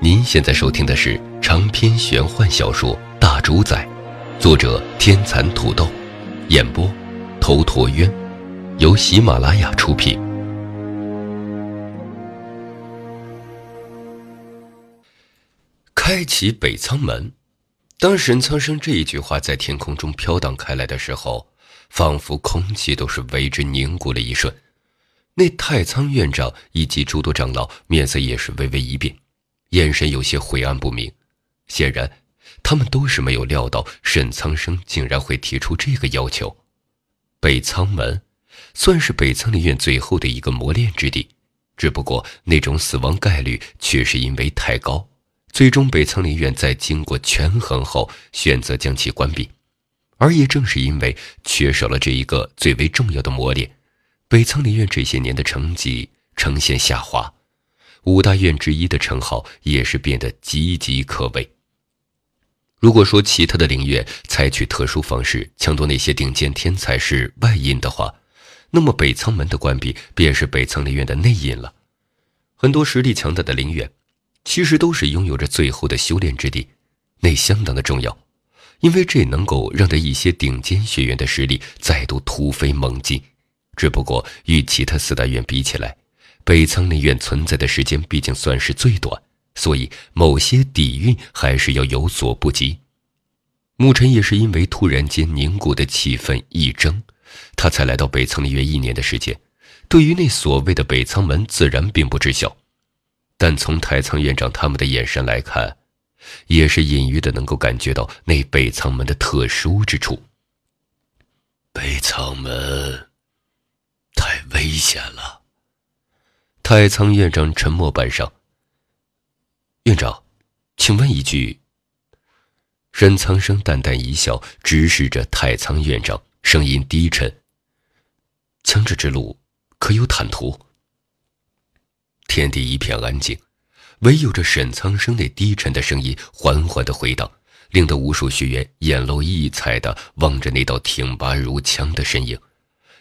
您现在收听的是长篇玄幻小说《大主宰》，作者天蚕土豆，演播头陀渊，由喜马拉雅出品。开启北仓门。当沈苍生这一句话在天空中飘荡开来的时候，仿佛空气都是为之凝固了一瞬。那太仓院长以及诸多长老面色也是微微一变。眼神有些晦暗不明，显然，他们都是没有料到沈苍生竟然会提出这个要求。北仓门，算是北仓林院最后的一个磨练之地，只不过那种死亡概率却是因为太高，最终北仓林院在经过权衡后选择将其关闭。而也正是因为缺少了这一个最为重要的磨练，北仓林院这些年的成绩呈现下滑。五大院之一的称号也是变得岌岌可危。如果说其他的陵院采取特殊方式抢夺那些顶尖天才是外因的话，那么北仓门的关闭便是北仓陵院的内因了。很多实力强大的陵院，其实都是拥有着最后的修炼之地，那相当的重要，因为这能够让这一些顶尖学院的实力再度突飞猛进。只不过与其他四大院比起来，北仓林院存在的时间毕竟算是最短，所以某些底蕴还是要有所不及。沐尘也是因为突然间凝固的气氛一怔，他才来到北仓林院一年的时间，对于那所谓的北仓门自然并不知晓，但从太仓院长他们的眼神来看，也是隐约的能够感觉到那北仓门的特殊之处。北仓门，太危险了。太仓院长沉默半晌。院长，请问一句。沈苍生淡淡一笑，直视着太仓院长，声音低沉：“强者之路，可有坦途？”天地一片安静，唯有这沈苍生那低沉的声音缓缓的回荡，令得无数学员眼露异彩的望着那道挺拔如枪的身影，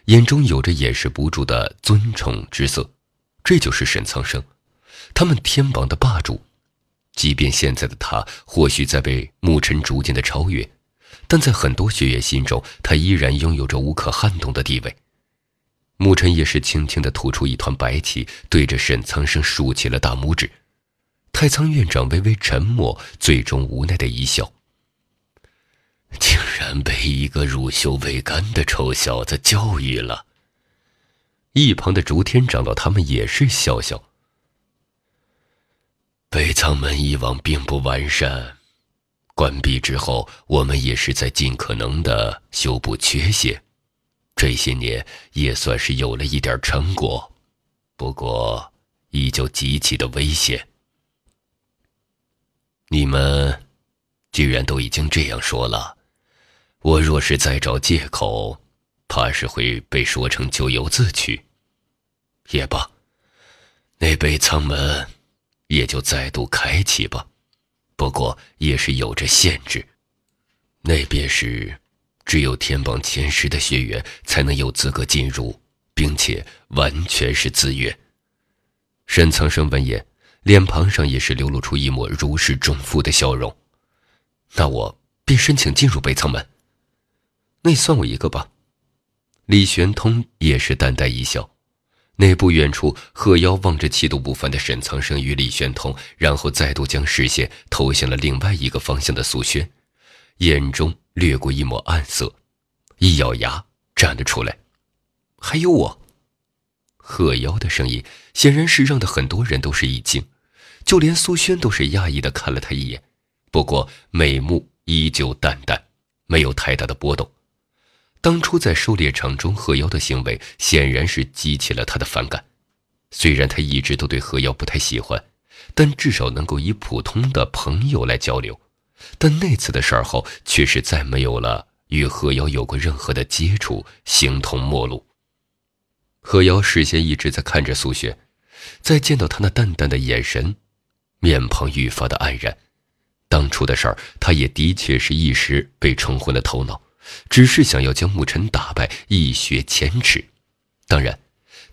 眼中有着掩饰不住的尊崇之色。这就是沈苍生，他们天王的霸主。即便现在的他或许在被沐尘逐渐的超越，但在很多学员心中，他依然拥有着无可撼动的地位。沐尘也是轻轻的吐出一团白气，对着沈苍生竖起了大拇指。太仓院长微微沉默，最终无奈的一笑：“竟然被一个乳臭未干的臭小子教育了。”一旁的竹天长老他们也是笑笑。北仓门以往并不完善，关闭之后，我们也是在尽可能的修补缺陷，这些年也算是有了一点成果，不过依旧极其的危险。你们既然都已经这样说了，我若是再找借口。怕是会被说成咎由自取。也罢，那北仓门也就再度开启吧。不过也是有着限制，那便是只有天榜前十的学员才能有资格进入，并且完全是自愿。沈苍生闻言，脸庞上也是流露出一抹如释重负的笑容。那我便申请进入北仓门。那你算我一个吧。李玄通也是淡淡一笑，那不远处，鹤妖望着气度不凡的沈苍生与李玄通，然后再度将视线投向了另外一个方向的苏轩，眼中掠过一抹暗色，一咬牙站了出来。还有我，鹤妖的声音显然是让的很多人都是一惊，就连苏轩都是讶异的看了他一眼，不过眉目依旧淡淡，没有太大的波动。当初在狩猎场中，鹤妖的行为显然是激起了他的反感。虽然他一直都对鹤妖不太喜欢，但至少能够以普通的朋友来交流。但那次的事儿后，却是再没有了与鹤妖有过任何的接触，形同陌路。鹤妖事先一直在看着苏雪，在见到他那淡淡的眼神，面庞愈发的黯然。当初的事儿，他也的确是一时被冲昏了头脑。只是想要将沐尘打败，一雪前耻。当然，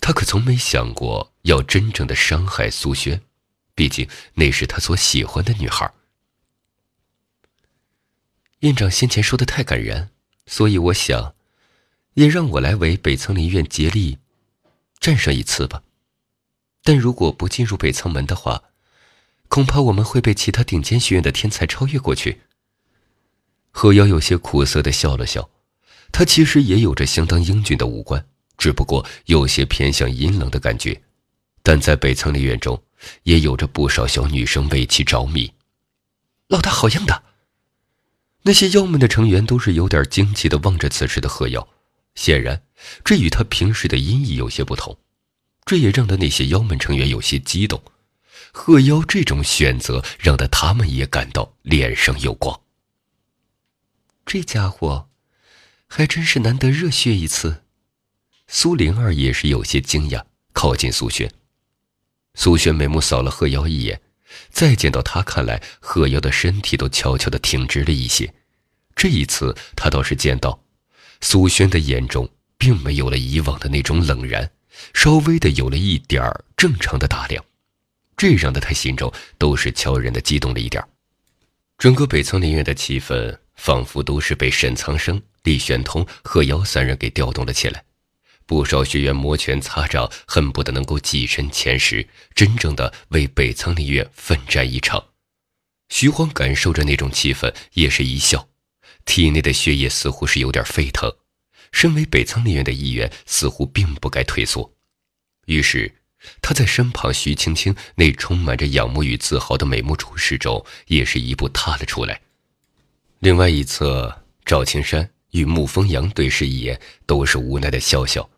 他可从没想过要真正的伤害苏轩。毕竟那是他所喜欢的女孩。院长先前说的太感人，所以我想，也让我来为北苍林院竭力战胜一次吧。但如果不进入北苍门的话，恐怕我们会被其他顶尖学院的天才超越过去。何瑶有些苦涩的笑了笑，他其实也有着相当英俊的五官，只不过有些偏向阴冷的感觉。但在北苍林院中，也有着不少小女生为其着迷。老大好样的！那些妖门的成员都是有点惊奇的望着此时的贺瑶，显然这与他平时的阴翳有些不同，这也让的那些妖门成员有些激动。贺瑶这种选择让得他们也感到脸上有光。这家伙，还真是难得热血一次。苏灵儿也是有些惊讶，靠近苏轩。苏轩眉目扫了贺瑶一眼。再见到他，看来贺瑶的身体都悄悄地挺直了一些。这一次，他倒是见到苏轩的眼中并没有了以往的那种冷然，稍微的有了一点儿正常的打量，这让的他心中都是悄然的激动了一点儿整个北苍林院的气氛仿佛都是被沈苍生、李玄通、贺瑶三人给调动了起来。不少学员摩拳擦掌，恨不得能够跻身前十，真正的为北苍立院奋战一场。徐晃感受着那种气氛，也是一笑，体内的血液似乎是有点沸腾。身为北苍立院的一员，似乎并不该退缩。于是，他在身旁徐青青那充满着仰慕与自豪的美目注视中，也是一步踏了出来。另外一侧，赵青山与沐风阳对视一眼，都是无奈的笑笑。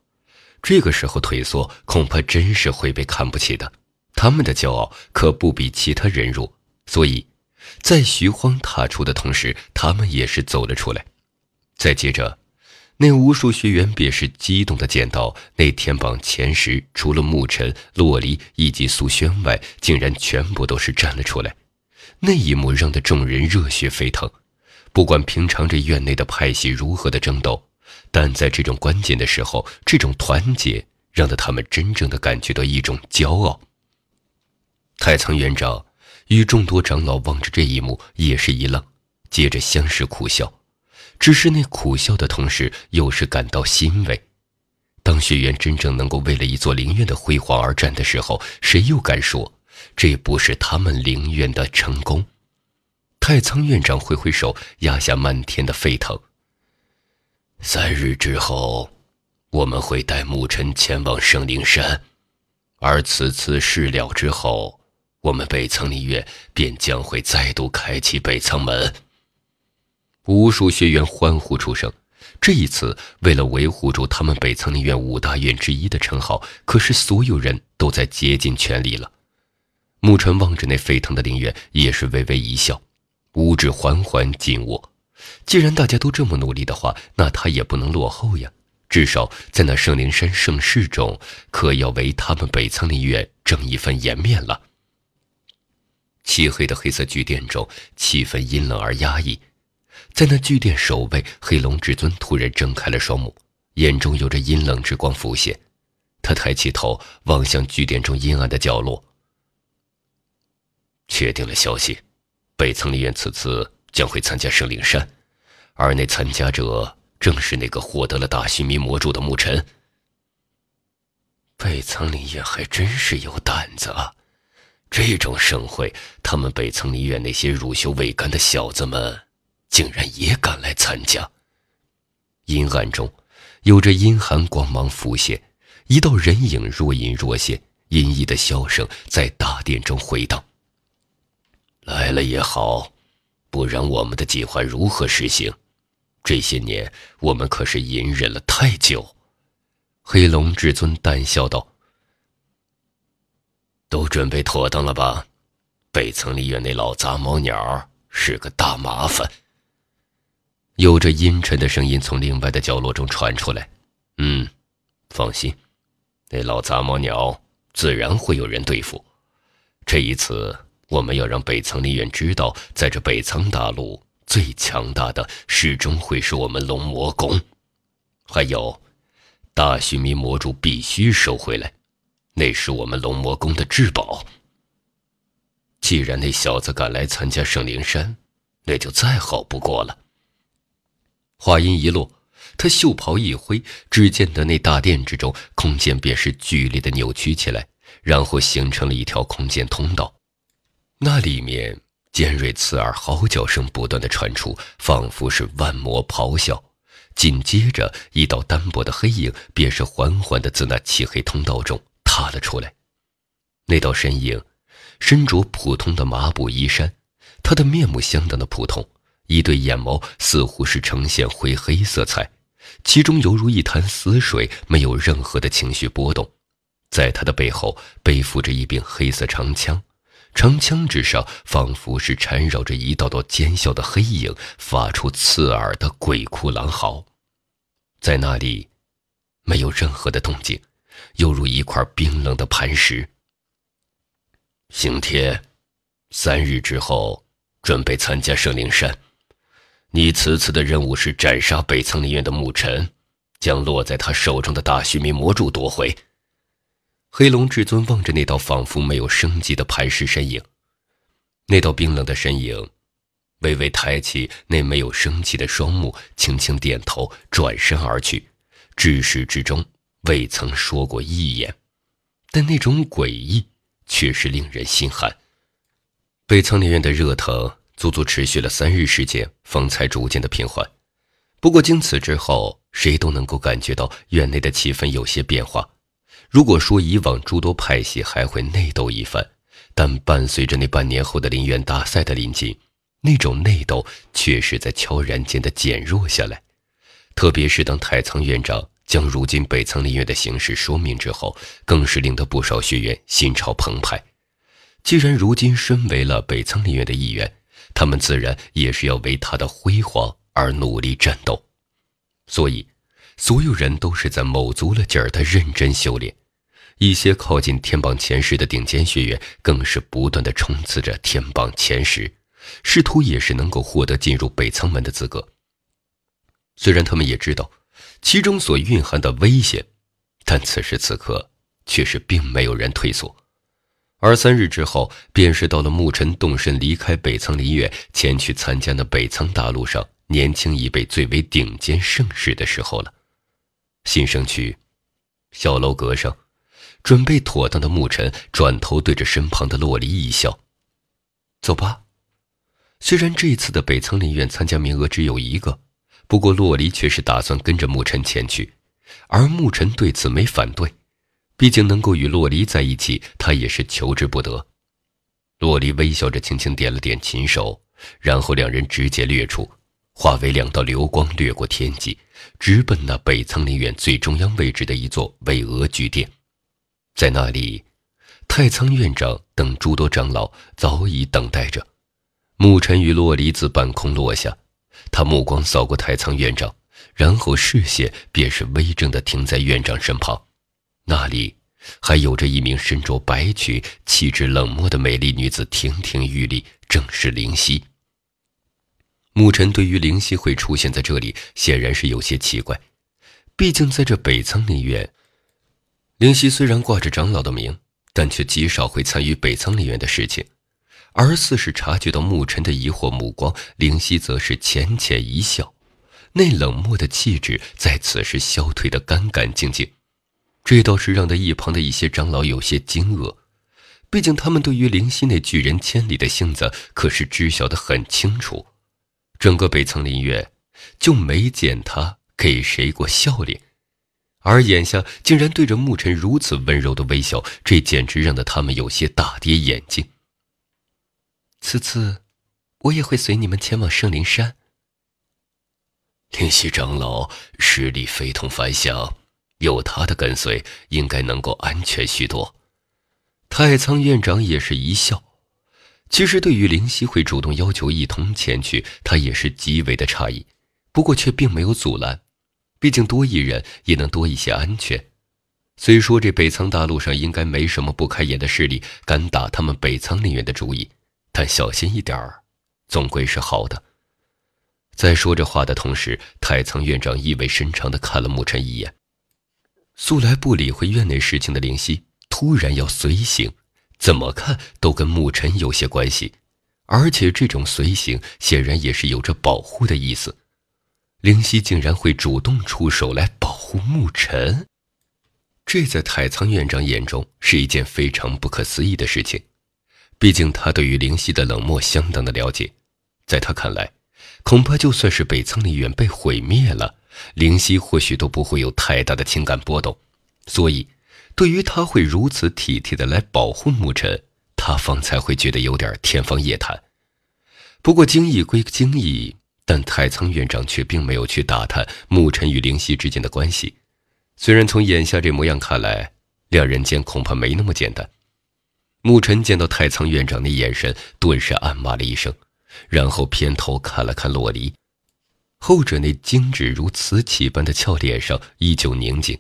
这个时候退缩，恐怕真是会被看不起的。他们的骄傲可不比其他人弱，所以，在徐荒踏出的同时，他们也是走了出来。再接着，那无数学员便是激动的见到那天榜前十，除了沐尘、洛离以及苏轩外，竟然全部都是站了出来。那一幕让得众人热血沸腾。不管平常这院内的派系如何的争斗。但在这种关键的时候，这种团结让得他们真正的感觉到一种骄傲。太仓院长与众多长老望着这一幕，也是一愣，接着相视苦笑。只是那苦笑的同时，又是感到欣慰。当学员真正能够为了一座灵院的辉煌而战的时候，谁又敢说这不是他们灵院的成功？太仓院长挥挥手，压下漫天的沸腾。三日之后，我们会带牧尘前往圣灵山，而此次事了之后，我们北苍林院便将会再度开启北苍门。无数学员欢呼出声。这一次，为了维护住他们北苍林院五大院之一的称号，可是所有人都在竭尽全力了。牧尘望着那沸腾的灵院，也是微微一笑，五指缓缓紧握。既然大家都这么努力的话，那他也不能落后呀。至少在那圣灵山盛世中，可要为他们北苍林院争一份颜面了。漆黑的黑色巨殿中，气氛阴冷而压抑。在那巨殿守卫黑龙至尊突然睁开了双目，眼中有着阴冷之光浮现。他抬起头望向巨殿中阴暗的角落，确定了消息：北苍林院此次。将会参加圣灵山，而那参加者正是那个获得了大须弥魔柱的牧尘。北苍林院还真是有胆子啊！这种盛会，他们北苍林院那些乳臭未干的小子们，竟然也敢来参加。阴暗中，有着阴寒光芒浮现，一道人影若隐若现，阴翳的笑声在大殿中回荡。来了也好。不然，我们的计划如何实行？这些年，我们可是隐忍了太久。黑龙至尊淡笑道：“都准备妥当了吧？北层林院那老杂毛鸟是个大麻烦。”有着阴沉的声音从另外的角落中传出来：“嗯，放心，那老杂毛鸟自然会有人对付。这一次。”我们要让北苍林院知道，在这北苍大陆最强大的始终会是我们龙魔宫。还有，大须弥魔柱必须收回来，那是我们龙魔宫的至宝。既然那小子敢来参加圣灵山，那就再好不过了。话音一落，他袖袍一挥，只见得那大殿之中，空间便是剧烈的扭曲起来，然后形成了一条空间通道。那里面尖锐刺耳嚎叫声不断的传出，仿佛是万魔咆哮。紧接着，一道单薄的黑影便是缓缓的自那漆黑通道中踏了出来。那道身影，身着普通的麻布衣衫，他的面目相当的普通，一对眼眸似乎是呈现灰黑色彩，其中犹如一潭死水，没有任何的情绪波动。在他的背后背负着一柄黑色长枪，长枪之上仿佛是缠绕着一道道尖笑的黑影，发出刺耳的鬼哭狼嚎。在那里，没有任何的动静，犹如一块冰冷的磐石。刑天，三日之后准备参加圣灵山。你此次的任务是斩杀北苍林院的牧尘，将落在他手中的大须弥魔柱夺回。黑龙至尊望着那道仿佛没有生机的磐石身影，那道冰冷的身影，微微抬起那没有生气的双目，轻轻点头，转身而去，至始至终未曾说过一言，但那种诡异。却是令人心寒。北苍林院的热腾足足持续了三日时间，方才逐渐的平缓。不过经此之后，谁都能够感觉到院内的气氛有些变化。如果说以往诸多派系还会内斗一番，但伴随着那半年后的林院大赛的临近，那种内斗却是在悄然间的减弱下来。特别是当太仓院长。将如今北苍林院的形势说明之后，更是令得不少学员心潮澎湃。既然如今身为了北苍林院的一员，他们自然也是要为他的辉煌而努力战斗。所以，所有人都是在卯足了劲儿的认真修炼。一些靠近天榜前十的顶尖学员，更是不断的冲刺着天榜前十，试图也是能够获得进入北苍门的资格。虽然他们也知道。其中所蕴含的危险，但此时此刻却是并没有人退缩。而三日之后，便是到了牧尘动身离开北苍林院，前去参加那北苍大陆上年轻一辈最为顶尖盛世的时候了。新生区，小楼阁上，准备妥当的牧尘转头对着身旁的洛离一笑：“走吧。”虽然这一次的北苍林院参加名额只有一个。不过，洛离却是打算跟着牧尘前去，而牧尘对此没反对，毕竟能够与洛离在一起，他也是求之不得。洛离微笑着，轻轻点了点琴手，然后两人直接掠出，化为两道流光，掠过天际，直奔那北苍林院最中央位置的一座巍峨巨殿。在那里，太仓院长等诸多长老早已等待着。牧尘与洛离自半空落下。他目光扫过太仓院长，然后视线便是微怔的停在院长身旁，那里还有着一名身着白裙、气质冷漠的美丽女子，亭亭玉立，正是灵犀。牧尘对于灵犀会出现在这里，显然是有些奇怪，毕竟在这北苍林院，灵犀虽然挂着长老的名，但却极少会参与北苍林院的事情。而似是察觉到牧尘的疑惑目光，灵犀则是浅浅一笑，那冷漠的气质在此时消退的干干净净，这倒是让他一旁的一些长老有些惊愕，毕竟他们对于灵犀那拒人千里的性子可是知晓的很清楚，整个北苍林院就没见他给谁过笑脸，而眼下竟然对着牧尘如此温柔的微笑，这简直让得他们有些大跌眼镜。此次，我也会随你们前往圣灵山。灵犀长老实力非同凡响，有他的跟随，应该能够安全许多。太仓院长也是一笑。其实，对于灵犀会主动要求一同前去，他也是极为的诧异，不过却并没有阻拦。毕竟多一人也能多一些安全。虽说这北苍大陆上应该没什么不开眼的势力敢打他们北苍林院的主意。但小心一点儿，总归是好的。在说着话的同时，太仓院长意味深长地看了沐尘一眼。素来不理会院内事情的灵犀，突然要随行，怎么看都跟牧尘有些关系，而且这种随行显然也是有着保护的意思。灵犀竟然会主动出手来保护牧尘，这在太仓院长眼中是一件非常不可思议的事情。毕竟他对于灵犀的冷漠相当的了解，在他看来，恐怕就算是北仓陵院被毁灭了，灵犀或许都不会有太大的情感波动。所以，对于他会如此体贴的来保护牧尘，他方才会觉得有点天方夜谭。不过，惊异归惊异。但太仓院长却并没有去打探牧尘与灵犀之间的关系，虽然从眼下这模样看来，两人间恐怕没那么简单。牧尘见到太仓院长的眼神，顿时暗骂了一声，然后偏头看了看洛离，后者那精致如瓷器般的俏脸上依旧宁静，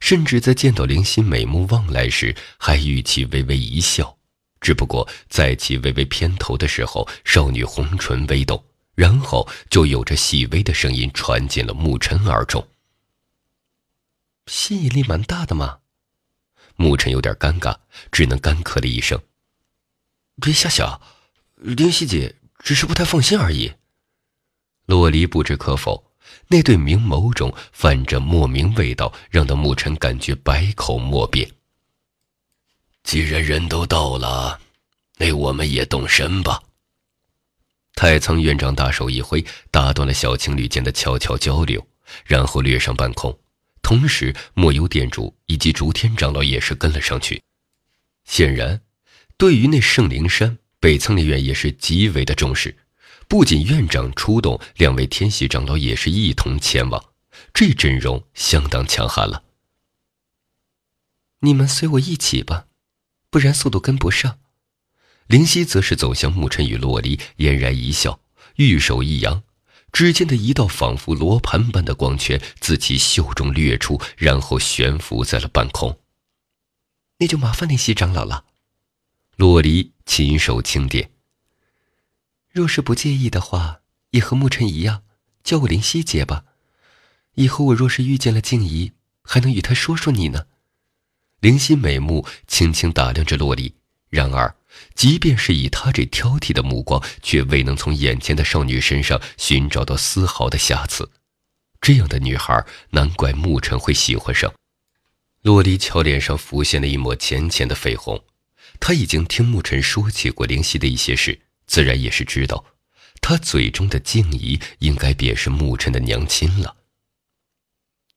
甚至在见到灵犀美目望来时，还语气微微一笑。只不过在其微微偏头的时候，少女红唇微动。然后就有着细微的声音传进了沐尘耳中。吸引力蛮大的嘛，沐尘有点尴尬，只能干咳了一声：“别瞎想，林夕姐只是不太放心而已。”洛离不知可否，那对明眸中泛着莫名味道，让得沐尘感觉百口莫辩。既然人都到了，那我们也动身吧。太仓院长大手一挥，打断了小情侣间的悄悄交流，然后掠上半空。同时，莫幽店主以及竹天长老也是跟了上去。显然，对于那圣灵山，北仓林院也是极为的重视。不仅院长出动，两位天系长老也是一同前往。这阵容相当强悍了。你们随我一起吧，不然速度跟不上。灵犀则是走向沐晨与洛离，嫣然一笑，玉手一扬，只见的一道仿佛罗盘般的光圈自其袖中掠出，然后悬浮在了半空。那就麻烦灵犀长老了。洛离亲手轻点。若是不介意的话，也和沐晨一样，叫我灵犀姐吧。以后我若是遇见了静怡，还能与她说说你呢。灵犀美目轻轻打量着洛离，然而。即便是以他这挑剔的目光，却未能从眼前的少女身上寻找到丝毫的瑕疵。这样的女孩，难怪沐尘会喜欢上。洛璃乔脸上浮现了一抹浅浅的绯红。他已经听沐尘说起过灵犀的一些事，自然也是知道，他嘴中的静怡应该便是沐尘的娘亲了。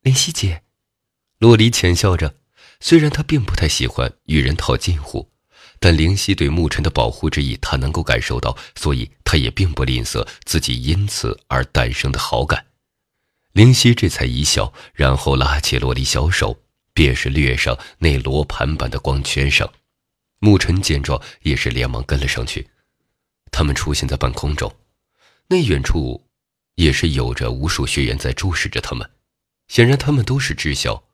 灵犀姐，洛璃浅笑着，虽然她并不太喜欢与人套近乎。但灵犀对沐尘的保护之意，他能够感受到，所以他也并不吝啬自己因此而诞生的好感。灵犀这才一笑，然后拉起洛璃小手，便是掠上那罗盘般的光圈上。沐尘见状，也是连忙跟了上去。他们出现在半空中，那远处也是有着无数学员在注视着他们。显然，他们都是知晓。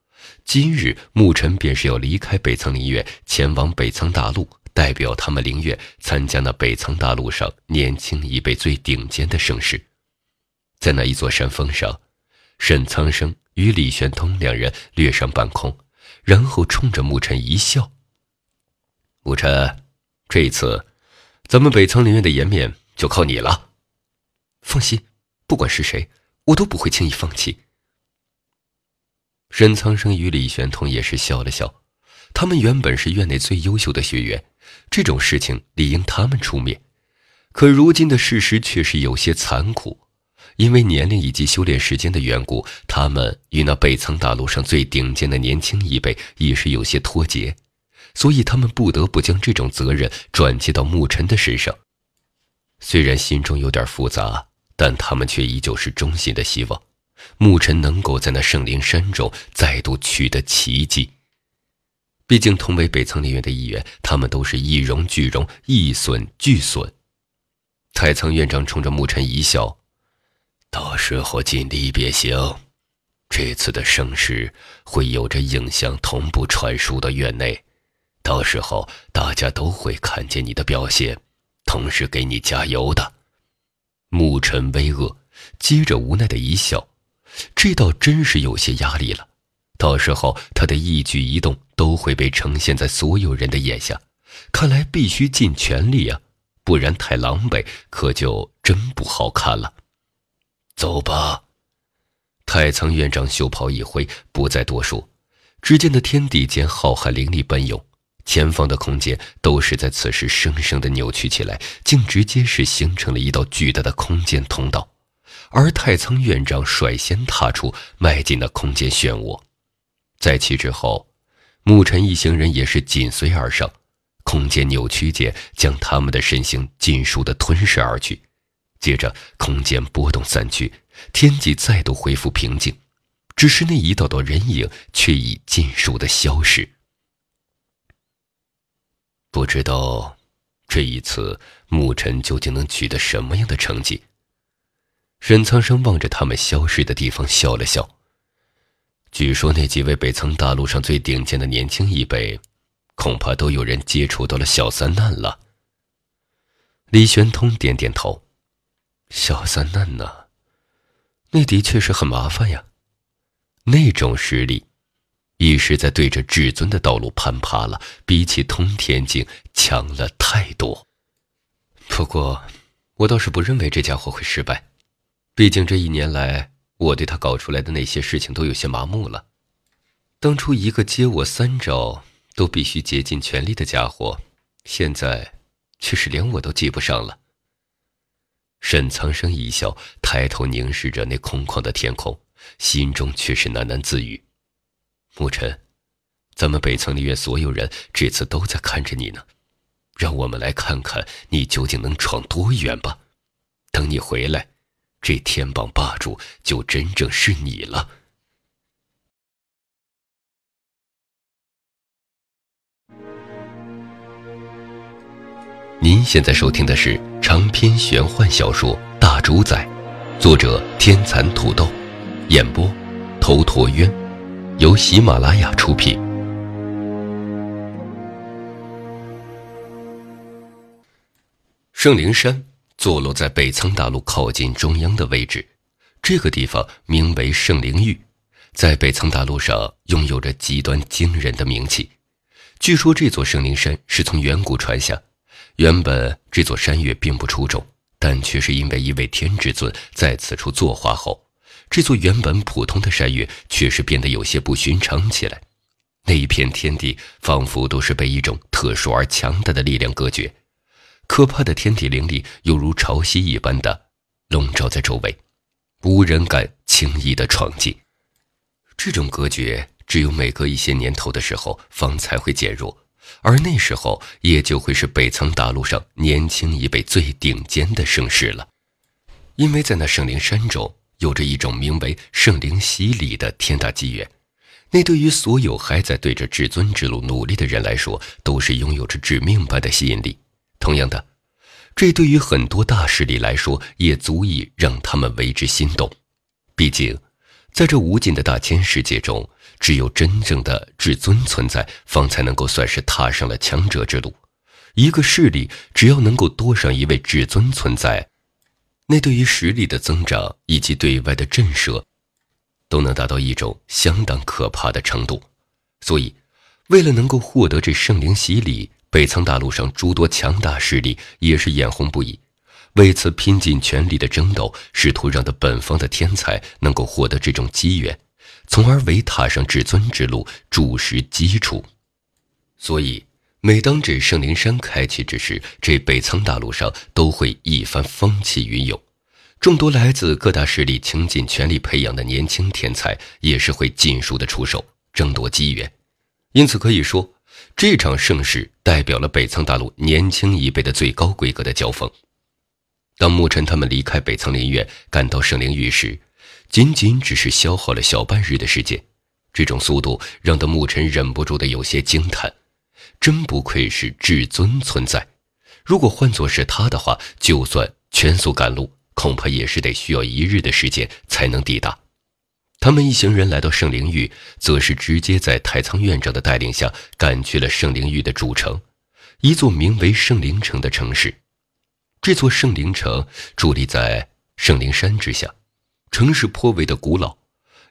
今日牧尘便是要离开北苍灵院，前往北苍大陆，代表他们灵院参加那北苍大陆上年轻一辈最顶尖的盛世。在那一座山峰上，沈苍生与李玄通两人掠上半空，然后冲着牧尘一笑：“牧尘，这一次，咱们北苍灵院的颜面就靠你了。放心，不管是谁，我都不会轻易放弃。”沈苍生与李玄通也是笑了笑，他们原本是院内最优秀的学员，这种事情理应他们出面。可如今的事实却是有些残酷，因为年龄以及修炼时间的缘故，他们与那北苍大陆上最顶尖的年轻一辈已是有些脱节，所以他们不得不将这种责任转接到沐尘的身上。虽然心中有点复杂，但他们却依旧是衷心的希望。牧尘能够在那圣灵山中再度取得奇迹。毕竟同为北苍灵院的一员，他们都是一荣俱荣，一损俱损。太仓院长冲着牧尘一笑：“到时候尽力便行。这次的盛世会有着影像同步传输到院内，到时候大家都会看见你的表现，同时给你加油的。”牧尘微愕，接着无奈的一笑。这倒真是有些压力了，到时候他的一举一动都会被呈现在所有人的眼下，看来必须尽全力啊，不然太狼狈，可就真不好看了。走吧。太仓院长袖袍一挥，不再多说。只见那天地间浩瀚灵力奔涌，前方的空间都是在此时生生的扭曲起来，竟直接是形成了一道巨大的空间通道。而太仓院长率先踏出，迈进了空间漩涡，在其之后，牧尘一行人也是紧随而上。空间扭曲间，将他们的身形尽数的吞噬而去。接着，空间波动散去，天际再度恢复平静。只是那一道道人影却已尽数的消失。不知道，这一次牧尘究竟能取得什么样的成绩？沈苍生望着他们消失的地方笑了笑。据说那几位北苍大陆上最顶尖的年轻一辈，恐怕都有人接触到了小三难了。李玄通点点头：“小三难呢？那的确是很麻烦呀。”那种实力，已是在对着至尊的道路攀爬了，比起通天境强了太多。不过，我倒是不认为这家伙会失败，毕竟这一年来，我对他搞出来的那些事情都有些麻木了。当初一个接我三招都必须竭尽全力的家伙，现在却是连我都记不上了。沈苍生一笑，抬头凝视着那空旷的天空。心中却是喃喃自语：“牧尘，咱们北苍灵院所有人这次都在看着你呢，让我们来看看你究竟能闯多远吧。等你回来，这天榜霸主就真正是你了。”您现在收听的是长篇玄幻小说《大主宰》，作者：天蚕土豆。演播：头陀渊，由喜马拉雅出品。圣灵山坐落在北苍大陆靠近中央的位置，这个地方名为圣灵域，在北苍大陆上拥有着极端惊人的名气。据说这座圣灵山是从远古传下，原本这座山岳并不出众，但却是因为一位天之尊在此处作画后。这座原本普通的山岳，却是变得有些不寻常起来。那一片天地，仿佛都是被一种特殊而强大的力量隔绝，可怕的天体灵力犹如潮汐一般的笼罩在周围，无人敢轻易的闯进。这种隔绝，只有每隔一些年头的时候，方才会减弱，而那时候，也就会是北苍大陆上年轻一辈最顶尖的盛世了，因为在那圣灵山中。有着一种名为圣灵洗礼的天大机缘，那对于所有还在对着至尊之路努力的人来说，都是拥有着致命般的吸引力。同样的，这对于很多大势力来说，也足以让他们为之心动。毕竟，在这无尽的大千世界中，只有真正的至尊存在，方才能够算是踏上了强者之路。一个势力只要能够多上一位至尊存在。那对于实力的增长以及对外的震慑，都能达到一种相当可怕的程度。所以，为了能够获得这圣灵洗礼，北苍大陆上诸多强大势力也是眼红不已，为此拼尽全力的争斗，试图让的本方的天才能够获得这种机缘，从而为踏上至尊之路注实基础。所以。每当这圣灵山开启之时，这北苍大陆上都会一番风起云涌，众多来自各大势力倾尽全力培养的年轻天才也是会尽数的出手争夺机缘。因此可以说，这场盛世代表了北苍大陆年轻一辈的最高规格的交锋。当牧尘他们离开北苍林院，赶到圣灵域时，仅仅只是消耗了小半日的时间，这种速度让得牧尘忍不住的有些惊叹。真不愧是至尊存在，如果换作是他的话，就算全速赶路，恐怕也是得需要一日的时间才能抵达。他们一行人来到圣灵域，则是直接在太仓院长的带领下赶去了圣灵域的主城，一座名为圣灵城的城市。这座圣灵城伫立在圣灵山之下，城市颇为的古老。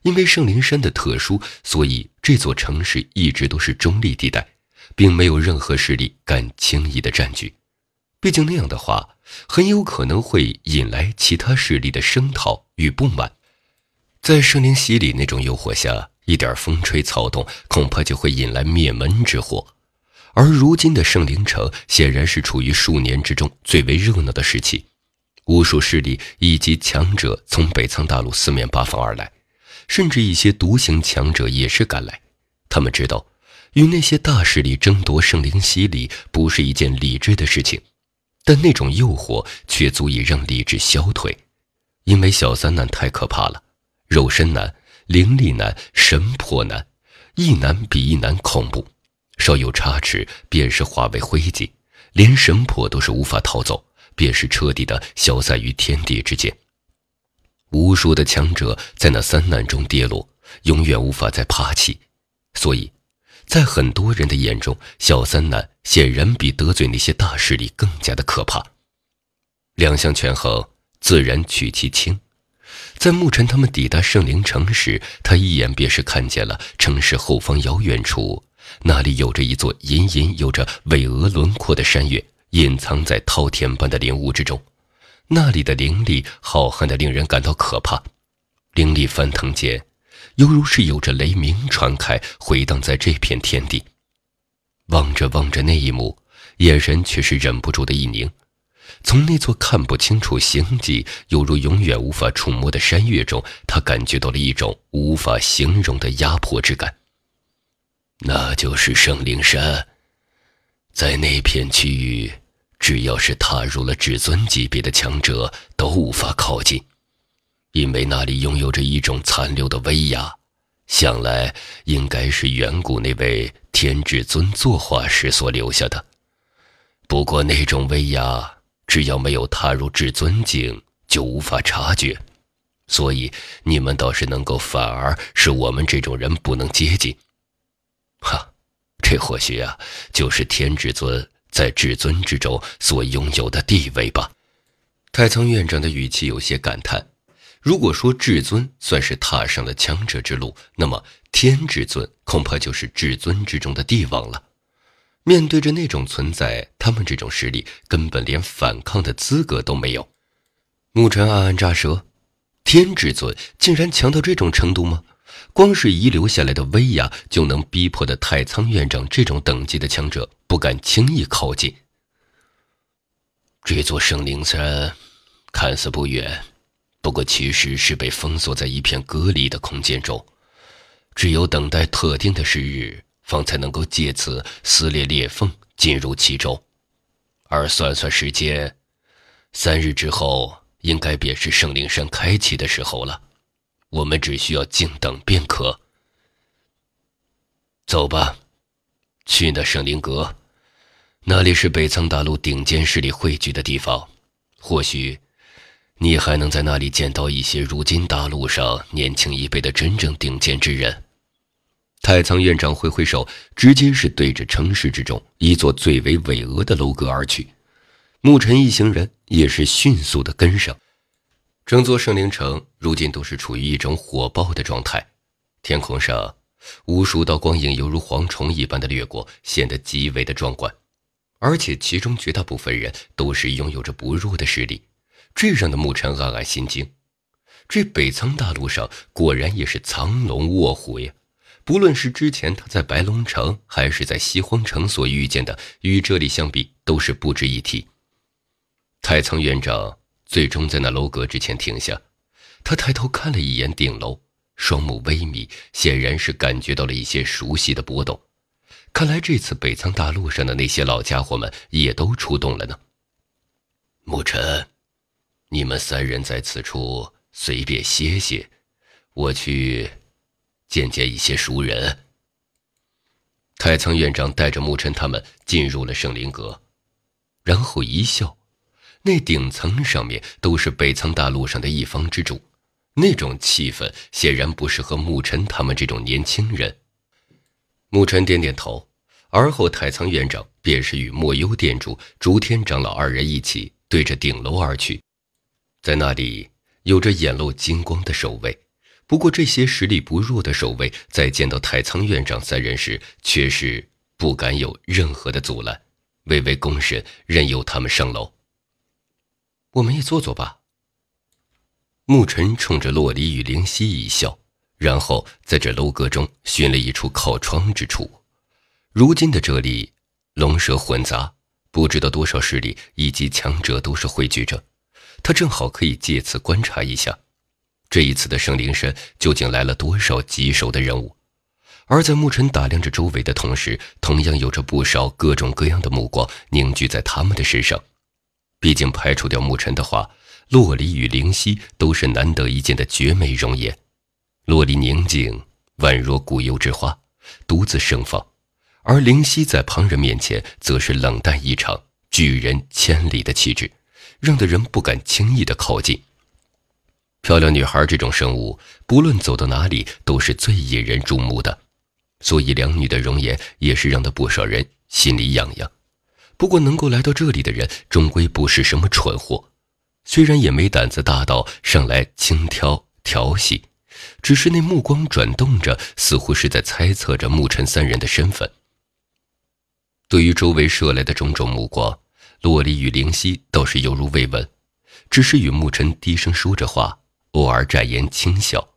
因为圣灵山的特殊，所以这座城市一直都是中立地带。并没有任何势力敢轻易的占据。毕竟那样的话，很有可能会引来其他势力的声讨与不满。在圣灵洗礼那种诱惑下，一点风吹草动，恐怕就会引来灭门之祸。而如今的圣灵城显然是处于数年之中最为热闹的时期，无数势力以及强者从北苍大陆四面八方而来，甚至一些独行强者也是赶来。他们知道，与那些大势力争夺圣灵洗礼不是一件理智的事情。但那种诱惑却足以让理智消退，因为小三难太可怕了，肉身难、灵力难、神魄难，一难比一难恐怖，稍有差池便是化为灰烬，连神魄都是无法逃走，便是彻底的消散于天地之间。无数的强者在那三难中跌落，永远无法再爬起，所以。在很多人的眼中，小三难显然比得罪那些大势力更加的可怕。两相权衡，自然取其轻。在牧尘他们抵达圣灵城时，他一眼便是看见了城市后方遥远处，那里有着一座隐隐有着巍峨轮廓的山岳，隐藏在滔天般的灵雾之中。那里的灵力浩瀚的令人感到可怕，灵力翻腾间。犹如是有着雷鸣传开，回荡在这片天地。望着望着那一幕，眼神却是忍不住的一凝。从那座看不清楚形迹、犹如永远无法触摸的山岳中，他感觉到了一种无法形容的压迫之感。那就是圣灵山，在那片区域，只要是踏入了至尊级别的强者，都无法靠近。因为那里拥有着一种残留的威压，想来应该是远古那位天至尊作画时所留下的。不过那种威压，只要没有踏入至尊境，就无法察觉。所以你们倒是能够，反而是我们这种人不能接近。哈，这或许啊，就是天至尊在至尊之中所拥有的地位吧。太仓院长的语气有些感叹。如果说至尊算是踏上了强者之路，那么天至尊恐怕就是至尊之中的帝王了。面对着那种存在，他们这种实力根本连反抗的资格都没有。牧尘暗暗咂舌，天至尊竟然强到这种程度吗？光是遗留下来的威压，就能逼迫的太仓院长这种等级的强者不敢轻易靠近。这座圣灵山看似不远。不过，其实是被封锁在一片隔离的空间中，只有等待特定的时日，方才能够借此撕裂裂缝进入其中。而算算时间，三日之后，应该便是圣灵山开启的时候了。我们只需要静等便可。走吧，去那圣灵阁，那里是北苍大陆顶尖势力汇聚的地方，或许。你还能在那里见到一些如今大陆上年轻一辈的真正顶尖之人。太仓院长挥挥手，直接是对着城市之中一座最为巍峨的楼阁而去。牧尘一行人也是迅速的跟上。整座圣灵城如今都是处于一种火爆的状态，天空上无数道光影犹如蝗虫一般的掠过，显得极为的壮观。而且其中绝大部分人都是拥有着不弱的实力。这让的牧尘暗暗心惊，这北苍大陆上果然也是藏龙卧虎呀！不论是之前他在白龙城，还是在西荒城所遇见的，与这里相比都是不值一提。太仓院长最终在那楼阁之前停下，他抬头看了一眼顶楼，双目微眯，显然是感觉到了一些熟悉的波动。看来这次北苍大陆上的那些老家伙们也都出动了呢。牧尘。你们三人在此处随便歇歇，我去见见一些熟人。太仓院长带着牧尘他们进入了圣灵阁，然后一笑，那顶层上面都是北苍大陆上的一方之主，那种气氛显然不适合牧尘他们这种年轻人。牧尘点点头，而后太仓院长便是与莫幽店主、竹天长老二人一起对着顶楼而去。在那里有着眼露金光的守卫，不过这些实力不弱的守卫在见到太仓院长三人时，却是不敢有任何的阻拦，微微躬身，任由他们上楼。我们也坐坐吧。沐尘冲着洛离与灵犀一笑，然后在这楼阁中寻了一处靠窗之处。如今的这里，龙蛇混杂，不知道多少势力以及强者都是汇聚着，他正好可以借此观察一下，这一次的圣灵山究竟来了多少棘手的人物。而在沐尘打量着周围的同时，同样有着不少各种各样的目光凝聚在他们的身上。毕竟排除掉沐尘的话，洛璃与灵犀都是难得一见的绝美容颜。洛璃宁静，宛若古幽之花，独自盛放。而灵犀在旁人面前则是冷淡异常，拒人千里的气质，让的人不敢轻易的靠近。漂亮女孩这种生物，不论走到哪里都是最引人注目的，所以两女的容颜也是让的不少人心里痒痒。不过能够来到这里的人，终归不是什么蠢货，虽然也没胆子大到上来轻佻调戏，只是那目光转动着，似乎是在猜测着沐尘三人的身份。对于周围射来的种种目光，洛璃与灵犀倒是犹如未闻，只是与沐尘低声说着话，偶尔展颜轻笑，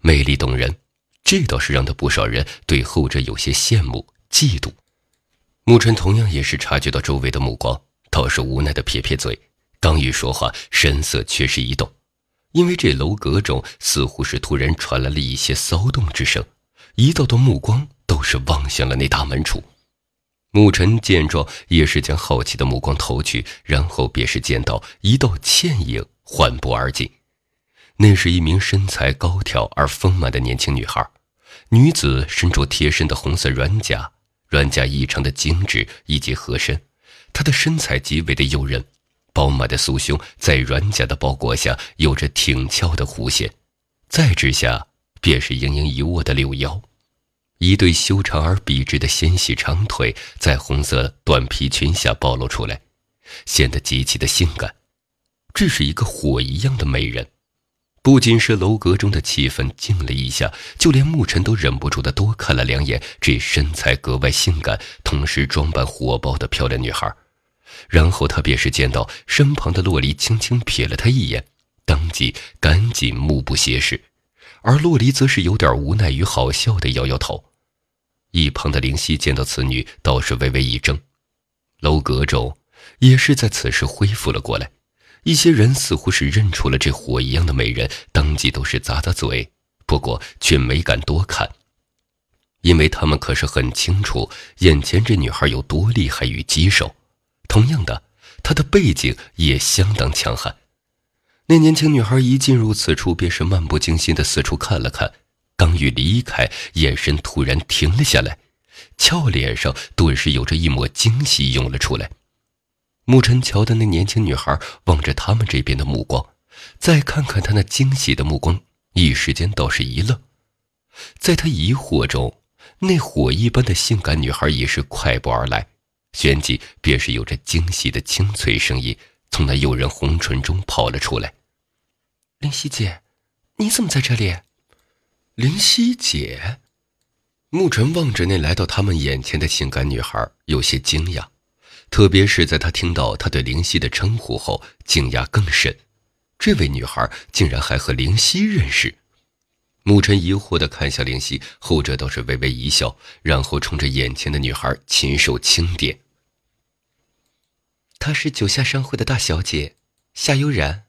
美丽动人。这倒是让得不少人对后者有些羡慕嫉妒。沐尘同样也是察觉到周围的目光，倒是无奈的撇撇嘴，刚欲说话，神色却是一动，因为这楼阁中似乎是突然传来了一些骚动之声，一道道目光都是望向了那大门处。沐尘见状，也是将好奇的目光投去，然后便是见到一道倩影缓步而进。那是一名身材高挑而丰满的年轻女孩，女子身着贴身的红色软甲，软甲异常的精致以及合身，她的身材极为的诱人，饱满的酥胸在软甲的包裹下有着挺翘的弧线，再之下便是盈盈一握的柳腰。一对修长而笔直的纤细长腿在红色短皮裙下暴露出来，显得极其的性感。这是一个火一样的美人，不仅是楼阁中的气氛静了一下，就连沐尘都忍不住的多看了两眼这身材格外性感、同时装扮火爆的漂亮女孩。然后他便是见到身旁的洛璃轻轻瞥了他一眼，当即赶紧目不斜视，而洛璃则是有点无奈与好笑的摇摇头。一旁的灵犀见到此女，倒是微微一怔。楼阁中也是在此时恢复了过来，一些人似乎是认出了这火一样的美人，当即都是咂咂嘴，不过却没敢多看，因为他们可是很清楚眼前这女孩有多厉害与棘手。同样的，她的背景也相当强悍。那年轻女孩一进入此处，便是漫不经心的四处看了看。刚欲离开，眼神突然停了下来，俏脸上顿时有着一抹惊喜涌了出来。沐尘瞧的那年轻女孩望着他们这边的目光，再看看他那惊喜的目光，一时间倒是一愣。在他疑惑中，那火一般的性感女孩也是快步而来，旋即便是有着惊喜的清脆声音从那诱人红唇中跑了出来：“灵犀姐，你怎么在这里？”灵犀姐，沐尘望着那来到他们眼前的性感女孩，有些惊讶，特别是在他听到他对灵犀的称呼后，惊讶更甚。这位女孩竟然还和灵犀认识。沐尘疑惑地看向灵犀，后者倒是微微一笑，然后冲着眼前的女孩亲手轻点：“她是九夏商会的大小姐，夏悠然。”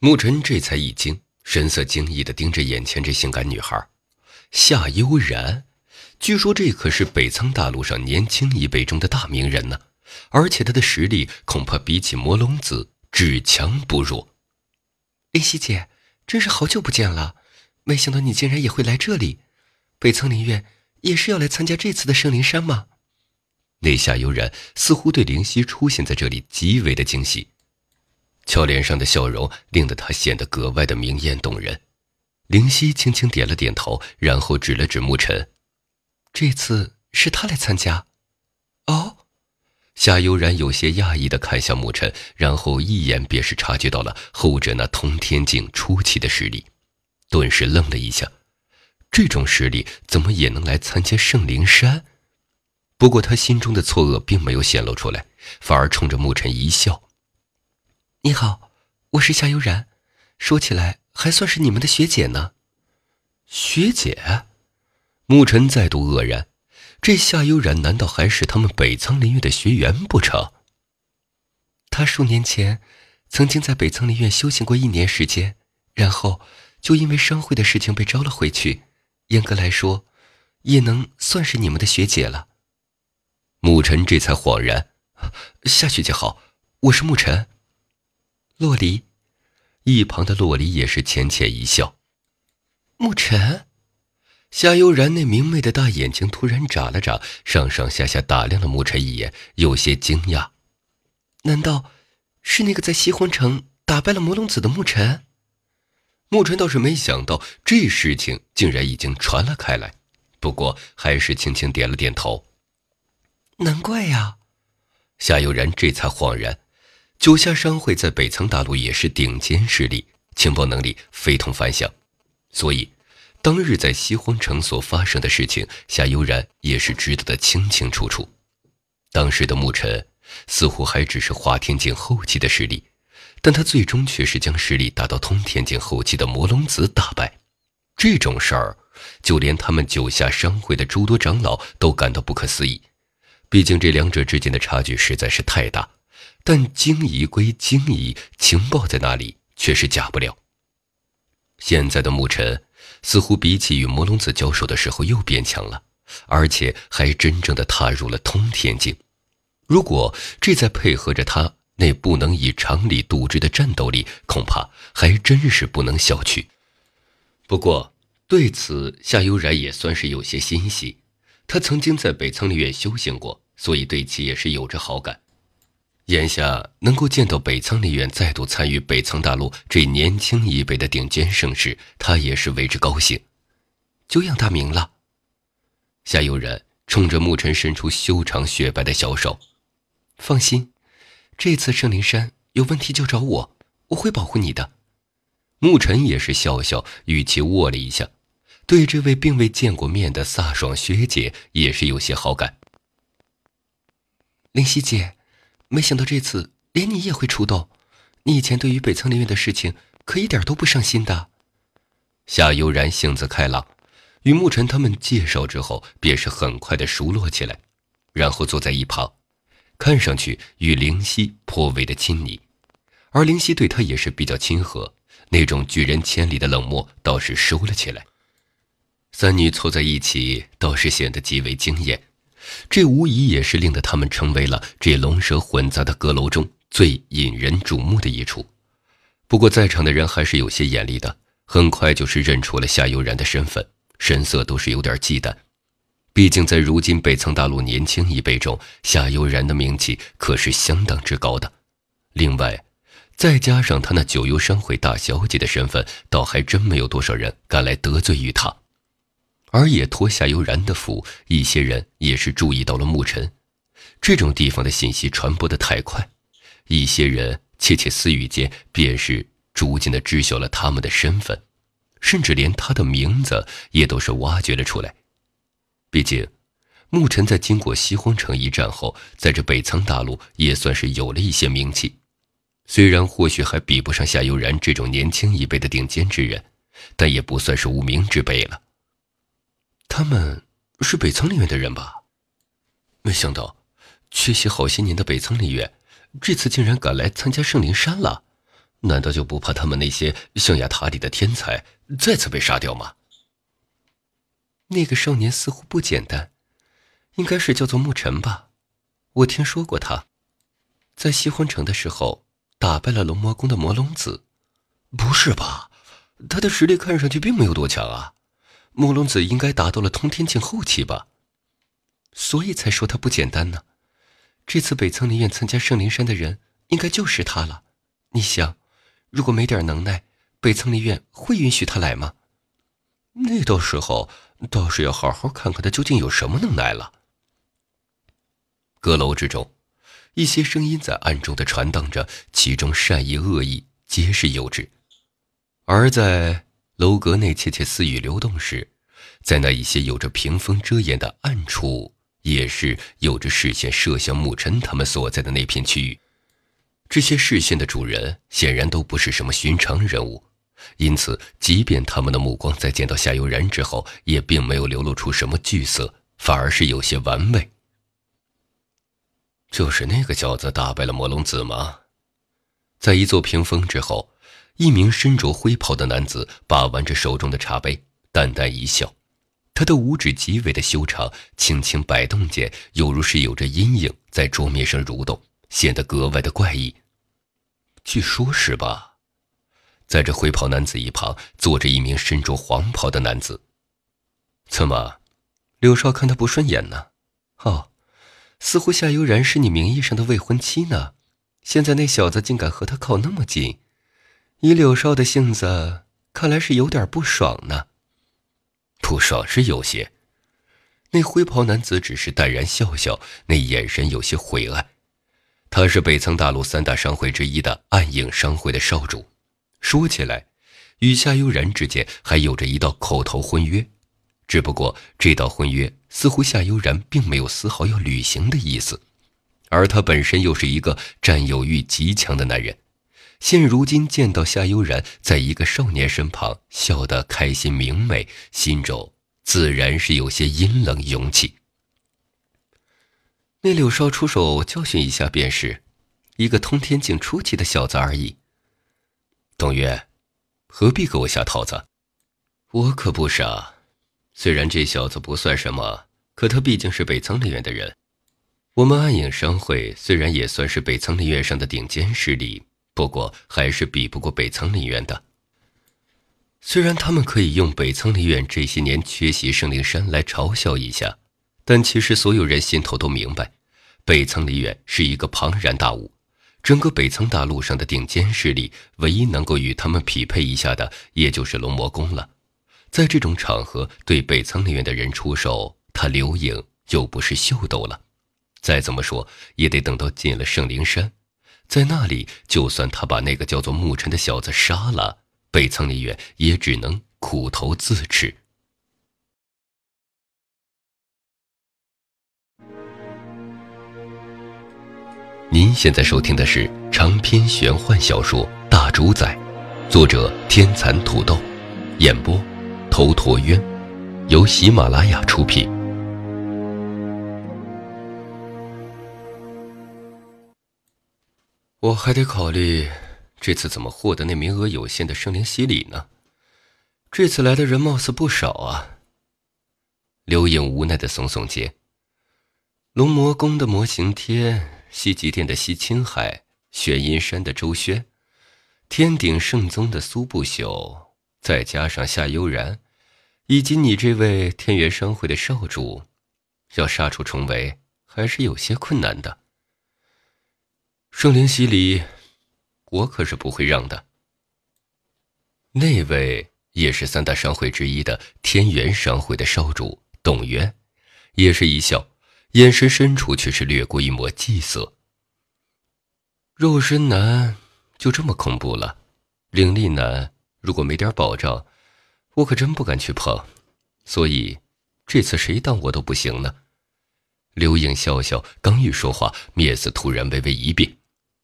沐尘这才一惊。神色惊异地盯着眼前这性感女孩，夏悠然。据说这可是北苍大陆上年轻一辈中的大名人呢，而且他的实力恐怕比起魔龙子只强不弱。灵犀姐，真是好久不见了，没想到你竟然也会来这里。北苍灵院也是要来参加这次的圣灵山吗？那夏悠然似乎对灵犀出现在这里极为的惊喜。俏脸上的笑容令得她显得格外的明艳动人。灵犀轻轻点了点头，然后指了指沐尘：“这次是他来参加。”哦，夏悠然有些讶异的看向沐尘，然后一眼便是察觉到了后者那通天境初期的实力，顿时愣了一下：这种实力怎么也能来参加圣灵山？不过他心中的错愕并没有显露出来，反而冲着沐尘一笑：“你好，我是夏悠然，说起来还算是你们的学姐呢。”学姐，沐尘再度愕然，这夏悠然难道还是他们北苍林院的学员不成？他数年前曾经在北苍林院修行过一年时间，然后就因为商会的事情被招了回去。严格来说，也能算是你们的学姐了。沐尘这才恍然，夏学姐好，我是沐尘。洛离，一旁的洛离也是浅浅一笑。沐尘，夏悠然那明媚的大眼睛突然眨了眨，上上下下打量了沐尘一眼，有些惊讶。难道是那个在西荒城打败了魔龙子的沐尘？沐尘倒是没想到这事情竟然已经传了开来，不过还是轻轻点了点头。难怪呀，夏悠然这才恍然，九夏商会在北苍大陆也是顶尖势力，情报能力非同凡响。所以，当日在西荒城所发生的事情，夏悠然也是知道的清清楚楚。当时的沐尘似乎还只是华天境后期的实力，但他最终却是将实力达到通天境后期的魔龙子打败。这种事儿，就连他们九下商会的诸多长老都感到不可思议。毕竟这两者之间的差距实在是太大。但惊疑归惊疑，情报在那里却是假不了。现在的沐尘似乎比起与魔龙子交手的时候又变强了，而且还真正的踏入了通天境。如果这再配合着他那不能以常理度之的战斗力，恐怕还真是不能小觑。不过对此，夏悠然也算是有些欣喜。他曾经在北苍林院修行过，所以对其也是有着好感。眼下能够见到北苍林院再度参与北苍大陆这年轻一辈的顶尖盛世，他也是为之高兴。久仰大名了。夏悠然冲着沐尘伸出修长雪白的小手，放心，这次圣灵山有问题就找我，我会保护你的。沐尘也是笑笑，与其握了一下，对这位并未见过面的飒爽学姐也是有些好感。灵溪姐。没想到这次连你也会出动，你以前对于北苍林院的事情可一点都不上心的。夏悠然性子开朗，与沐尘他们介绍之后，便是很快的熟络起来，然后坐在一旁，看上去与灵犀颇为的亲昵，而灵犀对他也是比较亲和，那种拒人千里的冷漠倒是收了起来。三女凑在一起，倒是显得极为惊艳。这无疑也是令得他们成为了这龙蛇混杂的阁楼中最引人瞩目的一处。不过，在场的人还是有些眼力的，很快就是认出了夏悠然的身份，神色都是有点忌惮。毕竟，在如今北苍大陆年轻一辈中，夏悠然的名气可是相当之高的。另外，再加上他那九幽商会大小姐的身份，倒还真没有多少人敢来得罪于他。而也托夏悠然的福，一些人也是注意到了沐尘。这种地方的信息传播的太快，一些人窃窃私语间，便是逐渐的知晓了他们的身份，甚至连他的名字也都是挖掘了出来。毕竟，沐尘在经过西荒城一战后，在这北苍大陆也算是有了一些名气。虽然或许还比不上夏悠然这种年轻一辈的顶尖之人，但也不算是无名之辈了。他们是北苍林院的人吧？没想到，缺席好些年的北苍林院，这次竟然敢来参加圣灵山了。难道就不怕他们那些象牙塔里的天才再次被杀掉吗？那个少年似乎不简单，应该是叫做沐尘吧？我听说过他，在西荒城的时候打败了龙魔宫的魔龙子。不是吧？他的实力看上去并没有多强啊。魔龙子应该达到了通天境后期吧，所以才说他不简单呢。这次北苍林院参加圣灵山的人，应该就是他了。你想，如果没点能耐，北苍林院会允许他来吗？那到时候倒是要好好看看他究竟有什么能耐了。阁楼之中，一些声音在暗中的传荡着，其中善意恶意皆是有之，而在。楼阁内窃窃私语流动时，在那一些有着屏风遮掩的暗处，也是有着视线射向沐尘他们所在的那片区域。这些视线的主人显然都不是什么寻常人物，因此，即便他们的目光在见到夏悠然之后，也并没有流露出什么惧色，反而是有些玩味。就是那个小子打败了魔龙子吗？在一座屏风之后，一名身着灰袍的男子把玩着手中的茶杯，淡淡一笑，他的五指极为的修长，轻轻摆动间，犹如是有着阴影在桌面上蠕动，显得格外的怪异。据说是吧？在这灰袍男子一旁坐着一名身着黄袍的男子。怎么，柳少看他不顺眼呢？哦，似乎夏悠然是你名义上的未婚妻呢。现在那小子竟敢和他靠那么近，以柳少的性子，看来是有点不爽呢。不爽是有些。那灰袍男子只是淡然笑笑，那眼神有些晦暗。他是北苍大陆三大商会之一的暗影商会的少主，说起来，与夏悠然之间还有着一道口头婚约，只不过这道婚约似乎夏悠然并没有丝毫要履行的意思，而他本身又是一个占有欲极强的男人，现如今见到夏悠然在一个少年身旁笑得开心明媚，心中自然是有些阴冷勇气。那柳少出手教训一下便是，一个通天境初期的小子而已。董月，何必给我下套子？我可不傻。虽然这小子不算什么，可他毕竟是北苍灵院的人。我们暗影商会虽然也算是北苍灵院上的顶尖势力，不过还是比不过北苍灵院的。虽然他们可以用北苍灵院这些年缺席圣灵山来嘲笑一下。但其实所有人心头都明白，北苍离远是一个庞然大物，整个北苍大陆上的顶尖势力，唯一能够与他们匹配一下的，也就是龙魔宫了。在这种场合对北苍离远的人出手，他刘颖又不是秀逗了。再怎么说，也得等到进了圣灵山，在那里，就算他把那个叫做沐尘的小子杀了，北苍离远也只能苦头自吃。您现在收听的是长篇玄幻小说《大主宰》，作者天蚕土豆，演播头陀渊，由喜马拉雅出品。我还得考虑这次怎么获得那名额有限的圣灵洗礼呢？这次来的人貌似不少啊。刘颖无奈的耸耸肩，龙魔宫的魔形天。西极殿的西青海，玄阴山的周轩，天鼎圣宗的苏不朽，再加上夏悠然，以及你这位天元商会的少主，要杀出重围还是有些困难的。圣灵洗礼，我可是不会让的。那位也是三大商会之一的天元商会的少主董渊，也是一笑。眼神深处却是掠过一抹忌色。肉身男就这么恐怖了，灵力男如果没点保障，我可真不敢去碰。所以这次谁当我都不行呢。刘颖笑笑，刚欲说话，面色突然微微一变，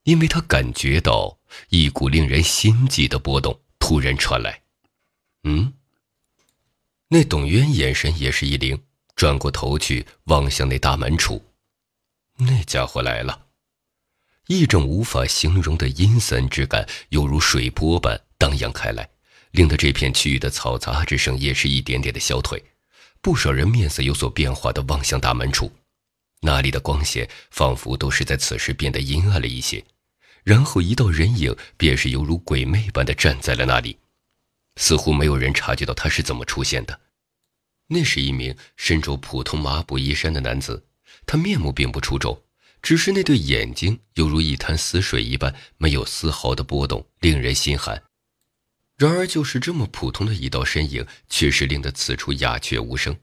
因为他感觉到一股令人心悸的波动突然传来。嗯，那董渊眼神也是一灵。转过头去望向那大门处，那家伙来了，一种无法形容的阴森之感犹如水波般荡漾开来，令得这片区域的嘈杂之声也是一点点的消退。不少人面色有所变化的望向大门处，那里的光线仿佛都是在此时变得阴暗了一些，然后一道人影便是犹如鬼魅般的站在了那里，似乎没有人察觉到他是怎么出现的。那是一名身着普通麻布衣衫的男子，他面目并不出众，只是那对眼睛犹如一潭死水一般，没有丝毫的波动，令人心寒。然而，就是这么普通的一道身影，却是令得此处鸦雀无声。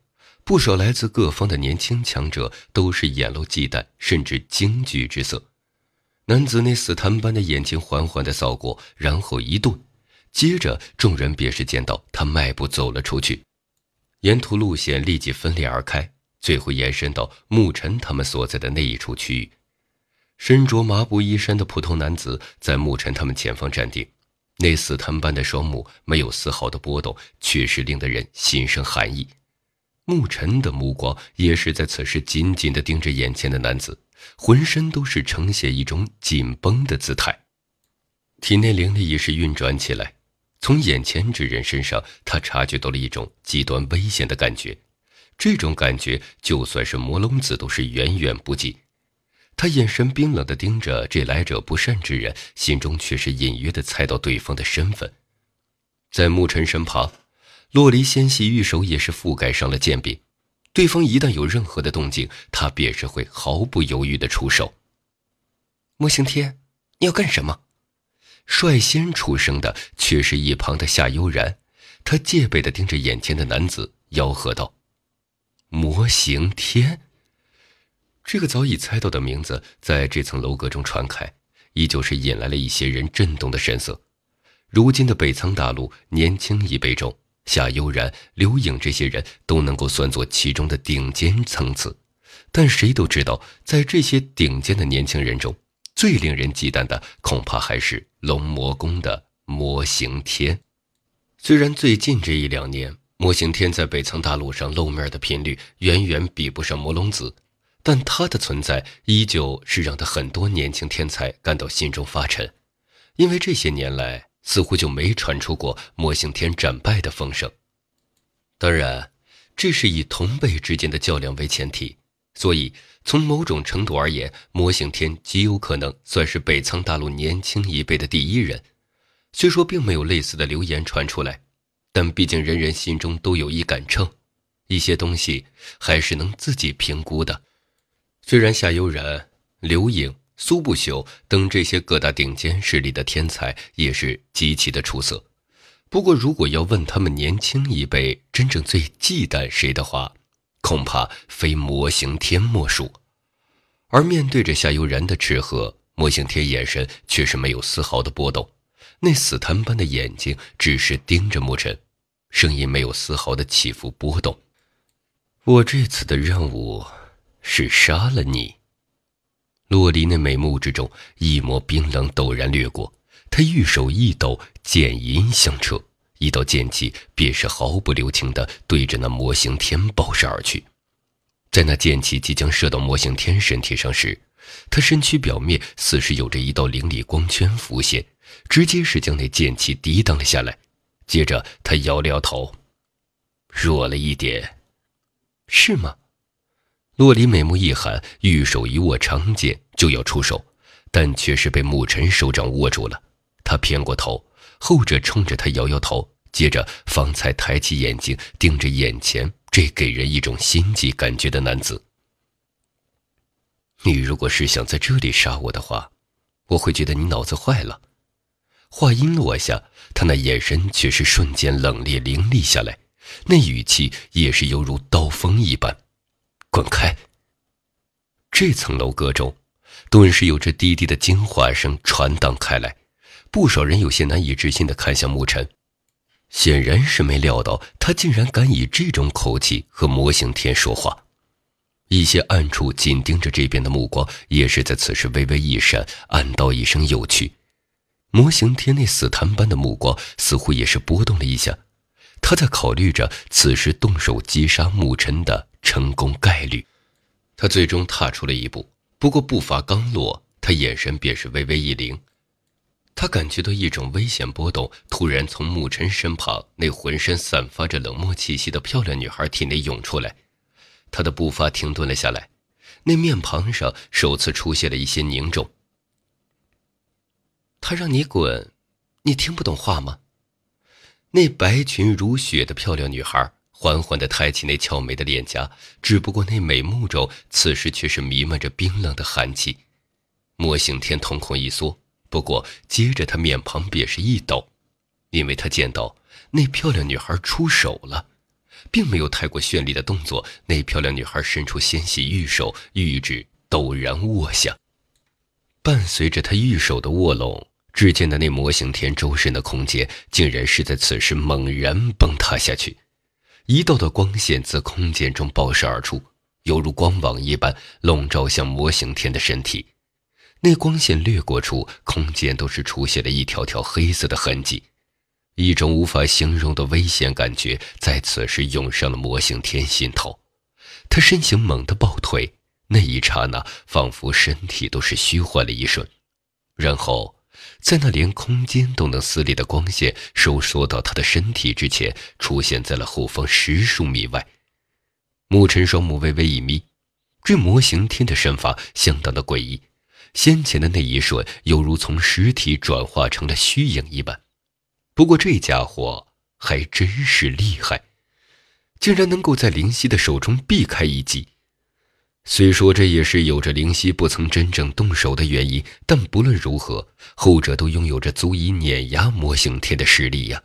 不少来自各方的年轻强者都是眼露忌惮，甚至惊惧之色。男子那死潭般的眼睛缓缓地扫过，然后一顿，接着众人便是见到他迈步走了出去。沿途路线立即分裂而开，最后延伸到牧尘他们所在的那一处区域。身着麻布衣衫的普通男子在牧尘他们前方站定，那死贪般的双目没有丝毫的波动，确实令得人心生寒意。牧尘的目光也是在此时紧紧地盯着眼前的男子，浑身都是呈现一种紧绷的姿态，体内灵力也是运转起来。从眼前之人身上，他察觉到了一种极端危险的感觉，这种感觉就算是魔龙子都是远远不及。他眼神冰冷地盯着这来者不善之人，心中却是隐约地猜到对方的身份。在牧尘身旁，洛离纤细玉手也是覆盖上了剑柄，对方一旦有任何的动静，他便是会毫不犹豫的出手。莫行天，你要干什么？率先出声的却是一旁的夏悠然，他戒备的盯着眼前的男子，吆喝道：“魔行天。”这个早已猜到的名字，在这层楼阁中传开，依旧是引来了一些人震动的神色。如今的北苍大陆年轻一辈中，夏悠然、刘颖这些人都能够算作其中的顶尖层次，但谁都知道，在这些顶尖的年轻人中，最令人忌惮的，恐怕还是龙魔宫的魔行天。虽然最近这一两年，魔行天在北苍大陆上露面的频率远远比不上魔龙子。但他的存在依旧是让他很多年轻天才感到心中发沉，因为这些年来似乎就没传出过魔行天战败的风声。当然，这是以同辈之间的较量为前提，所以从某种程度而言，魔行天极有可能算是北苍大陆年轻一辈的第一人。虽说并没有类似的流言传出来，但毕竟人人心中都有一杆秤，一些东西还是能自己评估的。虽然夏悠然、刘颖、苏不朽等这些各大顶尖势力的天才也是极其的出色，不过如果要问他们年轻一辈真正最忌惮谁的话，恐怕非魔行天莫属。而面对着夏悠然的斥喝，魔行天眼神却是没有丝毫的波动，那死潭般的眼睛只是盯着牧尘，声音没有丝毫的起伏波动。我这次的任务。是杀了你。洛离那美目之中，一抹冰冷陡然掠过，他玉手一抖，剑音响彻，一道剑气便是毫不留情地对着那魔形天爆射而去。在那剑气即将射到魔形天身体上时，他身躯表面似是有着一道灵力光圈浮现，直接是将那剑气抵挡了下来。接着他摇了摇头，弱了一点，是吗？洛离美目一寒，玉手一握长剑就要出手，但却是被沐尘手掌握住了。他偏过头，后者冲着他摇摇头，接着方才抬起眼睛盯着眼前这给人一种心悸感觉的男子。你如果是想在这里杀我的话，我会觉得你脑子坏了。话音落下，他那眼神却是瞬间冷冽凌厉下来，那语气也是犹如刀锋一般。滚开！这层楼阁中，顿时有着低低的惊唤声传荡开来，不少人有些难以置信的看向沐尘，显然是没料到他竟然敢以这种口气和魔形天说话。一些暗处紧盯着这边的目光，也是在此时微微一闪，暗道一声有趣。魔形天那死潭般的目光似乎也是波动了一下，他在考虑着此时动手击杀沐尘的。成功概率，他最终踏出了一步。不过步伐刚落，他眼神便是微微一凌。他感觉到一种危险波动突然从沐尘身旁那浑身散发着冷漠气息的漂亮女孩体内涌出来。他的步伐停顿了下来，那面庞上首次出现了一些凝重。他让你滚，你听不懂话吗？那白裙如雪的漂亮女孩。缓缓地抬起那俏美的脸颊，只不过那美目中此时却是弥漫着冰冷的寒气。莫行天瞳孔一缩，不过接着他面庞便是一抖，因为他见到那漂亮女孩出手了，并没有太过绚丽的动作。那漂亮女孩伸出纤细玉手，玉指陡然握下，伴随着她玉手的握拢，只见的那魔形天周身的空间竟然是在此时猛然崩塌下去。一道道光线自空间中爆射而出，犹如光网一般笼罩向魔形天的身体。那光线掠过处，空间都是出现了一条条黑色的痕迹，一种无法形容的危险感觉在此时涌上了魔形天心头。他身形猛地抱腿，那一刹那，仿佛身体都是虚幻了一瞬，然后，在那连空间都能撕裂的光线收缩到他的身体之前，出现在了后方十数米外。沐尘双目微微一眯，这魔形天的身法相当的诡异。先前的那一瞬，犹如从实体转化成了虚影一般。不过这家伙还真是厉害，竟然能够在灵犀的手中避开一击。虽说这也是有着灵犀不曾真正动手的原因，但不论如何，后者都拥有着足以碾压魔形天的实力呀。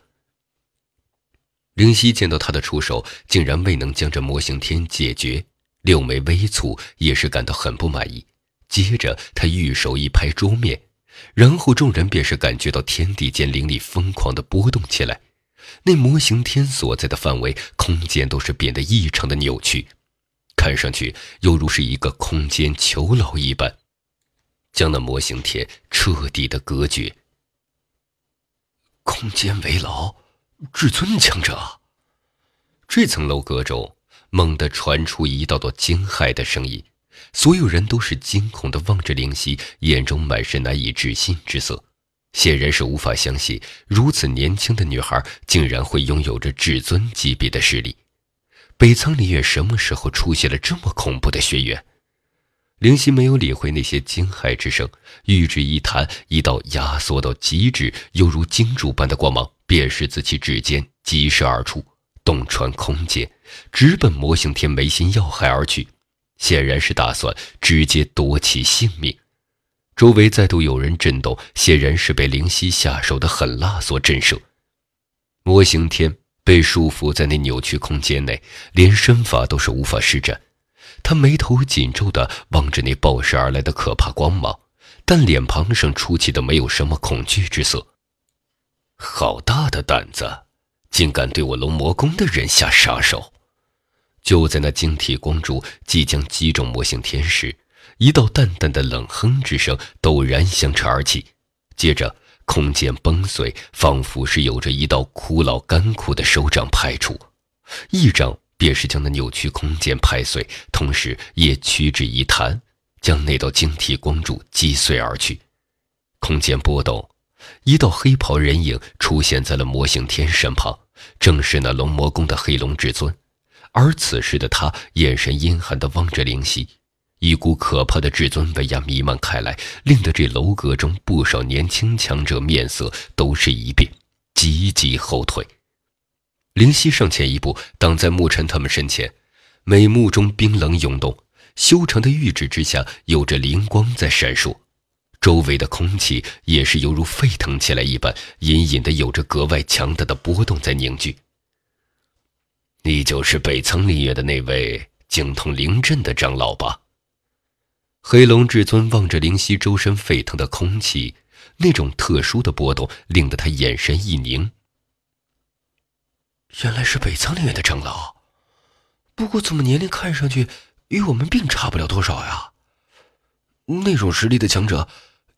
灵犀见到他的出手，竟然未能将这魔形天解决，六眉微蹙，也是感到很不满意。接着，他玉手一拍桌面，然后众人便是感觉到天地间灵力疯狂的波动起来。那魔形天所在的范围，空间都是变得异常的扭曲，看上去犹如是一个空间囚牢一般，将那魔形天彻底的隔绝。空间围牢，至尊强者。这层楼阁中猛地传出一道道惊骇的声音。所有人都是惊恐的望着灵犀，眼中满是难以置信之色，显然是无法相信如此年轻的女孩竟然会拥有着至尊级别的实力。北苍林院什么时候出现了这么恐怖的学员？灵犀没有理会那些惊骇之声，玉指一弹，一道压缩到极致、犹如金柱般的光芒便是自其指尖疾射而出，洞穿空间，直奔魔形天眉心要害而去。显然是打算直接夺其性命。周围再度有人震动，显然是被灵犀下手的狠辣所震慑。魔行天被束缚在那扭曲空间内，连身法都是无法施展。他眉头紧皱地望着那爆射而来的可怕光芒，但脸庞上出奇的没有什么恐惧之色。好大的胆子，竟敢对我龙魔宫的人下杀手！就在那晶体光柱即将击中魔性天时，一道淡淡的冷哼之声陡然响彻而起，接着空间崩碎，仿佛是有着一道枯老干枯的手掌拍出，一掌便是将那扭曲空间拍碎，同时也屈指一弹，将那道晶体光柱击碎而去。空间波动，一道黑袍人影出现在了魔性天身旁，正是那龙魔宫的黑龙至尊。而此时的他，眼神阴寒地望着灵犀，一股可怕的至尊威压弥漫开来，令得这楼阁中不少年轻强者面色都是一变，急急后退。灵犀上前一步，挡在沐尘他们身前，美目中冰冷涌动，修长的玉指之下有着灵光在闪烁，周围的空气也是犹如沸腾起来一般，隐隐的有着格外强大的波动在凝聚。你就是北苍林院的那位精通灵阵的长老吧？黑龙至尊望着灵犀周身沸腾的空气，那种特殊的波动令得他眼神一凝。原来是北苍林院的长老，不过怎么年龄看上去与我们并差不了多少呀？那种实力的强者，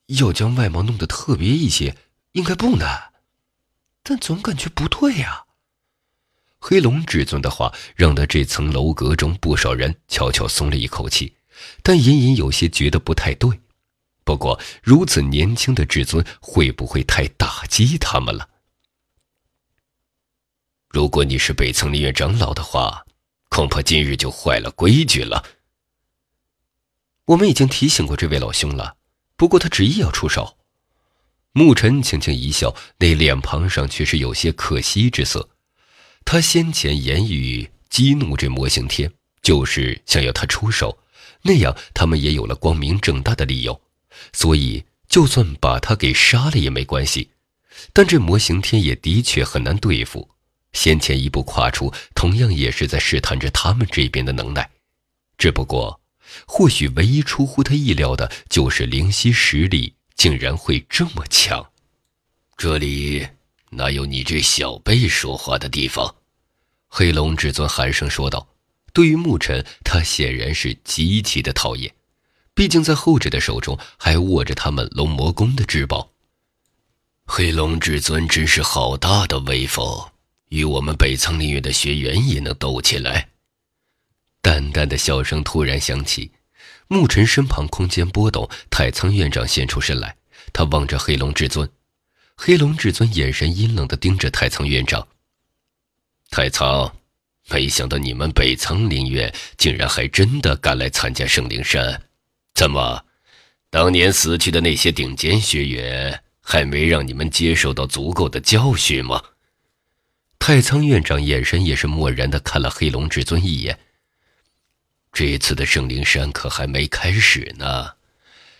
要将外貌弄得特别一些，应该不难，但总感觉不对呀。黑龙至尊的话，让他这层楼阁中不少人悄悄松了一口气，但隐隐有些觉得不太对。不过，如此年轻的至尊，会不会太打击他们了？如果你是北层林院长老的话，恐怕今日就坏了规矩了。我们已经提醒过这位老兄了，不过他执意要出手。沐尘轻轻一笑，那脸庞上却是有些可惜之色。他先前言语激怒这魔形天，就是想要他出手，那样他们也有了光明正大的理由。所以，就算把他给杀了也没关系。但这魔形天也的确很难对付，先前一步跨出，同样也是在试探着他们这边的能耐。只不过，或许唯一出乎他意料的就是灵犀实力竟然会这么强。这里。哪有你这小辈说话的地方？黑龙至尊寒声说道。对于牧尘，他显然是极其的讨厌。毕竟在后者的手中还握着他们龙魔宫的至宝。黑龙至尊真是好大的威风，与我们北苍林院的学员也能斗起来。淡淡的笑声突然响起，牧尘身旁空间波动，太仓院长现出身来，他望着黑龙至尊，黑龙至尊眼神阴冷的盯着太仓院长。太仓。没想到你们北苍林院竟然还真的敢来参加圣灵山，怎么，当年死去的那些顶尖学员还没让你们接受到足够的教训吗？太仓院长眼神也是漠然的看了黑龙至尊一眼。这次的圣灵山可还没开始呢，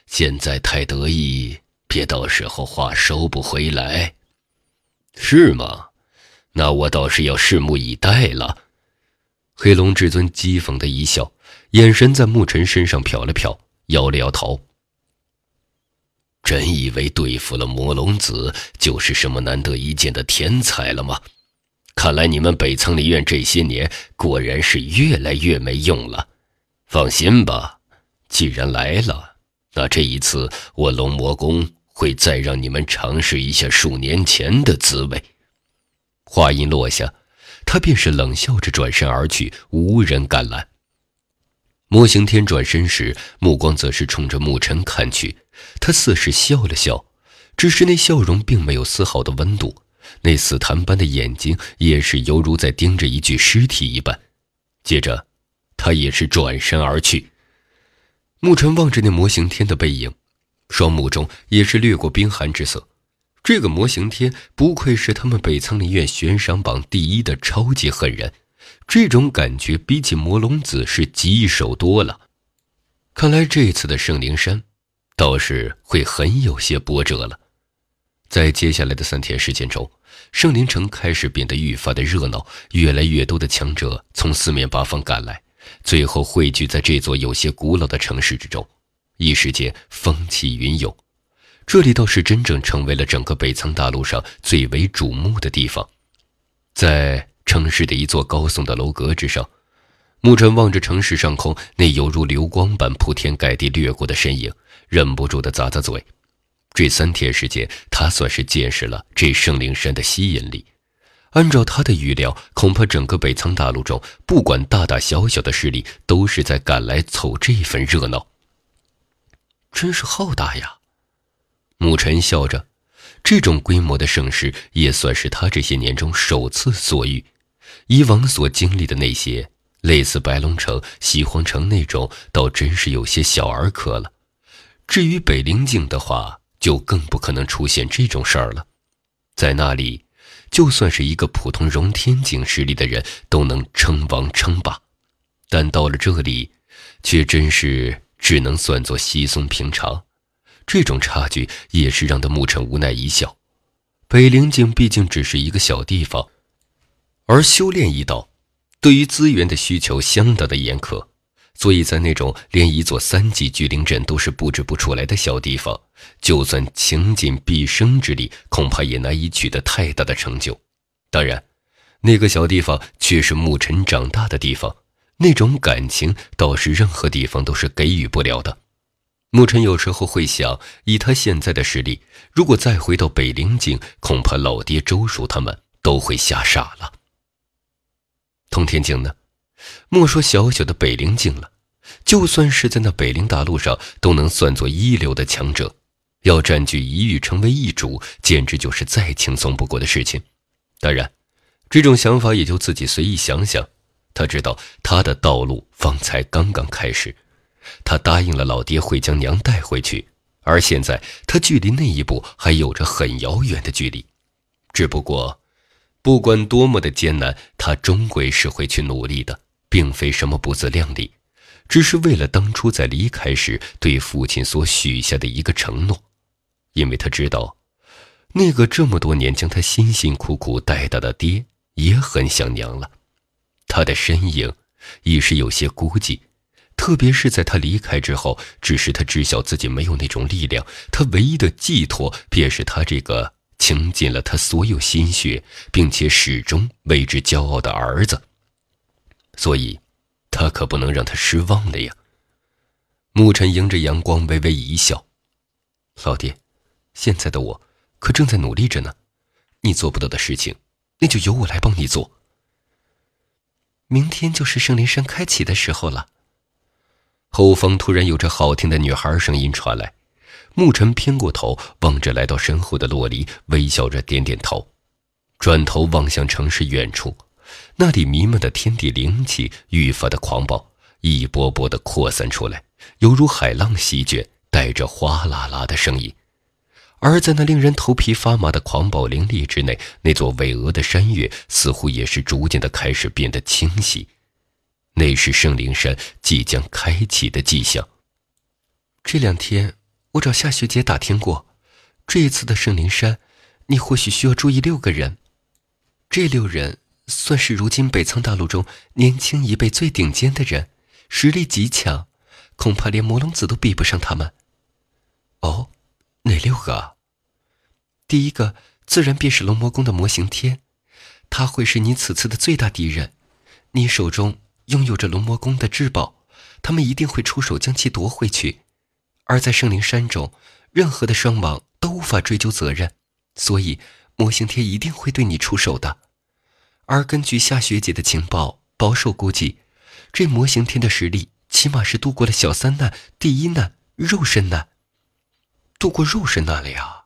现在太得意，别到时候话收不回来，是吗？那我倒是要拭目以待了。黑龙至尊讥讽的一笑，眼神在牧尘身上瞟了瞟，摇了摇头。真以为对付了魔龙子就是什么难得一见的天才了吗？看来你们北苍林院这些年果然是越来越没用了。放心吧，既然来了，那这一次我龙魔宫会再让你们尝试一下数年前的滋味。话音落下。他便是冷笑着转身而去，无人敢拦。魔刑天转身时，目光则是冲着牧尘看去，他似是笑了笑，只是那笑容并没有丝毫的温度，那死潭般的眼睛也是犹如在盯着一具尸体一般。接着，他也是转身而去。牧尘望着那魔刑天的背影，双目中也是掠过冰寒之色。这个魔形天不愧是他们北苍林院悬赏榜第一的超级狠人，这种感觉比起魔龙子是棘手多了。看来这次的圣灵山，倒是会很有些波折了。在接下来的三天时间中，圣灵城开始变得愈发的热闹，越来越多的强者从四面八方赶来，最后汇聚在这座有些古老的城市之中，一时间风起云涌。这里倒是真正成为了整个北苍大陆上最为瞩目的地方。在城市的一座高耸的楼阁之上，沐尘望着城市上空那犹如流光般铺天盖地掠过的身影，忍不住的咂咂嘴。这三天时间，他算是见识了这圣灵山的吸引力。按照他的预料，恐怕整个北苍大陆中，不管大大小小的势力，都是在赶来凑这份热闹。真是浩大呀！牧尘笑着，这种规模的盛世也算是他这些年中首次所遇。以往所经历的那些，类似白龙城、西荒城那种，倒真是有些小儿科了。至于北灵境的话，就更不可能出现这种事儿了。在那里，就算是一个普通融天境实力的人都能称王称霸，但到了这里，却真是只能算作稀松平常。这种差距也是让的牧尘无奈一笑。北灵境毕竟只是一个小地方，而修炼一道，对于资源的需求相当的严苛，所以在那种连一座三级聚灵阵都是布置不出来的小地方，就算倾尽毕生之力，恐怕也难以取得太大的成就。当然，那个小地方却是牧尘长大的地方，那种感情倒是任何地方都是给予不了的。牧尘有时候会想，以他现在的实力，如果再回到北灵境，恐怕老爹周叔他们都会吓傻了。通天境呢？莫说小小的北灵境了，就算是在那北灵大陆上，都能算作一流的强者。要占据一域，成为一主，简直就是再轻松不过的事情。当然，这种想法也就自己随意想想。他知道，他的道路方才刚刚开始。他答应了老爹会将娘带回去，而现在他距离那一步还有着很遥远的距离。只不过，不管多么的艰难，他终归是会去努力的，并非什么不自量力，只是为了当初在离开时对父亲所许下的一个承诺。因为他知道，那个这么多年将他辛辛苦苦带大的爹也很想娘了，他的身影已是有些孤寂。特别是在他离开之后，只是他知晓自己没有那种力量，他唯一的寄托便是他这个倾尽了他所有心血，并且始终为之骄傲的儿子。所以，他可不能让他失望了呀。沐尘迎着阳光微微一笑：“老爹，现在的我可正在努力着呢。你做不到的事情，那就由我来帮你做。明天就是圣灵山开启的时候了。”后方突然有着好听的女孩声音传来，沐尘偏过头望着来到身后的洛璃，微笑着点点头，转头望向城市远处。那里弥漫的天地灵气愈发的狂暴，一波波的扩散出来，犹如海浪席卷，带着哗啦啦的声音。而在那令人头皮发麻的狂暴灵力之内，那座巍峨的山岳似乎也是逐渐的开始变得清晰。那是圣灵山即将开启的迹象。这两天我找夏学姐打听过，这一次的圣灵山，你或许需要注意六个人。这六人。算是如今北苍大陆中年轻一辈最顶尖的人，实力极强，恐怕连魔龙子都比不上他们。哦，哪六个？第一个自然便是龙魔宫的魔形天，他会是你此次的最大敌人。你手中拥有着龙魔宫的至宝，他们一定会出手将其夺回去。而在圣灵山中，任何的伤亡都无法追究责任，所以魔形天一定会对你出手的。而根据夏学姐的情报，保守估计，这魔形天的实力起码是度过了小三难、第一难肉身难。度过肉身难了呀！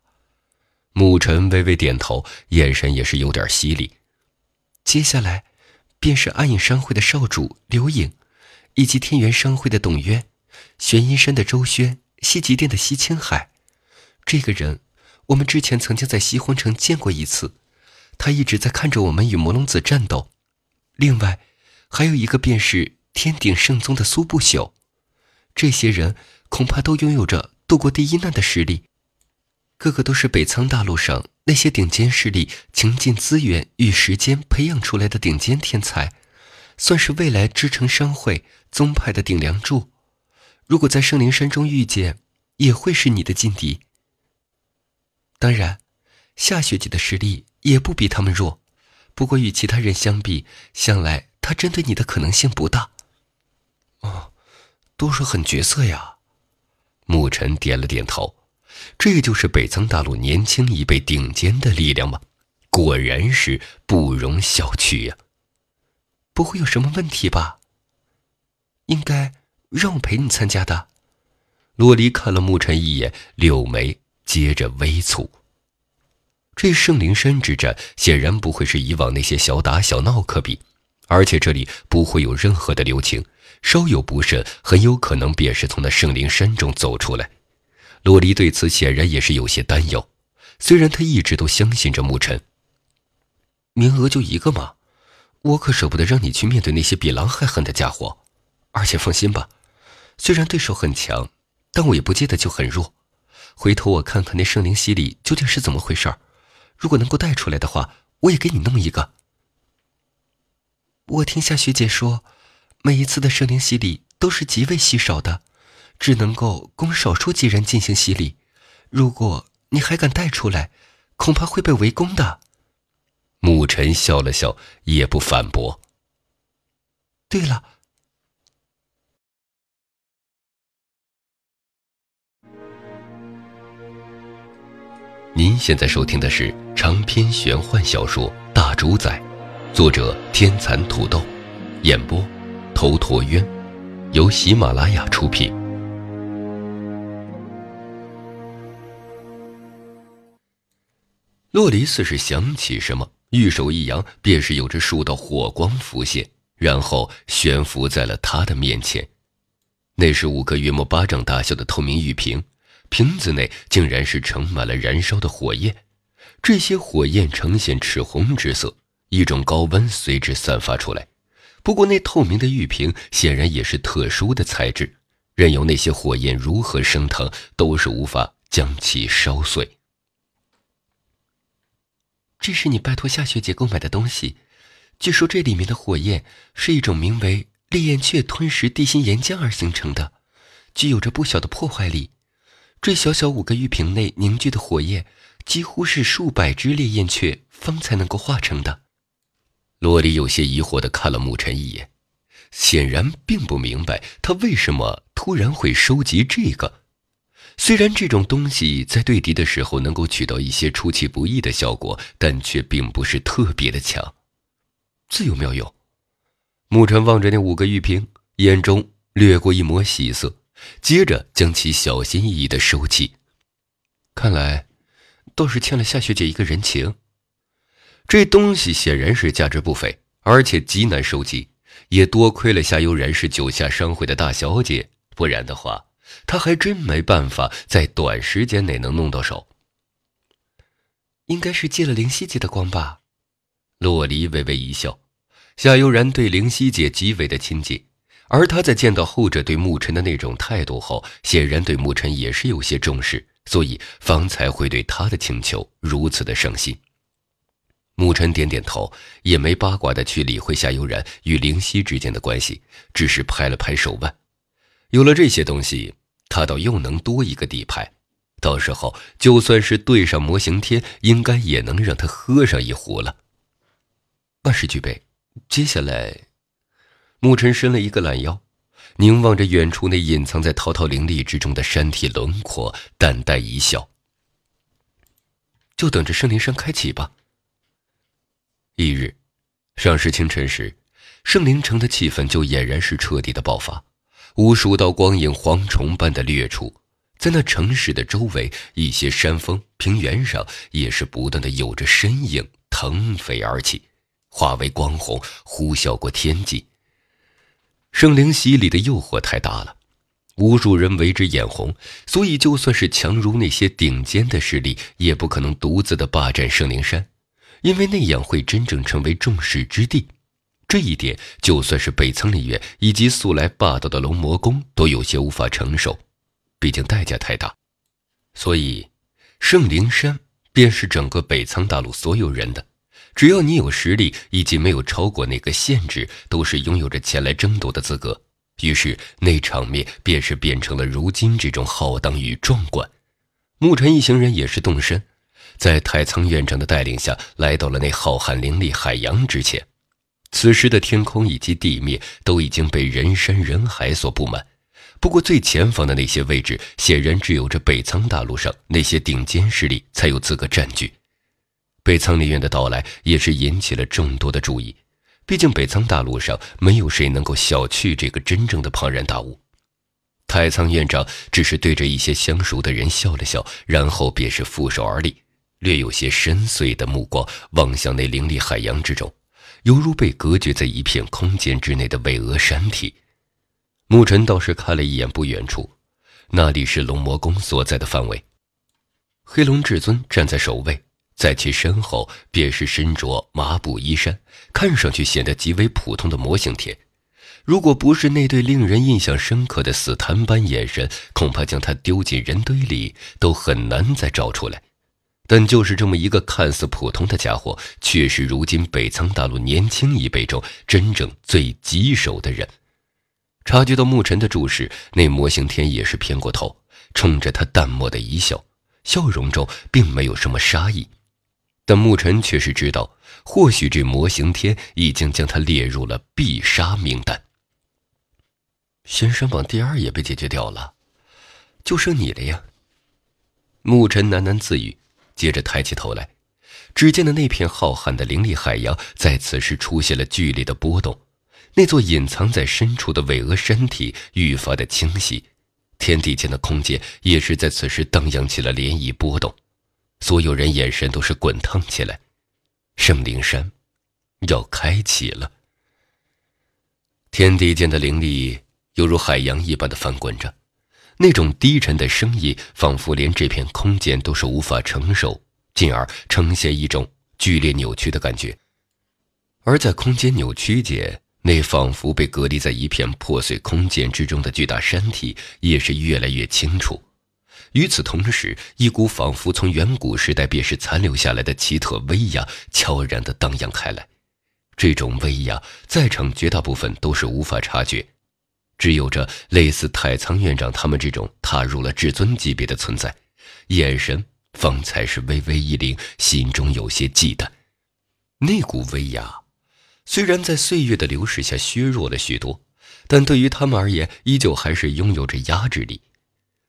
沐尘微微点头，眼神也是有点犀利。接下来，便是暗影商会的少主刘颖，以及天元商会的董渊，玄阴山的周轩，西极殿的西青海。这个人，我们之前曾经在西荒城见过一次。他一直在看着我们与魔龙子战斗，另外，还有一个便是天鼎圣宗的苏不朽，这些人恐怕都拥有着度过第一难的实力，个个都是北苍大陆上那些顶尖势力倾尽资源与时间培养出来的顶尖天才，算是未来支撑商会宗派的顶梁柱。如果在圣灵山中遇见，也会是你的劲敌。当然，夏雪姐的实力。也不比他们弱，不过与其他人相比，想来他针对你的可能性不大。哦，都是狠角色呀。沐尘点了点头，这就是北苍大陆年轻一辈顶尖的力量吗？果然是不容小觑呀。不会有什么问题吧？应该让我陪你参加的。洛离看了沐尘一眼，柳眉接着微蹙。这圣灵山之战显然不会是以往那些小打小闹可比，而且这里不会有任何的留情，稍有不慎，很有可能便是从那圣灵山中走出来。洛离对此显然也是有些担忧，虽然他一直都相信着沐尘。名额就一个嘛，我可舍不得让你去面对那些比狼还狠的家伙，而且放心吧，虽然对手很强，但我也不见得就很弱。回头我看看那圣灵洗礼究竟是怎么回事儿。如果能够带出来的话，我也给你弄一个。我听夏学姐说，每一次的圣灵洗礼都是极为稀少的，只能够供少数几人进行洗礼。如果你还敢带出来，恐怕会被围攻的。沐尘笑了笑，也不反驳。对了。您现在收听的是长篇玄幻小说《大主宰》，作者天蚕土豆，演播头陀渊，由喜马拉雅出品。洛离似是想起什么，玉手一扬，便是有着数道火光浮现，然后悬浮在了他的面前。那是五个约莫巴掌大小的透明玉瓶。瓶子内竟然是盛满了燃烧的火焰，这些火焰呈现赤红之色，一种高温随之散发出来。不过那透明的玉瓶显然也是特殊的材质，任由那些火焰如何升腾，都是无法将其烧碎。这是你拜托夏学姐购买的东西，据说这里面的火焰是一种名为烈焰雀吞食地心岩浆而形成的，具有着不小的破坏力。这小小五个玉瓶内凝聚的火焰，几乎是数百只烈焰雀方才能够化成的。洛璃有些疑惑的看了沐尘一眼，显然并不明白他为什么突然会收集这个。虽然这种东西在对敌的时候能够起到一些出其不意的效果，但却并不是特别的强。自有妙用。牧尘望着那五个玉瓶，眼中掠过一抹喜色，接着将其小心翼翼的收起。看来，倒是欠了夏学姐一个人情。这东西显然是价值不菲，而且极难收集，也多亏了夏悠然是九夏商会的大小姐，不然的话。他还真没办法在短时间内能弄到手。应该是借了灵犀姐的光吧？洛离微微一笑。夏悠然对灵犀姐极为的亲近，而他在见到后者对沐尘的那种态度后，显然对沐尘也是有些重视，所以方才会对他的请求如此的上心。沐尘点点头，也没八卦的去理会夏悠然与灵犀之间的关系，只是拍了拍手腕。有了这些东西。他倒又能多一个底牌，到时候就算是对上魔形天，应该也能让他喝上一壶了。万事俱备，接下来，沐尘伸了一个懒腰，凝望着远处那隐藏在滔滔灵力之中的山体轮廓，淡淡一笑：“就等着圣灵山开启吧。”一日，上市清晨时，圣灵城的气氛就俨然是彻底的爆发。无数道光影蝗虫般的掠出，在那城市的周围，一些山峰、平原上也是不断的有着身影腾飞而起，化为光虹，呼啸过天际。圣灵洗礼的诱惑太大了，无数人为之眼红，所以就算是强如那些顶尖的势力，也不可能独自的霸占圣灵山，因为那样会真正成为众矢之的。这一点，就算是北仓里院以及素来霸道的龙魔宫都有些无法承受，毕竟代价太大。所以，圣灵山便是整个北仓大陆所有人的，只要你有实力以及没有超过那个限制，都是拥有着前来争夺的资格。于是，那场面便是变成了如今这种浩荡与壮观。牧尘一行人也是动身，在太仓院长的带领下来到了那浩瀚灵力海洋之前。此时的天空以及地面都已经被人山人海所布满，不过最前方的那些位置，显然只有这北苍大陆上那些顶尖势力才有资格占据。北苍林院的到来也是引起了众多的注意，毕竟北苍大陆上没有谁能够小觑这个真正的庞然大物。太仓院长只是对着一些相熟的人笑了笑，然后便是负手而立，略有些深邃的目光望向那灵力海洋之中。犹如被隔绝在一片空间之内的巍峨山体，牧尘倒是看了一眼不远处，那里是龙魔宫所在的范围。黑龙至尊站在首位，在其身后便是身着麻布衣衫，看上去显得极为普通的魔形天。如果不是那对令人印象深刻的死檀般眼神，恐怕将他丢进人堆里都很难再找出来。但就是这么一个看似普通的家伙，却是如今北苍大陆年轻一辈中真正最棘手的人。察觉到牧尘的注视，那魔形天也是偏过头，冲着他淡漠的一笑，笑容中并没有什么杀意。但牧尘却是知道，或许这魔形天已经将他列入了必杀名单。仙山榜第二也被解决掉了，就剩你了呀。牧尘喃喃自语。接着抬起头来，只见的那片浩瀚的灵力海洋在此时出现了剧烈的波动，那座隐藏在深处的巍峨山体愈发的清晰，天地间的空间也是在此时荡漾起了涟漪波动，所有人眼神都是滚烫起来，圣灵山要开启了。天地间的灵力犹如海洋一般的翻滚着。那种低沉的声音，仿佛连这片空间都是无法承受，进而呈现一种剧烈扭曲的感觉。而在空间扭曲间，那仿佛被隔离在一片破碎空间之中的巨大山体，也是越来越清楚。与此同时，一股仿佛从远古时代便是残留下来的奇特威压，悄然地荡漾开来。这种威压，在场绝大部分都是无法察觉。只有着类似太仓院长他们这种踏入了至尊级别的存在，眼神方才是微微一凛，心中有些忌惮。那股威压，虽然在岁月的流逝下削弱了许多，但对于他们而言，依旧还是拥有着压制力，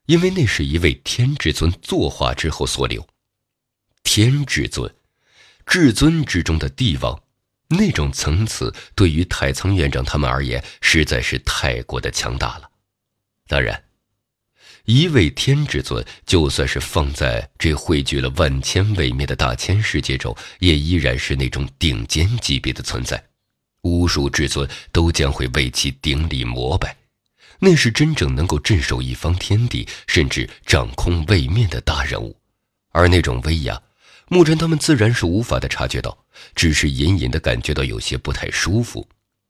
因为那是一位天至尊作化之后所留。天至尊，至尊之中的帝王，那种层次对于太仓院长他们而言，实在是太过的强大了。当然。一位天至尊，就算是放在这汇聚了万千位面的大千世界中，也依然是那种顶尖级别的存在。无数至尊都将会为其顶礼膜拜，那是真正能够镇守一方天地，甚至掌控位面的大人物。而那种威压，牧尘他们自然是无法的察觉到，只是隐隐的感觉到有些不太舒服，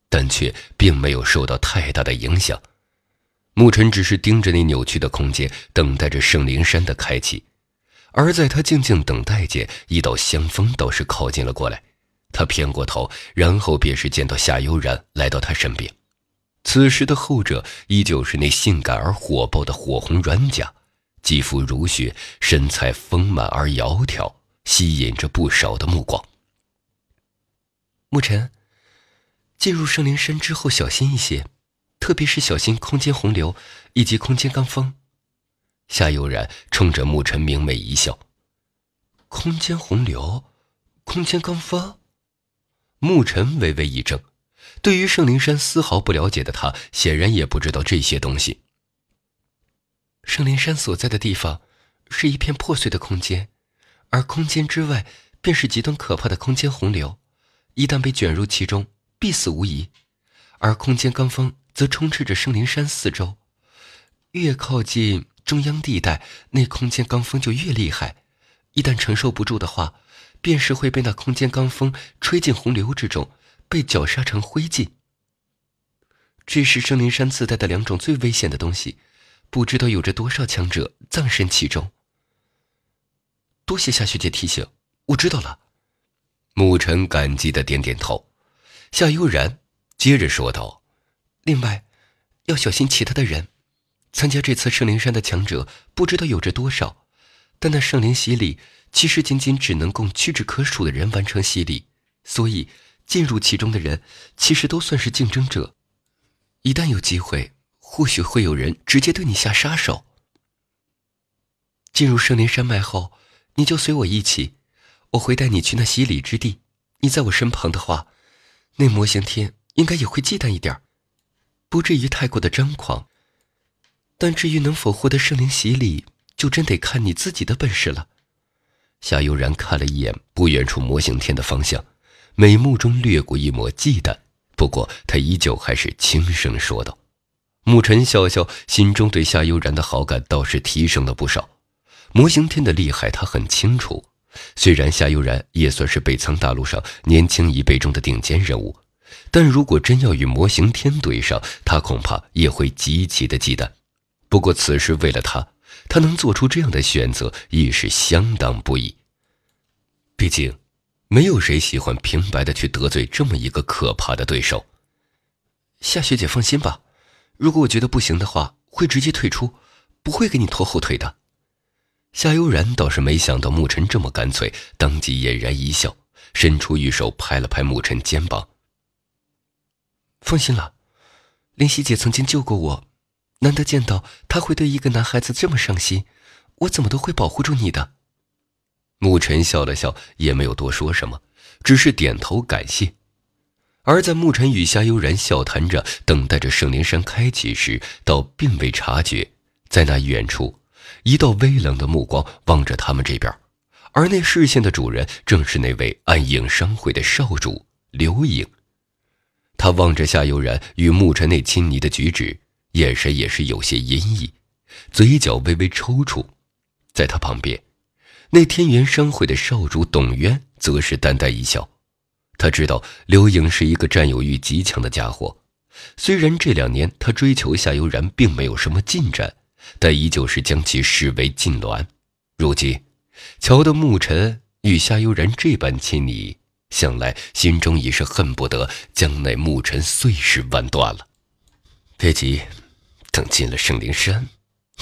但却并没有受到太大的影响。牧尘只是盯着那扭曲的空间，等待着圣灵山的开启。而在他静静等待间，一道香风倒是靠近了过来。他偏过头，然后便是见到夏悠然来到他身边。此时的后者依旧是那性感而火爆的火红软甲，肌肤如雪，身材丰满而窈窕，吸引着不少的目光。牧尘，进入圣灵山之后，小心一些。特别是小心空间洪流以及空间罡风。夏悠然冲着沐尘明媚一笑。空间洪流，空间罡风。沐尘微微一怔，对于圣灵山丝毫不了解的他，显然也不知道这些东西。圣灵山所在的地方，是一片破碎的空间，而空间之外，便是极端可怕的空间洪流，一旦被卷入其中，必死无疑。而空间罡风。则充斥着圣灵山四周，越靠近中央地带，那空间罡风就越厉害。一旦承受不住的话，便是会被那空间罡风吹进洪流之中，被绞杀成灰烬。这是圣灵山自带的两种最危险的东西，不知道有着多少强者葬身其中。多谢夏学姐提醒，我知道了。沐尘感激的点点头。夏悠然接着说道。另外，要小心其他的人。参加这次圣灵山的强者不知道有着多少，但那圣灵洗礼其实仅仅只能供屈指可数的人完成洗礼，所以进入其中的人其实都算是竞争者。一旦有机会，或许会有人直接对你下杀手。进入圣灵山脉后，你就随我一起，我会带你去那洗礼之地。你在我身旁的话，那魔刑天应该也会忌惮一点。不至于太过的张狂，但至于能否获得圣灵洗礼，就真得看你自己的本事了。夏悠然看了一眼不远处魔形天的方向，眉目中掠过一抹忌惮，不过他依旧还是轻声说道。沐尘笑笑，心中对夏悠然的好感倒是提升了不少。魔形天的厉害，他很清楚。虽然夏悠然也算是北苍大陆上年轻一辈中的顶尖人物。但如果真要与魔形天对上，他恐怕也会极其的忌惮。不过此时为了他，他能做出这样的选择，亦是相当不易。毕竟，没有谁喜欢平白的去得罪这么一个可怕的对手。夏学姐放心吧，如果我觉得不行的话，会直接退出，不会给你拖后腿的。夏悠然倒是没想到沐尘这么干脆，当即嫣然一笑，伸出玉手拍了拍沐尘肩膀。放心了，灵犀姐曾经救过我，难得见到她会对一个男孩子这么上心，我怎么都会保护住你的。沐尘笑了笑，也没有多说什么，只是点头感谢。而在沐尘与夏悠然笑谈着，等待着圣灵山开启时，倒并未察觉，在那远处，一道微冷的目光望着他们这边，而那视线的主人正是那位暗影商会的少主刘颖。他望着夏悠然与沐尘那亲昵的举止，眼神也是有些阴翳，嘴角微微抽搐。在他旁边，那天元商会的少主董渊则是淡淡一笑。他知道刘颖是一个占有欲极强的家伙，虽然这两年他追求夏悠然并没有什么进展，但依旧是将其视为禁卵。如今，瞧得沐尘与夏悠然这般亲昵。想来心中已是恨不得将那牧尘碎尸万段了。别急，等进了圣灵山，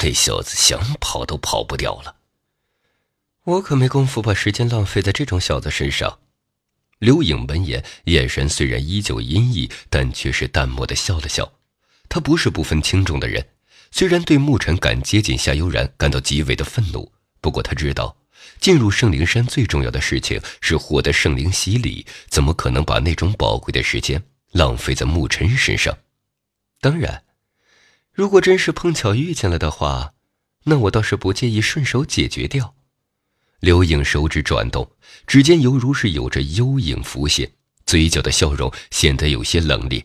那小子想跑都跑不掉了。我可没工夫把时间浪费在这种小子身上。刘颖闻言，眼神虽然依旧阴翳，但却是淡漠的笑了笑。他不是不分轻重的人，虽然对牧尘敢接近夏悠然感到极为的愤怒，不过他知道，进入圣灵山最重要的事情是获得圣灵洗礼，怎么可能把那种宝贵的时间浪费在牧尘身上？当然，如果真是碰巧遇见了的话，那我倒是不介意顺手解决掉。刘颖手指转动，指尖犹如是有着幽影浮现，嘴角的笑容显得有些冷冽。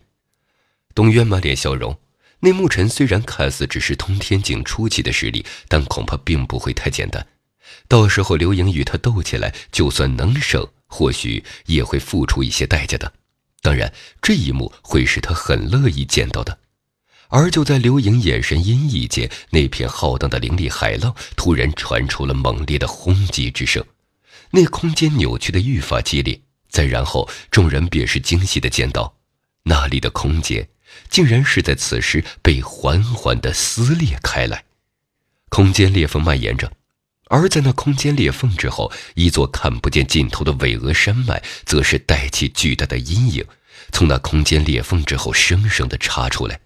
董渊满脸笑容，那牧尘虽然看似只是通天境初期的实力，但恐怕并不会太简单。到时候刘颖与他斗起来，就算能胜，或许也会付出一些代价的。当然，这一幕会是他很乐意见到的。而就在刘颖眼神阴翳间，那片浩荡的灵力海浪突然传出了猛烈的轰击之声，那空间扭曲的愈发激烈。再然后，众人便是惊喜的见到，那里的空间。竟然是在此时被缓缓的撕裂开来，空间裂缝蔓延着，而在那空间裂缝之后，一座看不见尽头的巍峨山脉，则是带起巨大的阴影，从那空间裂缝之后生生的插出来，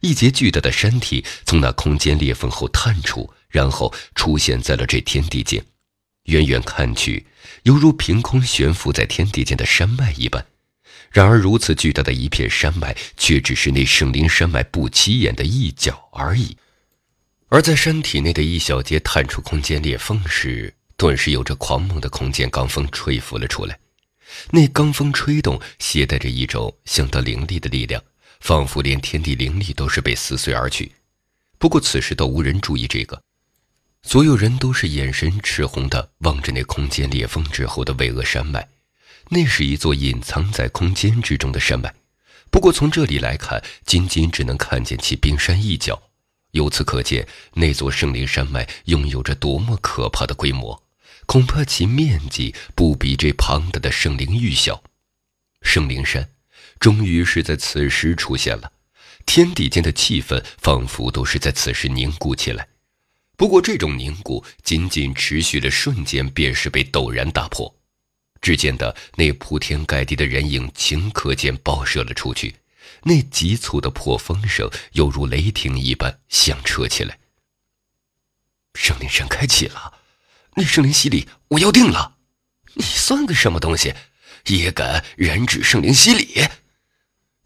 一截巨大的山体从那空间裂缝后探出，然后出现在了这天地间，远远看去，犹如凭空悬浮在天地间的山脉一般。然而，如此巨大的一片山脉，却只是那圣灵山脉不起眼的一角而已。而在山体内的一小节探出空间裂缝时，顿时有着狂猛的空间罡风吹拂了出来。那罡风吹动，携带着一种相当凌厉的力量，仿佛连天地灵力都是被撕碎而去。不过此时都无人注意这个，所有人都是眼神赤红的望着那空间裂缝之后的巍峨山脉。那是一座隐藏在空间之中的山脉，不过从这里来看，仅仅只能看见其冰山一角。由此可见，那座圣灵山脉拥有着多么可怕的规模，恐怕其面积不比这庞大的圣灵域小。圣灵山，终于是在此时出现了，天地间的气氛仿佛都是在此时凝固起来。不过，这种凝固仅仅持续了瞬间，便是被陡然打破。只见得那铺天盖地的人影顷刻间爆射了出去，那急促的破风声犹如雷霆一般响彻起来。圣灵山开启了，那圣灵洗礼我要定了！你算个什么东西，也敢染指圣灵洗礼？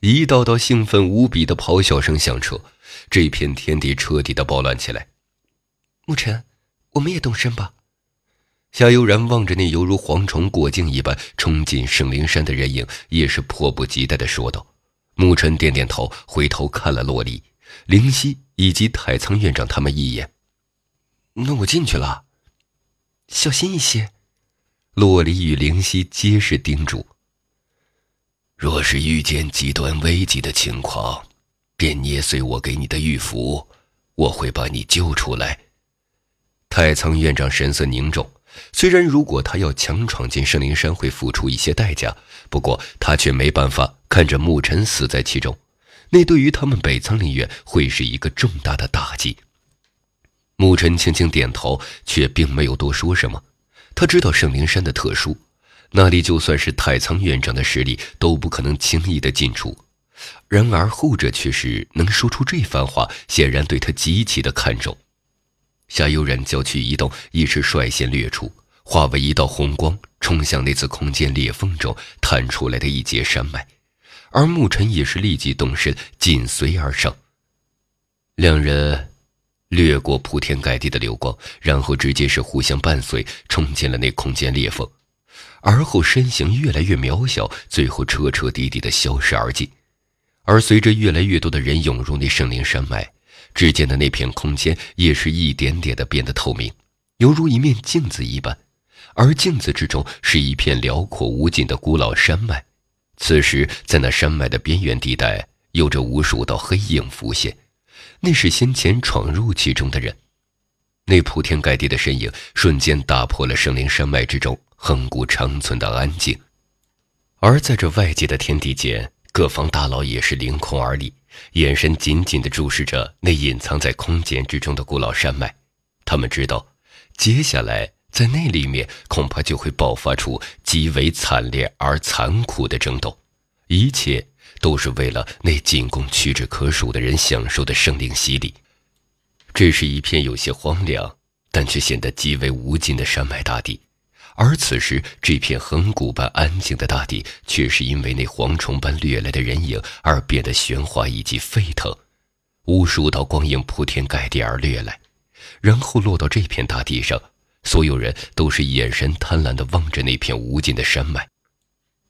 一道道兴奋无比的咆哮声响彻，这片天地彻底的暴乱起来。牧尘，我们也动身吧。夏悠然望着那犹如蝗虫过境一般冲进圣灵山的人影，也是迫不及待的说道。沐尘点点头，回头看了洛璃、灵犀以及太仓院长他们一眼。那我进去了，小心一些。洛璃与灵犀皆是叮嘱。若是遇见极端危急的情况，便捏碎我给你的玉符，我会把你救出来。太仓院长神色凝重。虽然如果他要强闯进圣灵山会付出一些代价，不过他却没办法看着牧尘死在其中，那对于他们北苍灵院会是一个重大的打击。牧尘轻轻点头，却并没有多说什么。他知道圣灵山的特殊，那里就算是太仓院长的实力都不可能轻易的进出。然而后者却是能说出这番话，显然对他极其的看重。夏悠然娇躯一动，亦是率先掠出，化为一道红光，冲向那次空间裂缝中探出来的一截山脉，而沐尘也是立即动身，紧随而上。两人掠过铺天盖地的流光，然后直接是互相伴随，冲进了那空间裂缝，而后身形越来越渺小，最后彻彻底底的消失而尽。而随着越来越多的人涌入那圣灵山脉。只见的那片空间也是一点点的变得透明，犹如一面镜子一般，而镜子之中是一片辽阔无尽的古老山脉。此时，在那山脉的边缘地带，有着无数道黑影浮现，那是先前闯入其中的人。那铺天盖地的身影瞬间打破了圣灵山脉之中恒古长存的安静，而在这外界的天地间，各方大佬也是凌空而立。眼神紧紧地注视着那隐藏在空间之中的古老山脉，他们知道，接下来在那里面恐怕就会爆发出极为惨烈而残酷的争斗，一切都是为了那仅供屈指可数的人享受的圣灵洗礼。这是一片有些荒凉，但却显得极为无尽的山脉大地。而此时，这片恒古般安静的大地，却是因为那蝗虫般掠来的人影而变得喧哗以及沸腾。无数道光影铺天盖地而掠来，然后落到这片大地上。所有人都是眼神贪婪地望着那片无尽的山脉。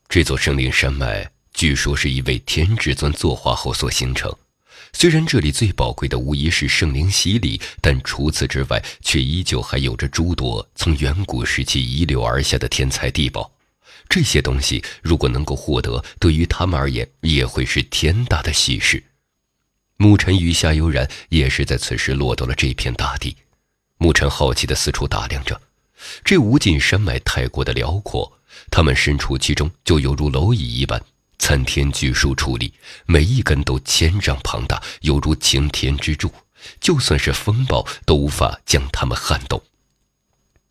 这座圣灵山脉，据说是一位天至尊作化后所形成。虽然这里最宝贵的无疑是圣灵洗礼，但除此之外，却依旧还有着诸多从远古时期遗留而下的天才地宝。这些东西如果能够获得，对于他们而言也会是天大的喜事。牧尘与夏悠然也是在此时落到了这片大地。牧尘好奇地四处打量着，这无尽山脉太过的辽阔，他们身处其中就犹如蝼蚁一般。参天巨树矗立，每一根都千丈庞大，犹如擎天之柱，就算是风暴都无法将它们撼动。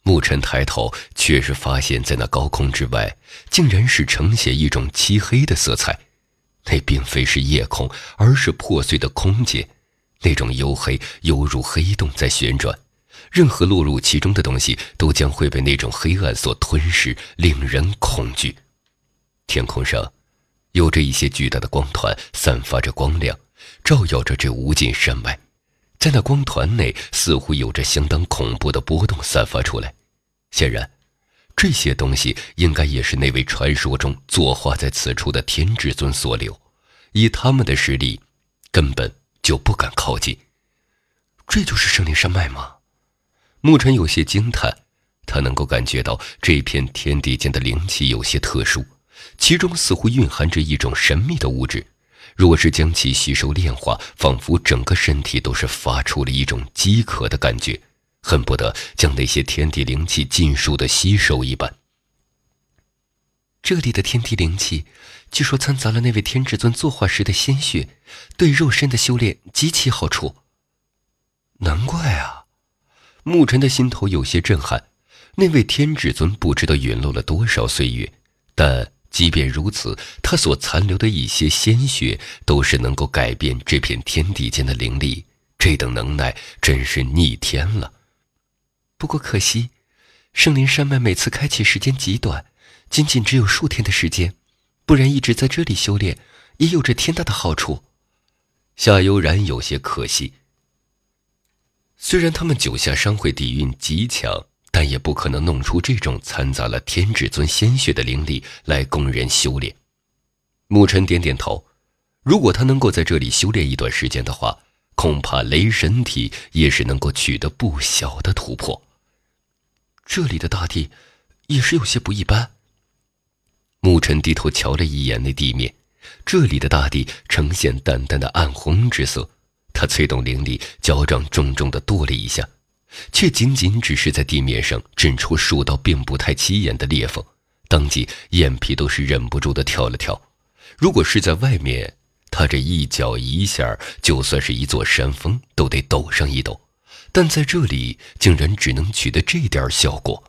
牧尘抬头，却是发现，在那高空之外，竟然是呈现一种漆黑的色彩。那并非是夜空，而是破碎的空间。那种黝黑，犹如黑洞在旋转，任何落入其中的东西，都将会被那种黑暗所吞噬，令人恐惧。天空上。有着一些巨大的光团，散发着光亮，照耀着这无尽山脉。在那光团内，似乎有着相当恐怖的波动散发出来。显然，这些东西应该也是那位传说中作画在此处的天至尊所留。以他们的实力，根本就不敢靠近。这就是圣灵山脉吗？牧尘有些惊叹，他能够感觉到这片天地间的灵气有些特殊。其中似乎蕴含着一种神秘的物质，若是将其吸收炼化，仿佛整个身体都是发出了一种饥渴的感觉，恨不得将那些天地灵气尽数的吸收一般。这里的天地灵气，据说掺杂了那位天至尊作画时的鲜血，对肉身的修炼极其好处。难怪啊，牧尘的心头有些震撼。那位天至尊不知道陨落了多少岁月，但。即便如此，他所残留的一些鲜血，都是能够改变这片天地间的灵力。这等能耐真是逆天了。不过可惜，圣灵山脉每次开启时间极短，仅仅只有数天的时间。不然一直在这里修炼，也有着天大的好处。夏悠然有些可惜。虽然他们九下商会底蕴极强。也不可能弄出这种掺杂了天至尊鲜血的灵力来供人修炼。牧尘点点头，如果他能够在这里修炼一段时间的话，恐怕雷神体也是能够取得不小的突破。这里的大地也是有些不一般。牧尘低头瞧了一眼那地面，这里的大地呈现淡淡的暗红之色。他催动灵力，脚掌重重的跺了一下。却仅仅只是在地面上震出数道并不太起眼的裂缝，当即眼皮都是忍不住的跳了跳。如果是在外面，他这一脚一下，就算是一座山峰都得抖上一抖，但在这里竟然只能取得这点效果。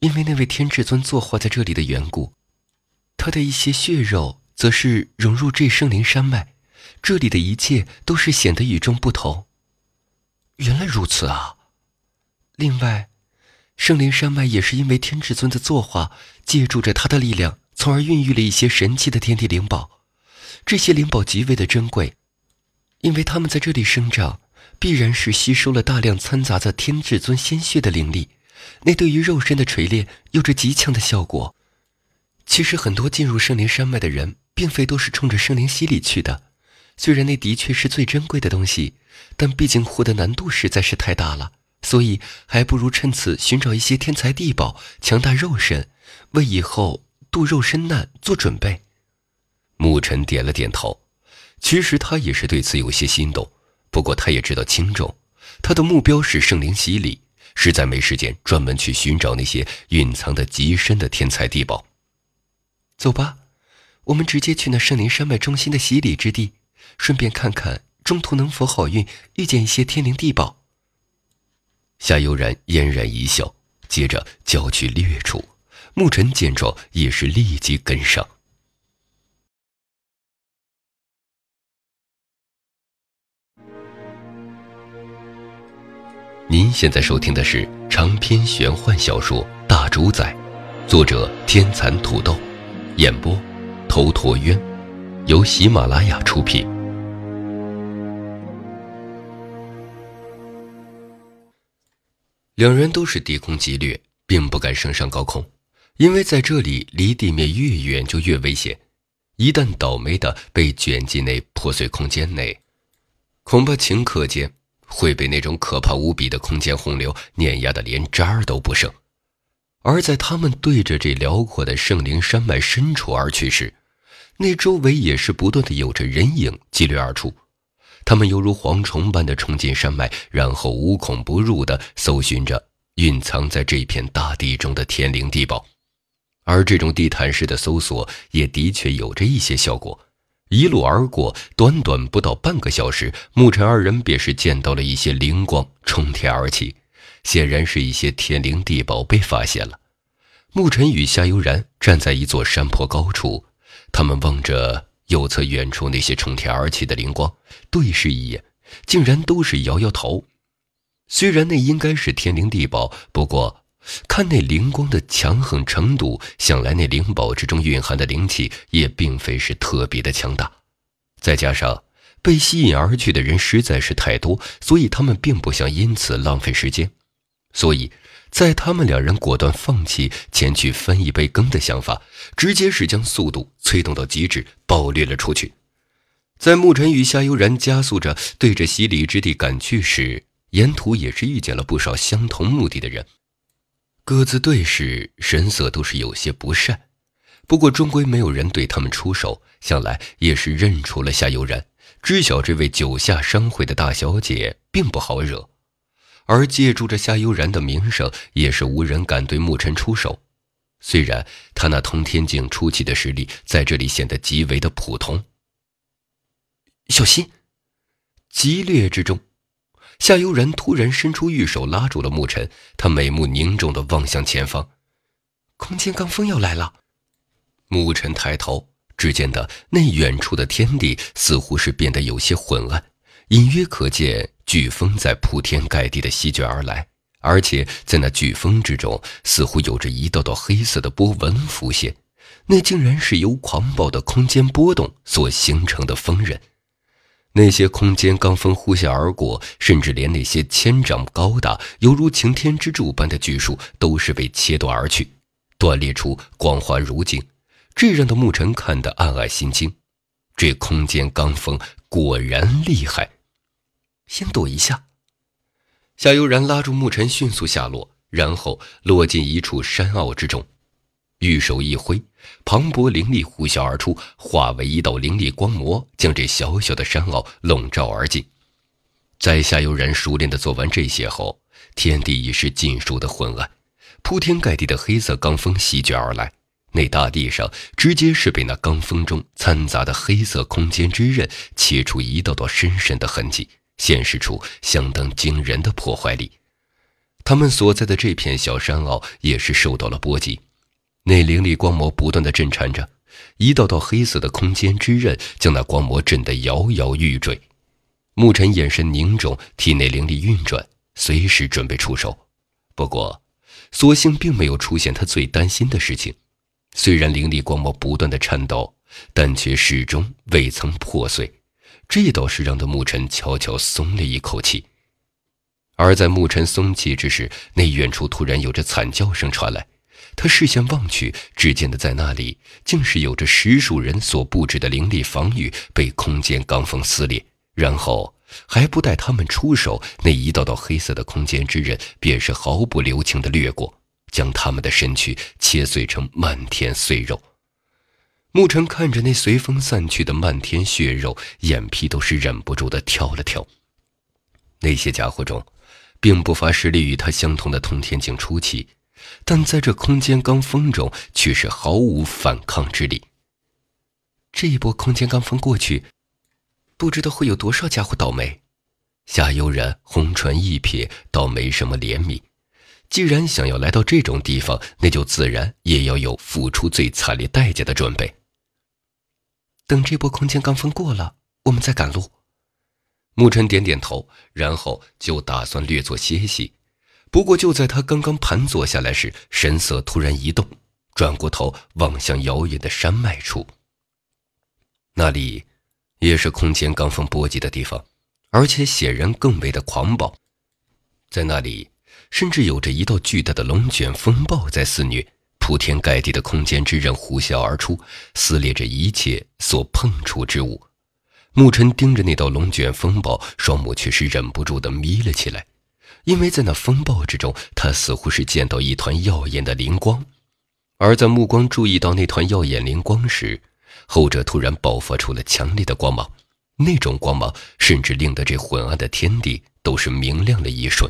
因为那位天至尊作画在这里的缘故，他的一些血肉则是融入这圣灵山脉，这里的一切都是显得与众不同。原来如此啊！另外，圣灵山脉也是因为天至尊的作画，借助着他的力量，从而孕育了一些神奇的天地灵宝。这些灵宝极为的珍贵，因为他们在这里生长，必然是吸收了大量掺杂着天至尊鲜血的灵力，那对于肉身的锤炼有着极强的效果。其实，很多进入圣灵山脉的人，并非都是冲着圣灵洗礼去的。虽然那的确是最珍贵的东西，但毕竟获得难度实在是太大了，所以还不如趁此寻找一些天才地宝，强大肉身，为以后渡肉身难做准备。牧尘点了点头，其实他也是对此有些心动，不过他也知道轻重，他的目标是圣灵洗礼，实在没时间专门去寻找那些蕴藏的极深的天才地宝。走吧，我们直接去那圣灵山脉中心的洗礼之地。顺便看看中途能否好运遇见一些天灵地宝。夏悠然嫣然一笑，接着就要去掠处。牧尘见状也是立即跟上。您现在收听的是长篇玄幻小说《大主宰》，作者天蚕土豆，演播头陀渊，由喜马拉雅出品。两人都是低空击掠，并不敢升上高空。因为在这里离地面越远就越危险，一旦倒霉的被卷进那破碎空间内，恐怕顷刻间会被那种可怕无比的空间洪流碾压的连渣儿都不剩。而在他们对着这辽阔的圣灵山脉深处而去时，那周围也是不断的有着人影激掠而出，他们犹如蝗虫般的冲进山脉，然后无孔不入的搜寻着蕴藏在这片大地中的天灵地宝。而这种地毯式的搜索也的确有着一些效果，一路而过，短短不到半个小时，牧尘二人便是见到了一些灵光冲天而起，显然是一些天灵地宝被发现了。牧尘与夏悠然站在一座山坡高处，他们望着右侧远处那些冲天而起的灵光，对视一眼，竟然都是摇摇头。虽然那应该是天灵地宝，不过。看那灵光的强横程度，想来那灵宝之中蕴含的灵气也并非是特别的强大。再加上被吸引而去的人实在是太多，所以他们并不想因此浪费时间。所以，在他们两人果断放弃前去分一杯羹的想法，直接是将速度催动到极致，暴掠了出去。在沐尘与夏悠然加速着对着洗礼之地赶去时，沿途也是遇见了不少相同目的的人。各自对视，神色都是有些不善。不过终归没有人对他们出手，想来也是认出了夏悠然，知晓这位九夏商会的大小姐并不好惹。而借助着夏悠然的名声，也是无人敢对沐尘出手。虽然他那通天境初期的实力在这里显得极为的普通。小心！激烈之中。夏悠然突然伸出玉手拉住了沐尘，他美目凝重的望向前方，空间罡风要来了。沐尘抬头，只见得那远处的天地似乎是变得有些昏暗，隐约可见飓风在铺天盖地的席卷而来，而且在那飓风之中，似乎有着一道道黑色的波纹浮现，那竟然是由狂暴的空间波动所形成的风刃。那些空间罡风呼啸而过，甚至连那些千丈高大、犹如擎天之柱般的巨树，都是被切断而去，断裂出光滑如镜。这让的牧尘看得暗暗心惊。这空间罡风果然厉害。先躲一下。夏悠然拉住牧尘，迅速下落，然后落进一处山坳之中。玉手一挥，磅礴灵力呼啸而出，化为一道灵力光膜，将这小小的山坳笼罩而尽。在夏悠然熟练的做完这些后，天地已是尽数的昏暗，铺天盖地的黑色罡风席卷而来，那大地上直接是被那罡风中掺杂的黑色空间之刃切出一道道深深的痕迹，显示出相当惊人的破坏力。他们所在的这片小山坳也是受到了波及。那灵力光膜不断的震颤着，一道道黑色的空间之刃将那光膜震得摇摇欲坠。牧尘眼神凝重，体内灵力运转，随时准备出手。不过，所幸并没有出现他最担心的事情。虽然灵力光膜不断的颤抖，但却始终未曾破碎，这倒是让的牧尘悄悄松了一口气。而在牧尘松气之时，那远处突然有着惨叫声传来。他视线望去，只见的在那里竟是有着十数人所布置的灵力防御被空间罡风撕裂，然后还不待他们出手，那一道道黑色的空间之刃便是毫不留情的掠过，将他们的身躯切碎成漫天碎肉。沐尘看着那随风散去的漫天血肉，眼皮都是忍不住的跳了跳。那些家伙中，并不乏实力与他相同的通天境初期。但在这空间罡风中，却是毫无反抗之力。这一波空间罡风过去，不知道会有多少家伙倒霉。夏悠然红唇一撇，倒没什么怜悯。既然想要来到这种地方，那就自然也要有付出最惨烈代价的准备。等这波空间罡风过了，我们再赶路。沐尘点点头，然后就打算略作歇息。不过就在他刚刚盘坐下来时，神色突然一动，转过头望向遥远的山脉处。那里也是空间罡风波及的地方，而且显然更为的狂暴。在那里，甚至有着一道巨大的龙卷风暴在肆虐，铺天盖地的空间之刃呼啸而出，撕裂着一切所碰触之物。沐尘盯着那道龙卷风暴，双目却是忍不住的眯了起来，因为在那风暴之中，他似乎是见到一团耀眼的灵光。而在目光注意到那团耀眼灵光时，后者突然爆发出了强烈的光芒，那种光芒甚至令得这昏暗的天地都是明亮了一瞬。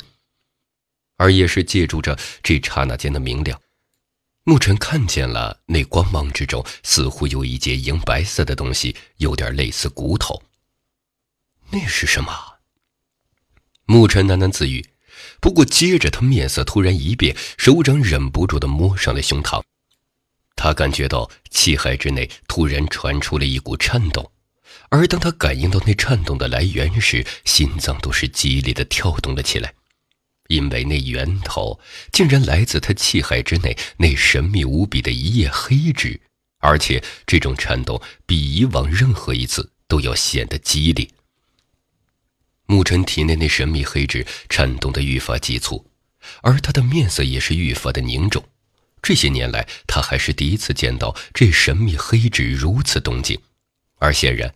而也是借助着这刹那间的明亮。沐尘看见了那光芒之中，似乎有一截银白色的东西，有点类似骨头。那是什么？沐尘喃喃自语。不过接着他面色突然一变，手掌忍不住的摸上了胸膛。他感觉到气海之内突然传出了一股颤动，而当他感应到那颤动的来源时，心脏都是激烈的跳动了起来。因为那源头竟然来自他气海之内那神秘无比的一页黑纸，而且这种颤动比以往任何一次都要显得激烈。沐尘体内那神秘黑纸颤动得愈发急促，而他的面色也是愈发的凝重。这些年来，他还是第一次见到这神秘黑纸如此动静，而显然，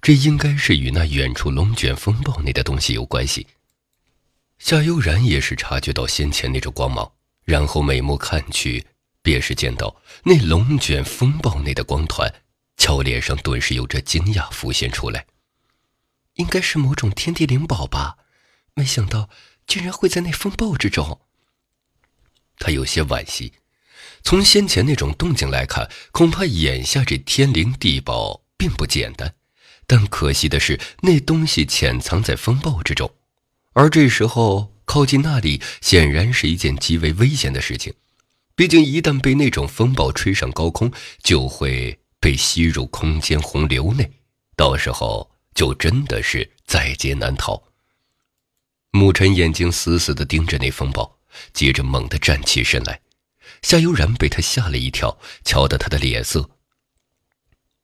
这应该是与那远处龙卷风暴内的东西有关系。夏悠然也是察觉到先前那种光芒，然后美目看去，便是见到那龙卷风暴内的光团，俏脸上顿时有着惊讶浮现出来。应该是某种天地灵宝吧，没想到竟然会在那风暴之中。他有些惋惜，从先前那种动静来看，恐怕眼下这天灵地宝并不简单，但可惜的是，那东西潜藏在风暴之中。而这时候靠近那里，显然是一件极为危险的事情。毕竟一旦被那种风暴吹上高空，就会被吸入空间洪流内，到时候就真的是在劫难逃。沐尘眼睛死死地盯着那风暴，接着猛地站起身来。夏悠然被他吓了一跳，瞧得他的脸色。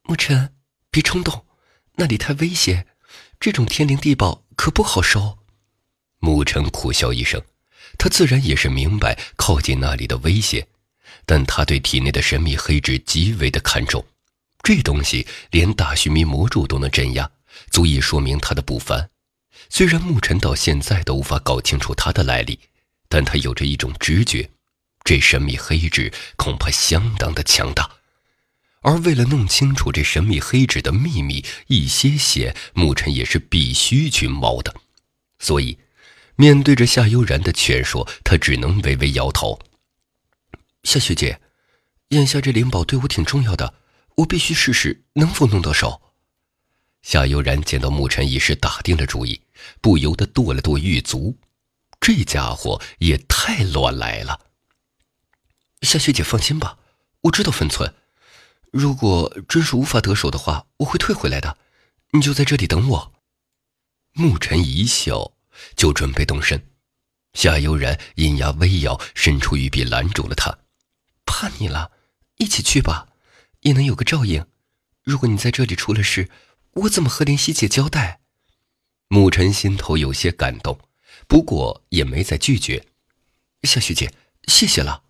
沐尘，别冲动，那里太危险，这种天灵地宝可不好收。沐尘苦笑一声，他自然也是明白靠近那里的危险，但他对体内的神秘黑纸极为的看重，这东西连大须弥魔柱都能镇压，足以说明他的不凡。虽然沐尘到现在都无法搞清楚他的来历，但他有着一种直觉，这神秘黑纸恐怕相当的强大。而为了弄清楚这神秘黑纸的秘密，一些血沐尘也是必须去冒的，所以。面对着夏悠然的劝说，他只能微微摇头。夏学姐，眼下这灵宝对我挺重要的，我必须试试能否弄到手。夏悠然见到沐尘已是打定了主意，不由得跺了跺玉足，这家伙也太乱来了。夏学姐放心吧，我知道分寸。如果真是无法得手的话，我会退回来的。你就在这里等我。沐尘一笑。就准备动身，夏悠然阴牙微咬，伸出玉臂拦住了他。怕你了，一起去吧，也能有个照应。如果你在这里出了事，我怎么和莲溪姐交代？沐尘心头有些感动，不过也没再拒绝。夏学姐，谢谢了。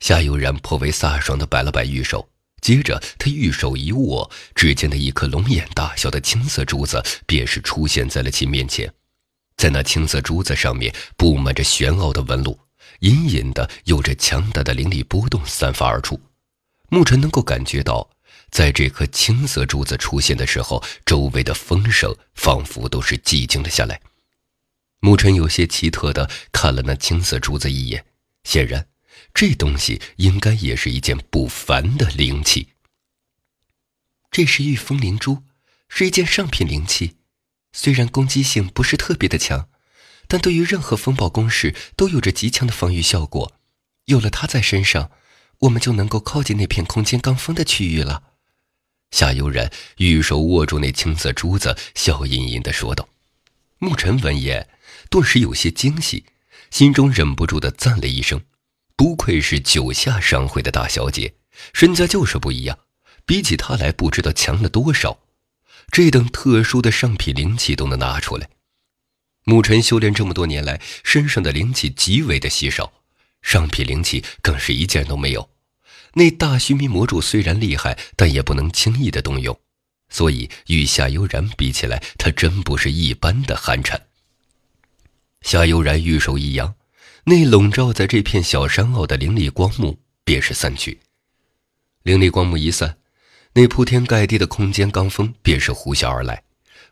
夏悠然颇为飒爽的摆了摆玉手，接着他玉手一握，只见的一颗龙眼大小的青色珠子便是出现在了其面前。在那青色珠子上面布满着玄奥的纹路，隐隐的有着强大的灵力波动散发而出。沐尘能够感觉到，在这颗青色珠子出现的时候，周围的风声仿佛都是寂静了下来。沐尘有些奇特的看了那青色珠子一眼，显然，这东西应该也是一件不凡的灵器。这是玉风灵珠，是一件上品灵器。虽然攻击性不是特别的强，但对于任何风暴攻势都有着极强的防御效果。有了它在身上，我们就能够靠近那片空间罡风的区域了。夏悠然玉手握住那青色珠子，笑吟吟地说道。沐尘闻言，顿时有些惊喜，心中忍不住的赞了一声：“不愧是九夏商会的大小姐，身家就是不一样，比起她来不知道强了多少。这等特殊的上品灵气都能拿出来。”沐尘修炼这么多年来，身上的灵气极为的稀少，上品灵气更是一件都没有。那大须弥魔柱虽然厉害，但也不能轻易的动用，所以与夏悠然比起来，他真不是一般的寒碜。夏悠然玉手一扬，那笼罩在这片小山坳的灵力光幕便是散去。灵力光幕一散，那铺天盖地的空间罡风便是呼啸而来。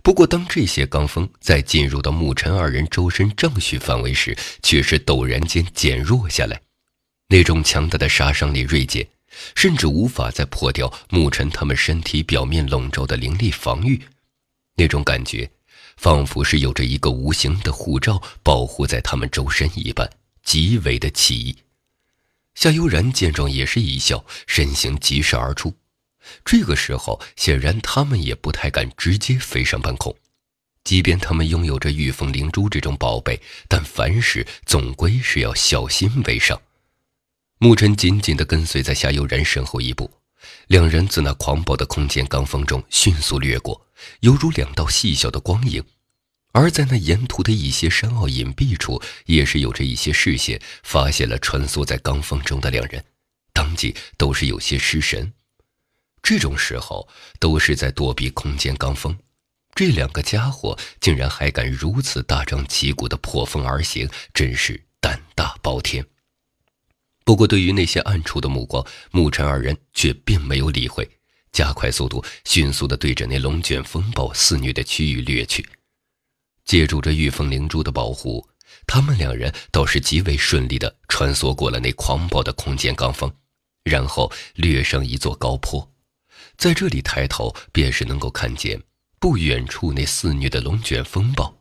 不过，当这些罡风在进入到沐尘二人周身丈许范围时，却是陡然间减弱下来。那种强大的杀伤力锐减，甚至无法再破掉沐尘他们身体表面笼罩的灵力防御。那种感觉，仿佛是有着一个无形的护罩保护在他们周身一般，极为的奇异。夏悠然见状也是一笑，身形疾射而出。这个时候，显然他们也不太敢直接飞上半空，即便他们拥有着御风灵珠这种宝贝，但凡事总归是要小心为上。沐尘紧紧地跟随在夏悠然身后一步，两人自那狂暴的空间罡风中迅速掠过，犹如两道细小的光影。而在那沿途的一些山坳隐蔽处，也是有着一些视线发现了穿梭在罡风中的两人，当即都是有些失神。这种时候都是在躲避空间罡风，这两个家伙竟然还敢如此大张旗鼓的破风而行，真是胆大包天。不过，对于那些暗处的目光，沐尘二人却并没有理会，加快速度，迅速的对着那龙卷风暴肆虐的区域掠去。借助着御风灵珠的保护，他们两人倒是极为顺利的穿梭过了那狂暴的空间罡风，然后掠上一座高坡，在这里抬头便是能够看见不远处那肆虐的龙卷风暴。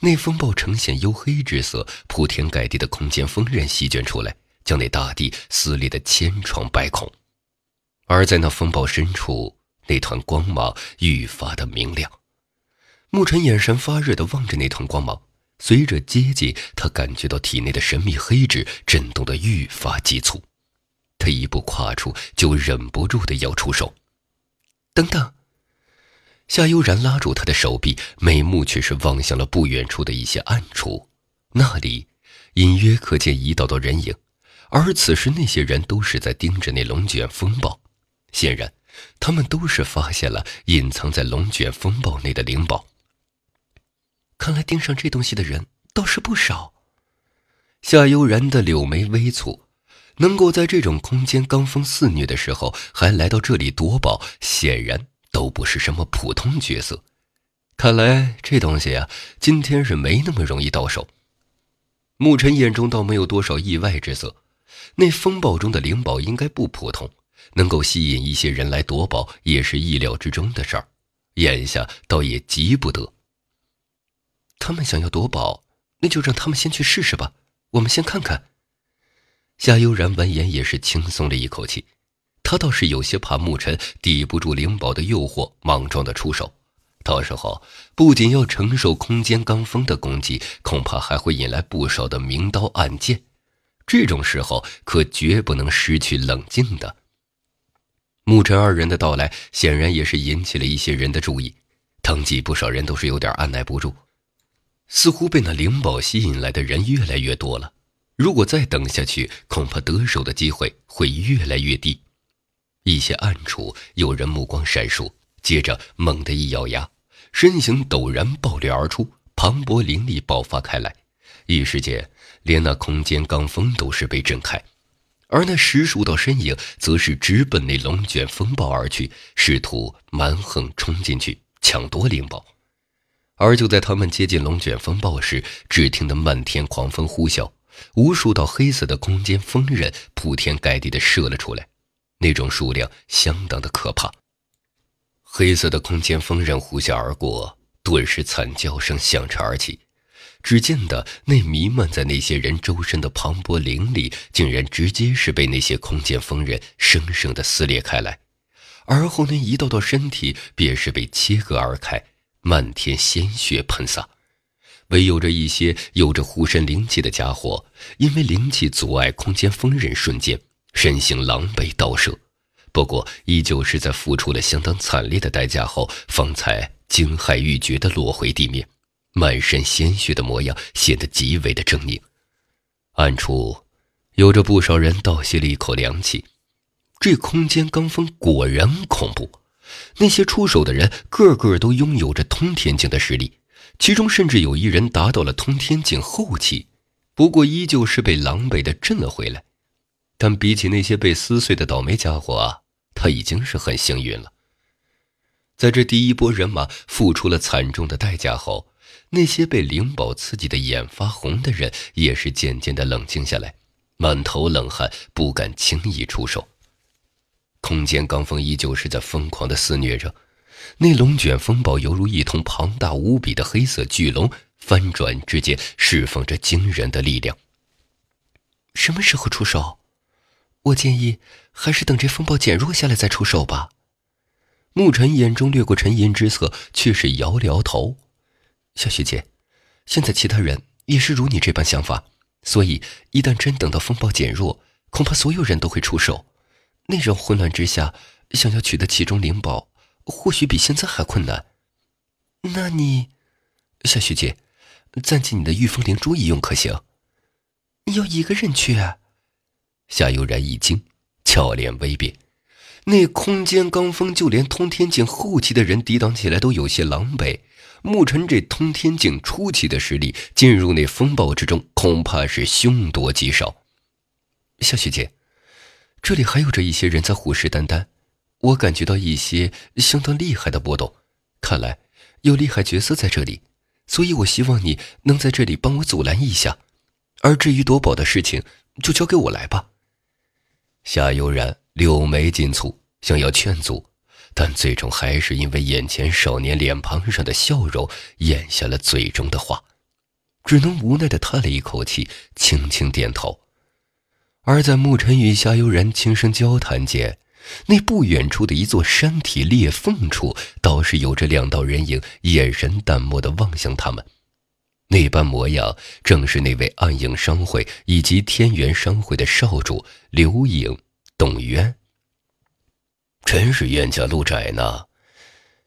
那风暴呈现黝黑之色，铺天盖地的空间风刃席卷出来。将那大地撕裂的千疮百孔，而在那风暴深处，那团光芒愈发的明亮。沐尘眼神发热的望着那团光芒，随着接近，他感觉到体内的神秘黑质震动的愈发急促。他一步跨出，就忍不住的要出手。等等！夏悠然拉住他的手臂，眉目却是望向了不远处的一些暗处，那里隐约可见一道道人影。而此时，那些人都是在盯着那龙卷风暴，显然，他们都是发现了隐藏在龙卷风暴内的灵宝。看来盯上这东西的人倒是不少。夏悠然的柳眉微蹙，能够在这种空间罡风肆虐的时候还来到这里夺宝，显然都不是什么普通角色。看来这东西啊，今天是没那么容易到手。沐尘眼中倒没有多少意外之色。那风暴中的灵宝应该不普通，能够吸引一些人来夺宝也是意料之中的事儿。眼下倒也急不得。他们想要夺宝，那就让他们先去试试吧。我们先看看。夏悠然闻言也是轻松了一口气，他倒是有些怕沐尘抵不住灵宝的诱惑，莽撞的出手，到时候不仅要承受空间罡风的攻击，恐怕还会引来不少的明刀暗剑。这种时候可绝不能失去冷静的。沐尘二人的到来显然也是引起了一些人的注意，当即不少人都是有点按耐不住，似乎被那灵宝吸引来的人越来越多了。如果再等下去，恐怕得手的机会会越来越低。一些暗处有人目光闪烁，接着猛地一咬牙，身形陡然爆裂而出，磅礴灵力爆发开来，一时间。连那空间罡风都是被震开，而那十数道身影则是直奔那龙卷风暴而去，试图蛮横冲进去抢夺灵宝。而就在他们接近龙卷风暴时，只听得漫天狂风呼啸，无数道黑色的空间锋刃铺天盖地的射了出来，那种数量相当的可怕。黑色的空间锋刃呼啸而过，顿时惨叫声响彻而起。只见得那弥漫在那些人周身的磅礴灵力，竟然直接是被那些空间锋刃生生的撕裂开来，而后那一道道身体便是被切割而开，漫天鲜血喷洒。唯有着一些有着护身灵气的家伙，因为灵气阻碍空间锋刃，瞬间身形狼狈倒射。不过，依旧是在付出了相当惨烈的代价后，方才惊骇欲绝地落回地面，满身鲜血的模样显得极为的狰狞。暗处，有着不少人倒吸了一口凉气。这空间罡风果然恐怖，那些出手的人个个都拥有着通天境的实力。其中甚至有一人达到了通天境后期，不过依旧是被狼狈的震了回来。但比起那些被撕碎的倒霉家伙啊，他已经是很幸运了。在这第一波人马付出了惨重的代价后，那些被灵宝刺激的眼发红的人也是渐渐的冷静下来，满头冷汗，不敢轻易出手。空间罡风依旧是在疯狂的肆虐着。那龙卷风暴犹如一头庞大无比的黑色巨龙，翻转之间释放着惊人的力量。什么时候出手？我建议还是等这风暴减弱下来再出手吧。沐尘眼中掠过沉吟之色，却是摇了摇头。小雪姐，现在其他人也是如你这般想法，所以一旦真等到风暴减弱，恐怕所有人都会出手。那种混乱之下，想要取得其中灵宝。或许比现在还困难。那你，夏雪姐，暂借你的御风灵珠一用可行？你要一个人去？啊夏悠然一惊，俏脸微变。那空间罡风，就连通天境后期的人抵挡起来都有些狼狈。沐尘这通天境初期的实力，进入那风暴之中，恐怕是凶多吉少。夏雪姐，这里还有着一些人在虎视眈眈。我感觉到一些相当厉害的波动，看来有厉害角色在这里，所以我希望你能在这里帮我阻拦一下。而至于夺宝的事情，就交给我来吧。夏悠然柳眉紧蹙，想要劝阻，但最终还是因为眼前少年脸庞上的笑容咽下了嘴中的话，只能无奈的叹了一口气，轻轻点头。而在沐晨与夏悠然轻声交谈间。那不远处的一座山体裂缝处，倒是有着两道人影，眼神淡漠的望向他们。那般模样，正是那位暗影商会以及天元商会的少主刘影、董渊。真是冤家路窄呢，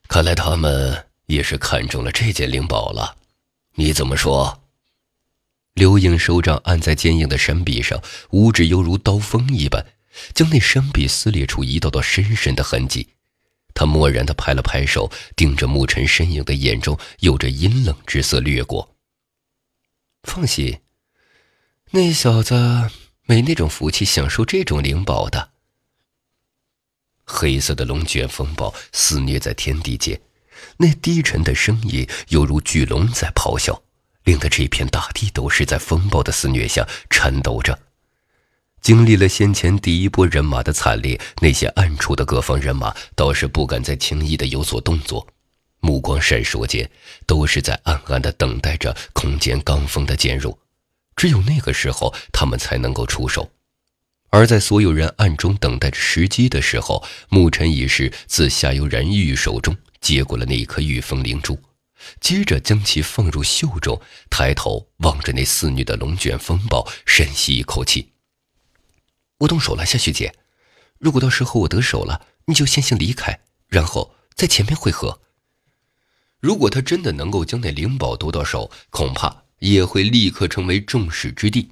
看来他们也是看中了这件灵宝了。你怎么说？刘颖手掌按在坚硬的山壁上，五指犹如刀锋一般。将那山壁撕裂出一道道深深的痕迹，他漠然的拍了拍手，盯着沐尘身影的眼中有着阴冷之色掠过。放心，那小子没那种福气享受这种灵宝的。黑色的龙卷风暴肆虐在天地间，那低沉的声音犹如巨龙在咆哮，令得这片大地都是在风暴的肆虐下颤抖着。经历了先前第一波人马的惨烈，那些暗处的各方人马倒是不敢再轻易的有所动作，目光闪烁间，都是在暗暗的等待着空间罡风的减弱。只有那个时候，他们才能够出手。而在所有人暗中等待着时机的时候，沐尘已是自夏悠然玉手中接过了那颗御风灵珠，接着将其放入袖中，抬头望着那肆虐的龙卷风暴，深吸一口气。我动手了，夏雪姐。如果到时候我得手了，你就先行离开，然后在前面会合。如果他真的能够将那灵宝夺到手，恐怕也会立刻成为众矢之的。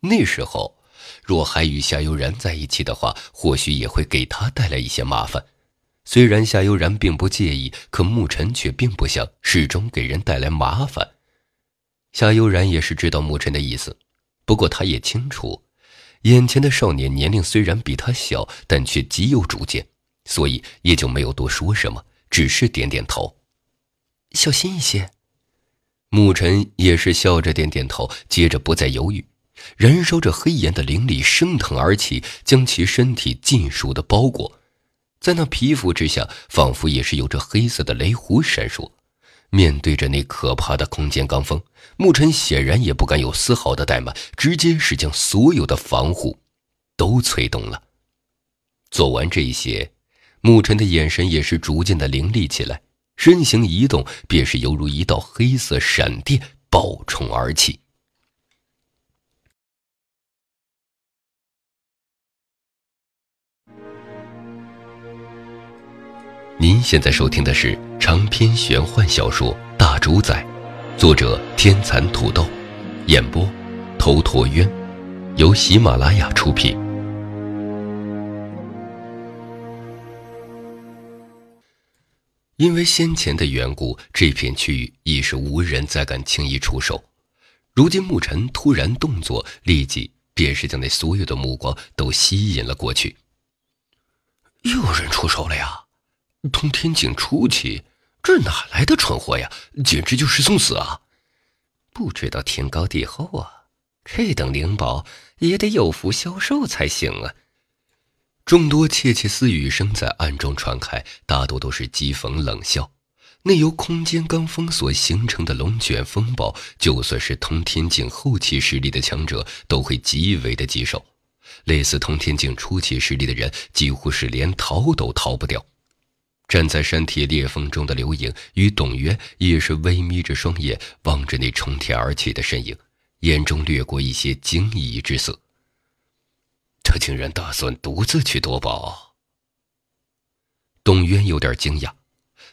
那时候，若还与夏悠然在一起的话，或许也会给他带来一些麻烦。虽然夏悠然并不介意，可沐尘却并不想始终给人带来麻烦。夏悠然也是知道沐尘的意思，不过他也清楚。眼前的少年年龄虽然比他小，但却极有主见，所以也就没有多说什么，只是点点头。小心一些。沐尘也是笑着点点头，接着不再犹豫，燃烧着黑炎的灵力升腾而起，将其身体尽数的包裹，在那皮肤之下，仿佛也是有着黑色的雷弧闪烁。面对着那可怕的空间罡风，沐尘显然也不敢有丝毫的怠慢，直接是将所有的防护都催动了。做完这一些，沐尘的眼神也是逐渐的凌厉起来，身形一动，便是犹如一道黑色闪电暴冲而起。您现在收听的是长篇玄幻小说《大主宰》，作者天蚕土豆，演播头陀渊，由喜马拉雅出品。因为先前的缘故，这片区域已是无人再敢轻易出手。如今沐尘突然动作，立即便是将那所有的目光都吸引了过去。又有人出手了呀！通天境初期，这哪来的蠢货呀？简直就是送死啊！不知道天高地厚啊！这等灵宝也得有福消受才行啊！众多窃窃私语声在暗中传开，大多都是讥讽冷笑。那由空间罡风所形成的龙卷风暴，就算是通天境后期实力的强者，都会极为的棘手。类似通天境初期实力的人，几乎是连逃都逃不掉。站在山体裂缝中的刘颖与董渊也是微眯着双眼望着那冲天而起的身影，眼中掠过一些惊异之色。他竟然打算独自去夺宝？董渊有点惊讶，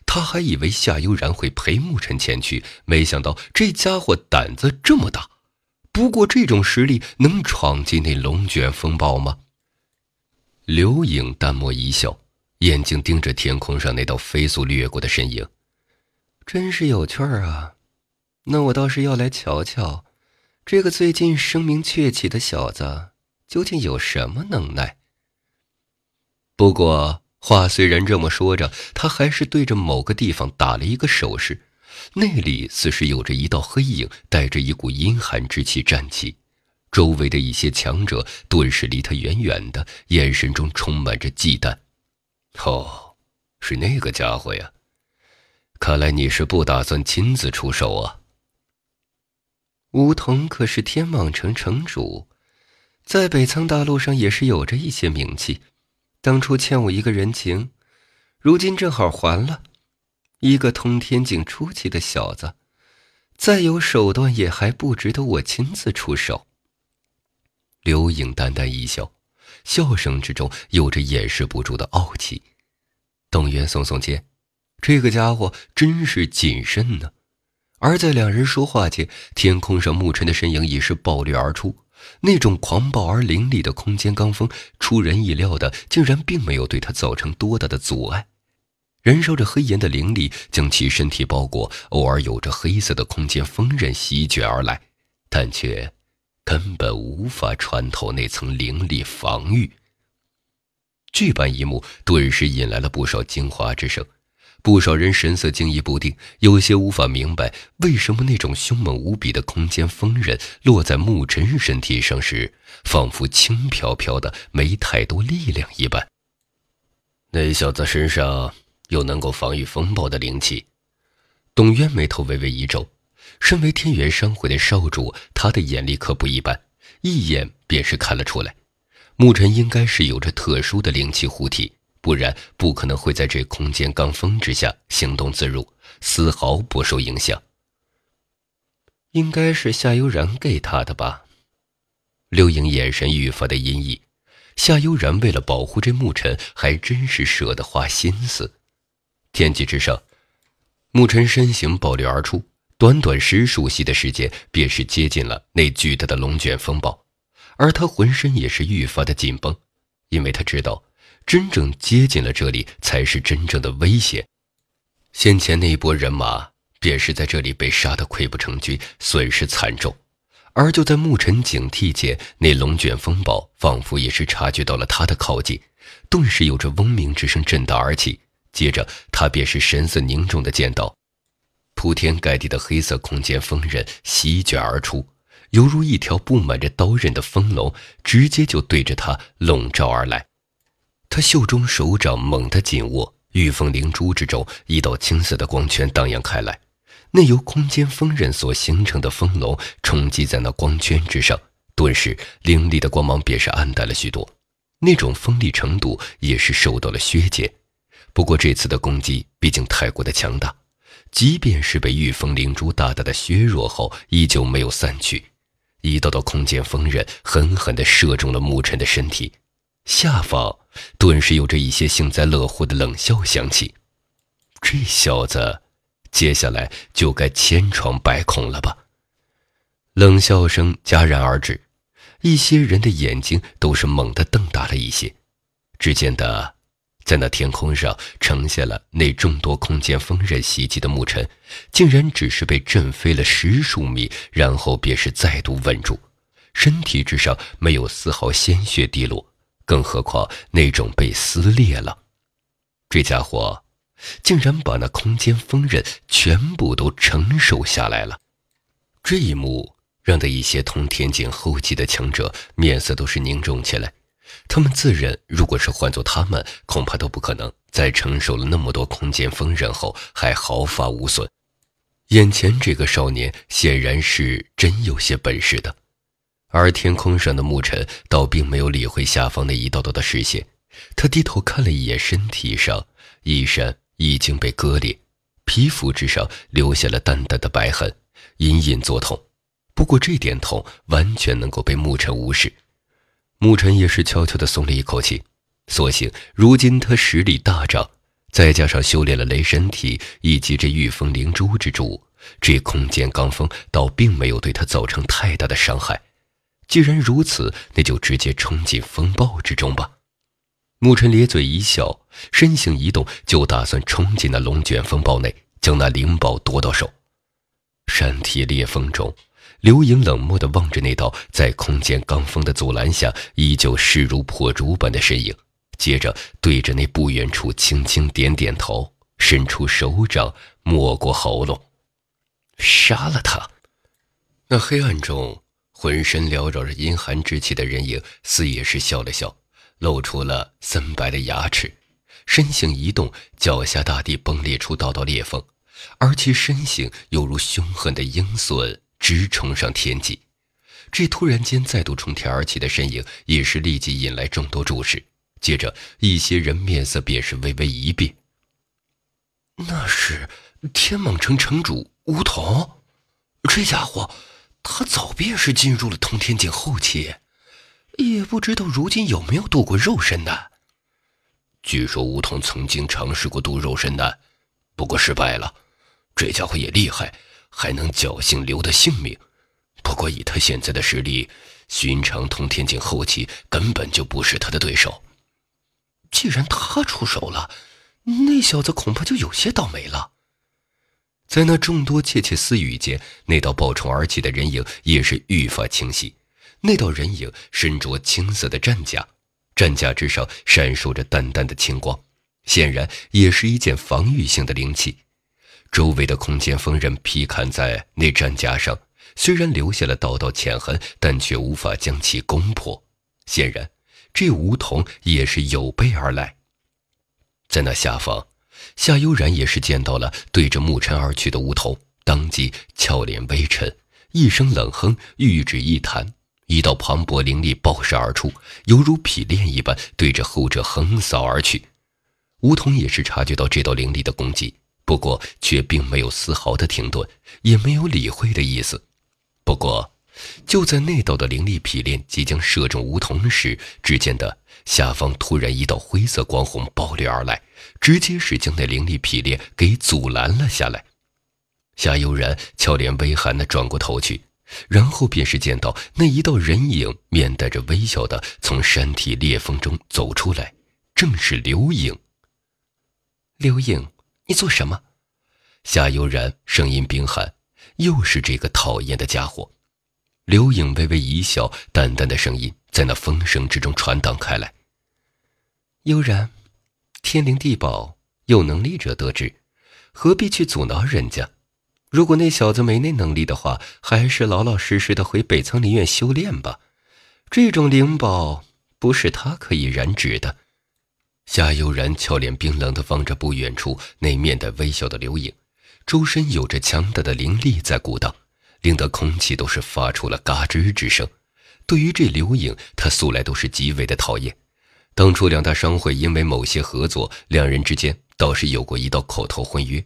他还以为夏悠然会陪沐尘前去，没想到这家伙胆子这么大。不过这种实力能闯进那龙卷风暴吗？刘颖淡漠一笑。眼睛盯着天空上那道飞速掠过的身影，真是有趣儿啊！那我倒是要来瞧瞧，这个最近声名鹊起的小子究竟有什么能耐。不过话虽然这么说着，他还是对着某个地方打了一个手势，那里似是有着一道黑影，带着一股阴寒之气站起，周围的一些强者顿时离他远远的，眼神中充满着忌惮。哦，是那个家伙呀！看来你是不打算亲自出手啊。梧桐可是天蟒城城主，在北苍大陆上也是有着一些名气。当初欠我一个人情，如今正好还了。一个通天境初期的小子，再有手段也还不值得我亲自出手。刘颖淡淡一笑。笑声之中有着掩饰不住的傲气。董渊耸耸肩，这个家伙真是谨慎呢。而在两人说话间，天空上沐尘的身影已是暴掠而出。那种狂暴而凌厉的空间罡风，出人意料的，竟然并没有对他造成多大的阻碍。燃烧着黑炎的灵力将其身体包裹，偶尔有着黑色的空间锋刃席卷而来，但却。根本无法穿透那层灵力防御。这般一幕顿时引来了不少惊哗之声，不少人神色惊疑不定，有些无法明白为什么那种凶猛无比的空间锋刃落在沐尘身体上时，仿佛轻飘飘的，没太多力量一般。那小子身上有能够防御风暴的灵气？董渊眉头微微一皱。身为天元商会的少主，他的眼力可不一般，一眼便是看了出来。沐尘应该是有着特殊的灵气护体，不然不可能会在这空间罡风之下行动自如，丝毫不受影响。应该是夏悠然给他的吧？刘颖眼神愈发的阴翳。夏悠然为了保护这沐尘，还真是舍得花心思。天际之上，沐尘身形暴掠而出。短短十数息的时间，便是接近了那巨大的龙卷风暴，而他浑身也是愈发的紧绷，因为他知道，真正接近了这里，才是真正的危险。先前那一波人马，便是在这里被杀得溃不成军，损失惨重。而就在沐尘警惕间，那龙卷风暴仿佛也是察觉到了他的靠近，顿时有着嗡鸣之声震荡而起，接着他便是神色凝重的见到。铺天盖地的黑色空间锋刃席卷而出，犹如一条布满着刀刃的风龙，直接就对着他笼罩而来。他袖中手掌猛地紧握，玉凤灵珠之中，一道青色的光圈荡漾开来，那由空间锋刃所形成的风龙冲击在那光圈之上，顿时凌厉的光芒便是暗淡了许多，那种锋利程度也是受到了削减。不过这次的攻击毕竟太过的强大，即便是被御风灵珠大大的削弱后，依旧没有散去。一道道空间锋刃狠狠地射中了牧尘的身体，下方顿时有着一些幸灾乐祸的冷笑响起。这小子，接下来就该千疮百孔了吧？冷笑声戛然而止，一些人的眼睛都是猛地瞪大了一些。只见得，在那天空上呈现了那众多空间锋刃袭击的牧尘，竟然只是被震飞了十数米，然后便是再度稳住，身体之上没有丝毫鲜血滴落，更何况那种被撕裂了。这家伙。竟然把那空间锋刃全部都承受下来了，这一幕让的一些通天境后期的强者面色都是凝重起来。他们自认，如果是换做他们，恐怕都不可能在承受了那么多空间锋刃后还毫发无损。眼前这个少年显然是真有些本事的，而天空上的牧尘倒并没有理会下方那一道道的视线，他低头看了一眼身体上衣衫。已经被割裂，皮肤之上留下了淡淡的白痕，隐隐作痛。不过这点痛完全能够被牧尘无视。牧尘也是悄悄地松了一口气，所幸如今他实力大涨，再加上修炼了雷神体以及这御风灵珠之助，这空间罡风倒并没有对他造成太大的伤害。既然如此，那就直接冲进风暴之中吧。牧尘咧嘴一笑，身形一动，就打算冲进那龙卷风暴内，将那灵宝夺到手。山体裂缝中，刘莹冷漠地望着那道在空间罡风的阻拦下依旧势如破竹般的身影，接着对着那不远处轻轻点点头，伸出手掌没过喉咙，杀了他。那黑暗中，浑身缭绕着阴寒之气的人影，似也是笑了笑。露出了森白的牙齿，身形一动，脚下大地崩裂出道道裂缝，而其身形犹如凶狠的鹰隼，直冲上天际。这突然间再度冲天而起的身影，也是立即引来众多注视。接着，一些人面色便是微微一变。那是天蟒城城主梧桐，这家伙，他早便是进入了通天境后期。也不知道如今有没有渡过肉身的。据说梧桐曾经尝试过渡肉身的，不过失败了。这家伙也厉害，还能侥幸留得性命。不过以他现在的实力，寻常通天境后期根本就不是他的对手。既然他出手了，那小子恐怕就有些倒霉了。在那众多窃窃私语间，那道暴冲而起的人影也是愈发清晰。那道人影身着青色的战甲，战甲之上闪烁着淡淡的青光，显然也是一件防御性的灵器。周围的空间锋刃劈砍在那战甲上，虽然留下了道道浅痕，但却无法将其攻破。显然，这梧桐也是有备而来。在那下方，夏悠然也是见到了对着牧尘而去的梧桐，当即俏脸微沉，一声冷哼，玉指一弹。一道磅礴灵力爆射而出，犹如劈炼一般，对着后者横扫而去。梧桐也是察觉到这道灵力的攻击，不过却并没有丝毫的停顿，也没有理会的意思。不过，就在那道的灵力劈裂即将射中梧桐时，只见得下方突然一道灰色光虹爆裂而来，直接是将那灵力劈裂给阻拦了下来。夏悠然俏脸微寒的转过头去。然后便是见到那一道人影，面带着微笑的从山体裂缝中走出来，正是刘影。刘影，你做什么？夏悠然声音冰寒，又是这个讨厌的家伙。刘颖微微一笑，淡淡的声音在那风声之中传荡开来。悠然，天灵地宝，有能力者得之，何必去阻挠人家？如果那小子没那能力的话，还是老老实实的回北苍林院修炼吧。这种灵宝不是他可以染指的。夏悠然俏脸冰冷的望着不远处那面带微笑的刘影，周身有着强大的灵力在鼓荡，令得空气都是发出了嘎吱之声。对于这刘影，他素来都是极为的讨厌。当初两大商会因为某些合作，两人之间倒是有过一道口头婚约。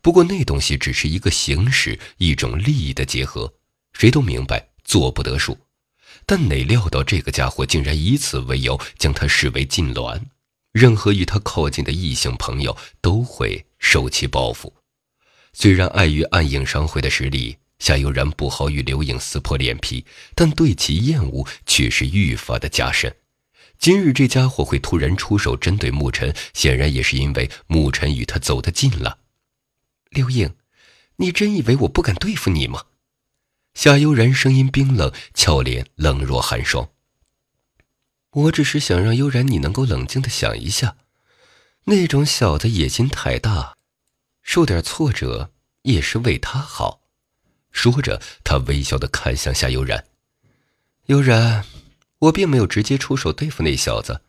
不过那东西只是一个形式，一种利益的结合，谁都明白做不得数。但哪料到这个家伙竟然以此为由将他视为禁卵，任何与他靠近的异性朋友都会受其报复。虽然碍于暗影商会的实力，夏悠然不好与刘颖撕破脸皮，但对其厌恶却是愈发的加深。今日这家伙会突然出手针对沐尘，显然也是因为沐尘与他走得近了。刘颖，你真以为我不敢对付你吗？夏悠然声音冰冷，俏脸冷若寒霜。我只是想让悠然你能够冷静的想一下，那种小的野心太大，受点挫折也是为他好。说着，他微笑的看向夏悠然。悠然，我并没有直接出手对付那小子，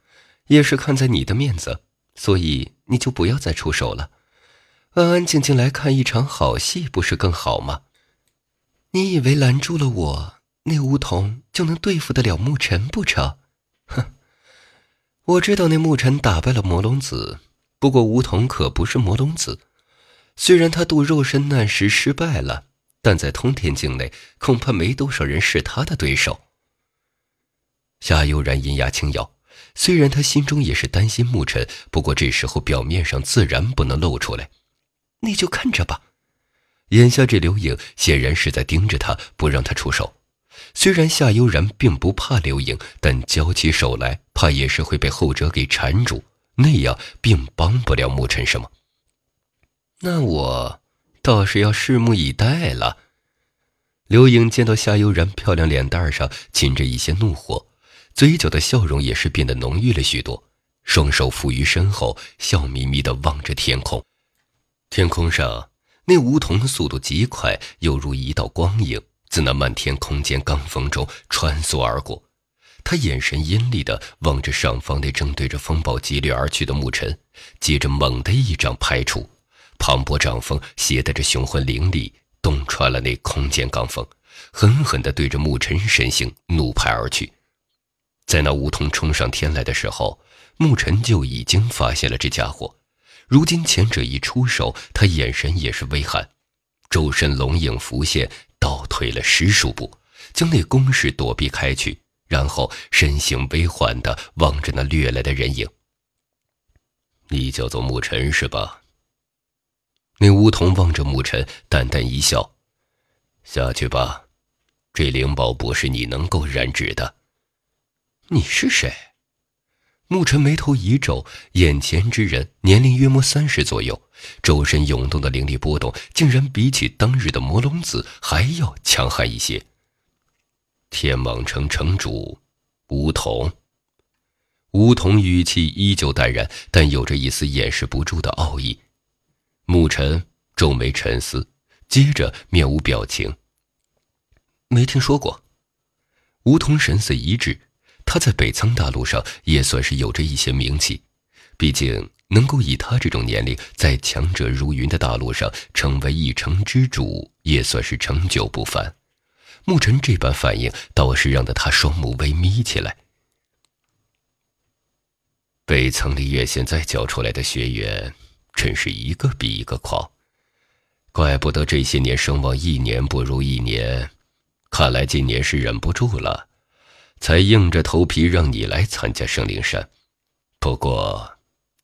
也是看在你的面子，所以你就不要再出手了，安安静静来看一场好戏，不是更好吗？你以为拦住了我，那梧桐就能对付得了沐尘不成？哼！我知道那沐尘打败了魔龙子，不过梧桐可不是魔龙子。虽然他渡肉身难时失败了，但在通天境内恐怕没多少人是他的对手。夏悠然银牙轻咬，虽然他心中也是担心沐尘，不过这时候表面上自然不能露出来。你就看着吧。眼下这刘颖显然是在盯着他，不让他出手。虽然夏悠然并不怕刘颖，但交起手来，怕也是会被后者给缠住，那样并帮不了沐尘什么。那我倒是要拭目以待了。刘颖见到夏悠然漂亮脸蛋上噙着一些怒火，嘴角的笑容也是变得浓郁了许多，双手负于身后，笑眯眯地望着天空。天空上。那梧桐的速度极快，犹如一道光影，自那漫天空间罡风中穿梭而过。他眼神阴厉地望着上方那正对着风暴激掠而去的沐尘，接着猛地一掌拍出，磅礴掌风携带着雄浑灵力，洞穿了那空间罡风，狠狠地对着沐尘身形怒拍而去。在那梧桐冲上天来的时候，沐尘就已经发现了这家伙。如今前者一出手，他眼神也是微寒，周身龙影浮现，倒退了十数步，将那攻势躲避开去，然后身形微缓的望着那掠来的人影。你叫做沐尘是吧？那梧桐望着沐尘，淡淡一笑：“下去吧，这灵宝不是你能够染指的。你是谁？”沐尘眉头一皱，眼前之人年龄约莫三十左右，周身涌动的灵力波动，竟然比起当日的魔龙子还要强悍一些。天蟒城城主，梧桐。梧桐语气依旧淡然，但有着一丝掩饰不住的傲意。沐尘皱眉沉思，接着面无表情。没听说过。梧桐神色一滞。他在北苍大陆上也算是有着一些名气，毕竟能够以他这种年龄在强者如云的大陆上成为一城之主，也算是成就不凡。沐尘这般反应倒是让得他双目微眯起来。北苍璃月现在教出来的学员，真是一个比一个狂，怪不得这些年声望一年不如一年，看来今年是忍不住了。才硬着头皮让你来参加圣灵山，不过，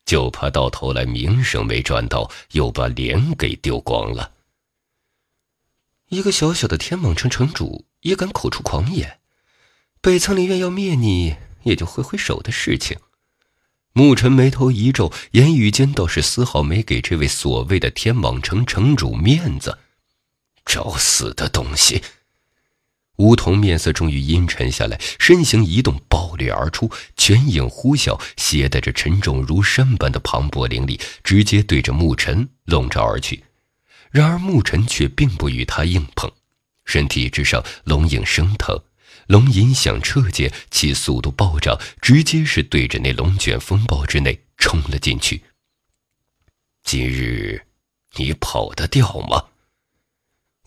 就怕到头来名声没赚到，又把脸给丢光了。一个小小的天蟒城城主也敢口出狂言，北苍灵院要灭你，也就挥挥手的事情。沐尘眉头一皱，言语间倒是丝毫没给这位所谓的天蟒城城主面子。找死的东西！梧桐面色终于阴沉下来，身形一动，暴掠而出，拳影呼啸，携带着沉重如山般的磅礴灵力，直接对着沐尘笼罩而去。然而沐尘却并不与他硬碰，身体之上龙影升腾，龙吟响彻间，其速度暴涨，直接是对着那龙卷风暴之内冲了进去。今日，你跑得掉吗？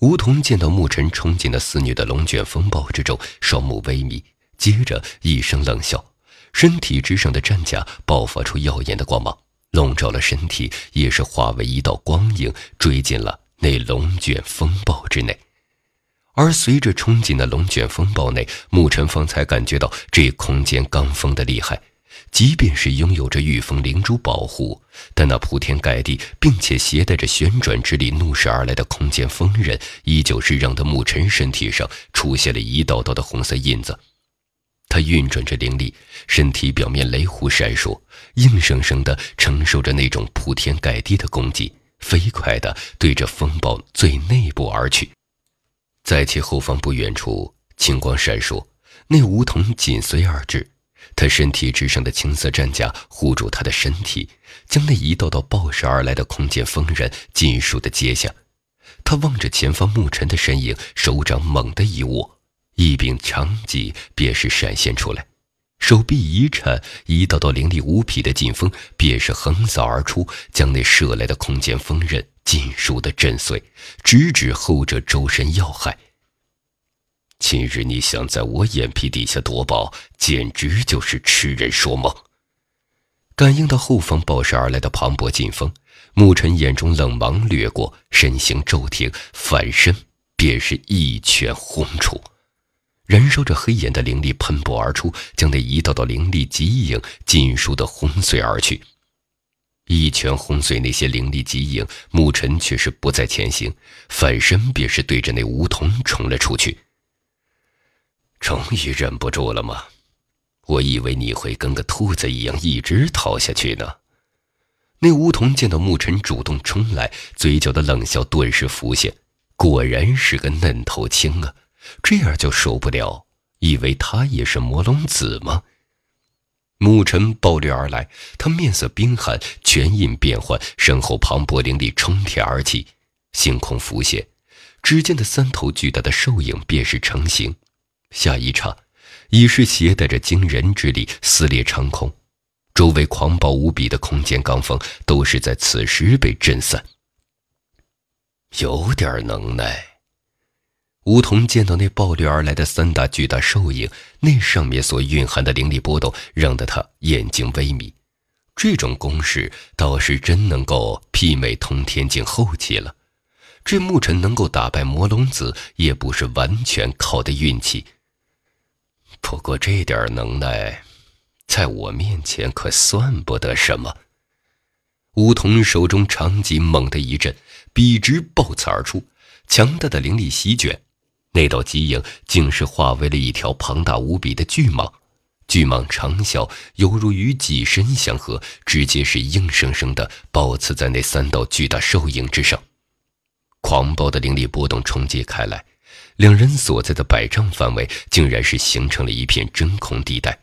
梧桐见到牧尘冲进了肆虐的龙卷风暴之中，双目微眯，接着一声冷笑，身体之上的战甲爆发出耀眼的光芒，笼罩了身体，也是化为一道光影，追进了那龙卷风暴之内。而随着冲进的龙卷风暴内，牧尘方才感觉到这空间罡风的厉害。即便是拥有着御风灵珠保护，但那铺天盖地并且携带着旋转之力怒视而来的空间风刃，依旧是让他牧尘身体上出现了一道道的红色印子。他运转着灵力，身体表面雷弧闪烁，硬生生地承受着那种铺天盖地的攻击，飞快地对着风暴最内部而去。在其后方不远处，青光闪烁，那梧桐紧随而至。他身体之上的青色战甲护住他的身体，将那一道道爆射而来的空间风刃尽数的接下。他望着前方牧尘的身影，手掌猛地一握，一柄长戟便是闪现出来，手臂一颤，一道道凌厉无匹的劲风便是横扫而出，将那射来的空间风刃尽数的震碎，直指后者周身要害。今日你想在我眼皮底下夺宝，简直就是痴人说梦。感应到后方暴射而来的磅礴劲风，牧尘眼中冷芒掠过，身形骤停，反身便是一拳轰出，燃烧着黑炎的灵力喷薄而出，将那一道道灵力极影尽数的轰碎而去。一拳轰碎那些灵力极影，牧尘却是不再前行，反身便是对着那梧桐冲了出去。终于忍不住了吗？我以为你会跟个兔子一样一直逃下去呢。那梧桐见到牧尘主动冲来，嘴角的冷笑顿时浮现。果然是个嫩头青啊，这样就受不了？以为他也是魔龙子吗？牧尘暴掠而来，他面色冰寒，拳印变幻，身后磅礴灵力冲天而起，星空浮现，只见的三头巨大的兽影便是成型。下一刹，已是携带着惊人之力撕裂长空，周围狂暴无比的空间罡风都是在此时被震散。有点能耐。梧桐见到那暴掠而来的三大巨大兽影，那上面所蕴含的灵力波动，让得他眼睛微迷。这种攻势倒是真能够媲美通天境后期了。这牧尘能够打败魔龙子，也不是完全靠的运气。不过这点能耐，在我面前可算不得什么。梧桐手中长戟猛地一震，笔直爆刺而出，强大的灵力席卷，那道极影竟是化为了一条庞大无比的巨蟒。巨蟒长啸，犹如与己身相合，直接是硬生生的爆刺在那三道巨大兽影之上。狂暴的灵力波动冲击开来。两人所在的百丈范围，竟然是形成了一片真空地带，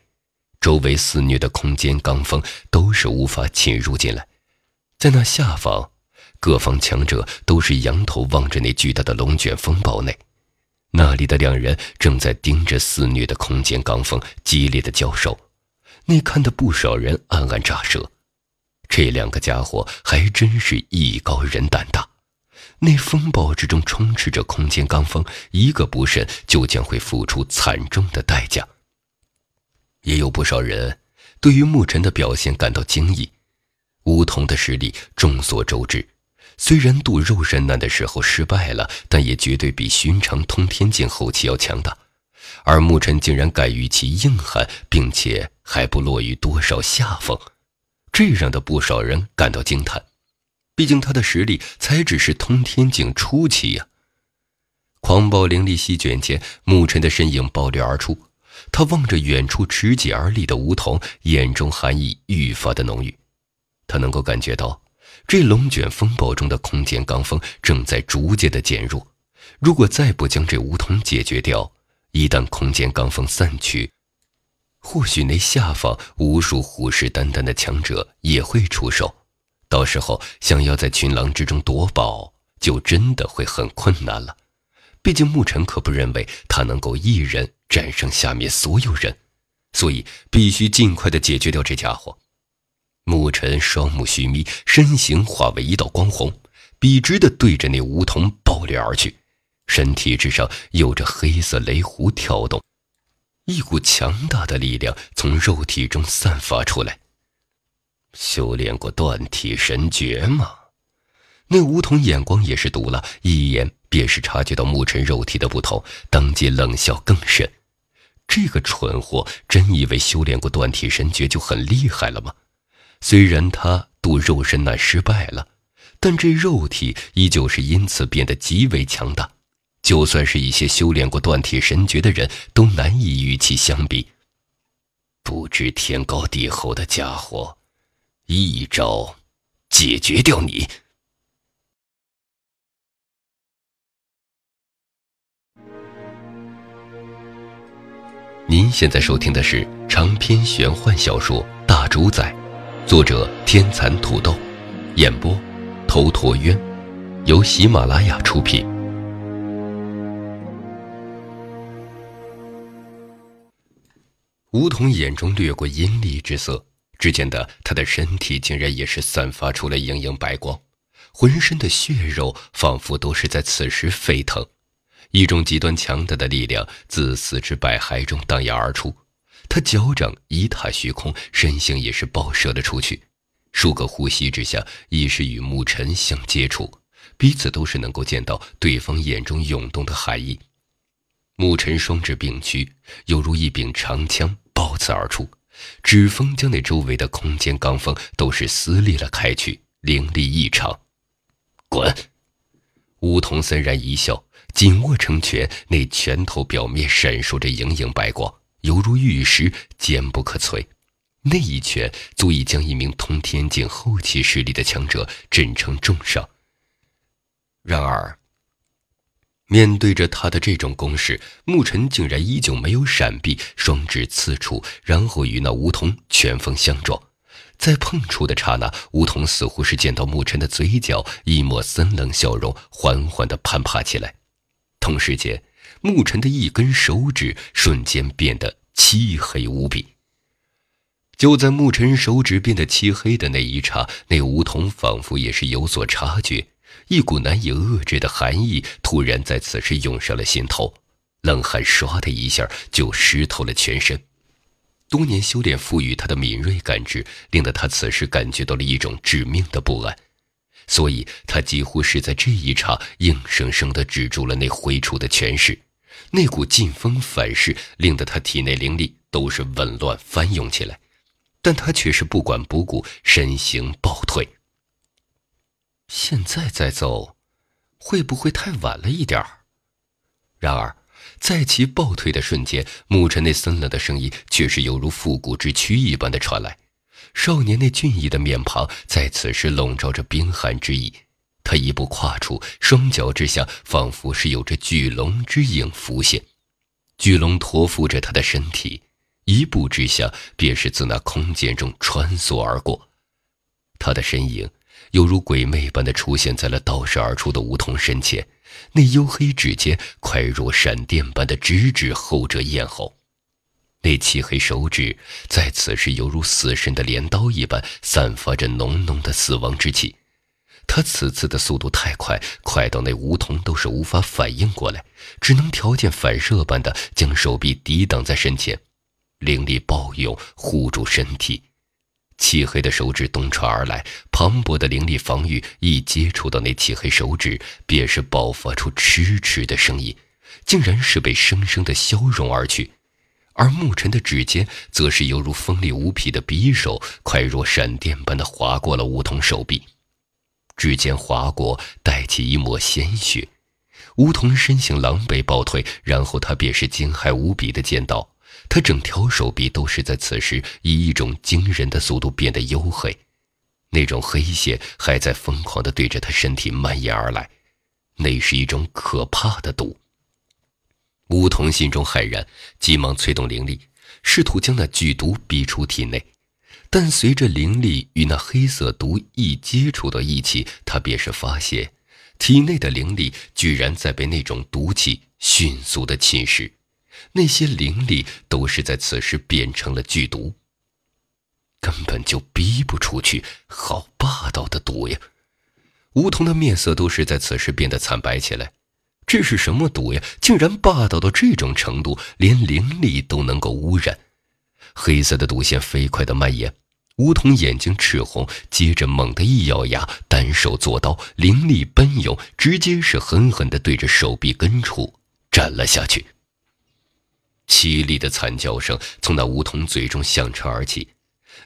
周围肆虐的空间罡风都是无法侵入进来。在那下方，各方强者都是仰头望着那巨大的龙卷风暴内，那里的两人正在盯着肆虐的空间罡风激烈的交手，那看得不少人暗暗咋舌。这两个家伙还真是艺高人胆大。那风暴之中充斥着空间罡风，一个不慎就将会付出惨重的代价。也有不少人对于牧尘的表现感到惊异。梧桐的实力众所周知，虽然渡肉身难的时候失败了，但也绝对比寻常通天境后期要强大。而牧尘竟然敢于其硬汉，并且还不落于多少下风，这让的不少人感到惊叹。毕竟他的实力才只是通天境初期呀！狂暴灵力席卷间，牧尘的身影暴掠而出。他望着远处持戟而立的梧桐，眼中寒意愈发的浓郁。他能够感觉到，这龙卷风暴中的空间罡风正在逐渐的减弱。如果再不将这梧桐解决掉，一旦空间罡风散去，或许那下方无数虎视眈眈的强者也会出手。到时候想要在群狼之中夺宝，就真的会很困难了。毕竟牧尘可不认为他能够一人战胜下面所有人，所以必须尽快的解决掉这家伙。牧尘双目虚眯，身形化为一道光虹，笔直的对着那梧桐暴掠而去，身体之上有着黑色雷弧跳动，一股强大的力量从肉体中散发出来。修炼过断体神诀吗？那梧桐眼光也是毒辣，一眼便是察觉到沐尘肉体的不同，当即冷笑更甚。这个蠢货真以为修炼过断体神诀就很厉害了吗？虽然他渡肉身难失败了，但这肉体依旧是因此变得极为强大，就算是一些修炼过断体神诀的人都难以与其相比。不知天高地厚的家伙，一招解决掉你！您现在收听的是长篇玄幻小说《大主宰》，作者天蚕土豆，演播头陀渊，由喜马拉雅出品。梧桐眼中掠过阴厉之色，只见得他的身体竟然也是散发出了莹莹白光，浑身的血肉仿佛都是在此时沸腾。一种极端强大的力量自四肢百骸中荡漾而出，他脚掌一踏虚空，身形也是爆射了出去。数个呼吸之下，已是与沐尘相接触，彼此都是能够见到对方眼中涌动的寒意。沐尘双指并屈，犹如一柄长枪爆刺而出，指锋将那周围的空间罡风都是撕裂了开去，凌厉异常。滚！梧桐森然一笑。紧握成拳，那拳头表面闪烁着莹莹白光，犹如玉石，坚不可摧。那一拳足以将一名通天境后期实力的强者震成重伤。然而，面对着他的这种攻势，沐尘竟然依旧没有闪避，双指刺出，然后与那梧桐拳锋相撞。在碰触的刹那，梧桐似乎是见到沐尘的嘴角一抹森冷笑容，缓缓地攀爬起来。同时间，沐尘的一根手指瞬间变得漆黑无比。就在沐尘手指变得漆黑的那一刹，那梧桐仿佛也是有所察觉，一股难以遏制的寒意突然在此时涌上了心头，冷汗唰的一下就湿透了全身。多年修炼赋予他的敏锐感知，令得他此时感觉到了一种致命的不安。所以，他几乎是在这一刹硬生生地止住了那挥出的拳势，那股劲风反噬，令得他体内灵力都是紊乱翻涌起来，但他却是不管不顾，身形暴退。现在再走，会不会太晚了一点儿？然而，在其暴退的瞬间，沐尘那森冷的声音却是犹如复古之躯一般的传来。少年那俊逸的面庞在此时笼罩着冰寒之意，他一步跨出，双脚之下仿佛是有着巨龙之影浮现，巨龙托付着他的身体，一步之下便是自那空间中穿梭而过，他的身影犹如鬼魅般的出现在了倒射而出的梧桐身前，那黝黑指尖快若闪电般的直指后者咽喉。那漆黑手指在此时犹如死神的镰刀一般，散发着浓浓的死亡之气。他此次的速度太快，快到那梧桐都是无法反应过来，只能条件反射般的将手臂抵挡在身前，灵力暴涌护住身体。漆黑的手指东传而来，磅礴的灵力防御一接触到那漆黑手指，便是爆发出嗤嗤的声音，竟然是被生生的消融而去。而沐尘的指尖，则是犹如锋利无匹的匕首，快若闪电般的划过了梧桐手臂。指尖划过，带起一抹鲜血。梧桐身形狼狈暴退，然后他便是惊骇无比的见到，他整条手臂都是在此时以一种惊人的速度变得黝黑，那种黑血还在疯狂的对着他身体蔓延而来，那是一种可怕的毒。梧桐心中骇然，急忙催动灵力，试图将那剧毒逼出体内。但随着灵力与那黑色毒一接触到一起，他便是发现，体内的灵力居然在被那种毒气迅速的侵蚀，那些灵力都是在此时变成了剧毒。根本就逼不出去，好霸道的毒呀！梧桐的面色都是在此时变得惨白起来。这是什么毒呀？竟然霸道到这种程度，连灵力都能够污染。黑色的毒线飞快的蔓延，梧桐眼睛赤红，接着猛地一咬牙，单手做刀，灵力奔涌，直接是狠狠的对着手臂根处斩了下去。凄厉的惨叫声从那梧桐嘴中响彻而起，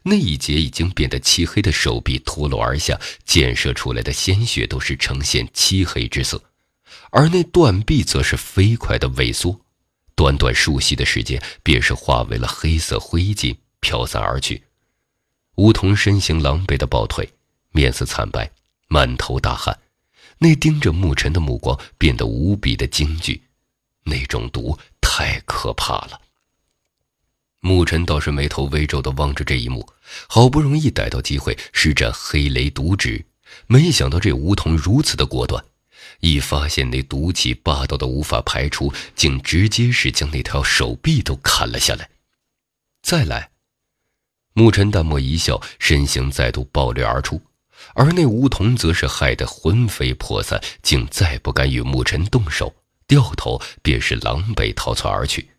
那一截已经变得漆黑的手臂脱落而下，溅射出来的鲜血都是呈现漆黑之色。而那断臂则是飞快的萎缩，短短数息的时间，便是化为了黑色灰烬，飘散而去。梧桐身形狼狈的抱腿，面色惨白，满头大汗，那盯着沐尘的目光变得无比的惊惧，那种毒太可怕了。沐尘倒是眉头微皱的望着这一幕，好不容易逮到机会施展黑雷毒指，没想到这梧桐如此的果断。一发现那毒气霸道的无法排出，竟直接是将那条手臂都砍了下来。再来，沐尘淡漠一笑，身形再度暴掠而出，而那梧桐则是害得魂飞魄散，竟再不敢与沐尘动手，掉头便是狼狈逃窜而去。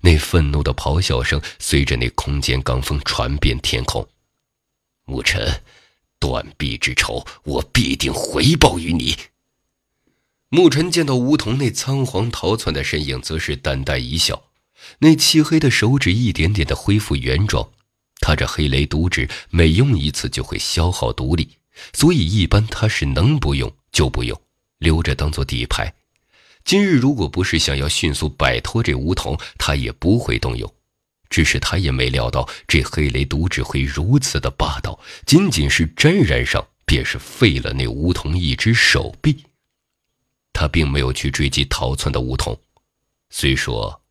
那愤怒的咆哮声随着那空间罡风传遍天空。沐尘，断臂之仇，我必定回报于你。沐尘见到梧桐那仓皇逃窜的身影，则是淡淡一笑。那漆黑的手指一点点的恢复原状。他这黑雷毒指每用一次就会消耗毒力，所以一般他是能不用就不用，留着当做底牌。今日如果不是想要迅速摆脱这梧桐，他也不会动用。只是他也没料到这黑雷毒指会如此的霸道，仅仅是沾染上，便是废了那梧桐一只手臂。他并没有去追击逃窜的梧桐，虽说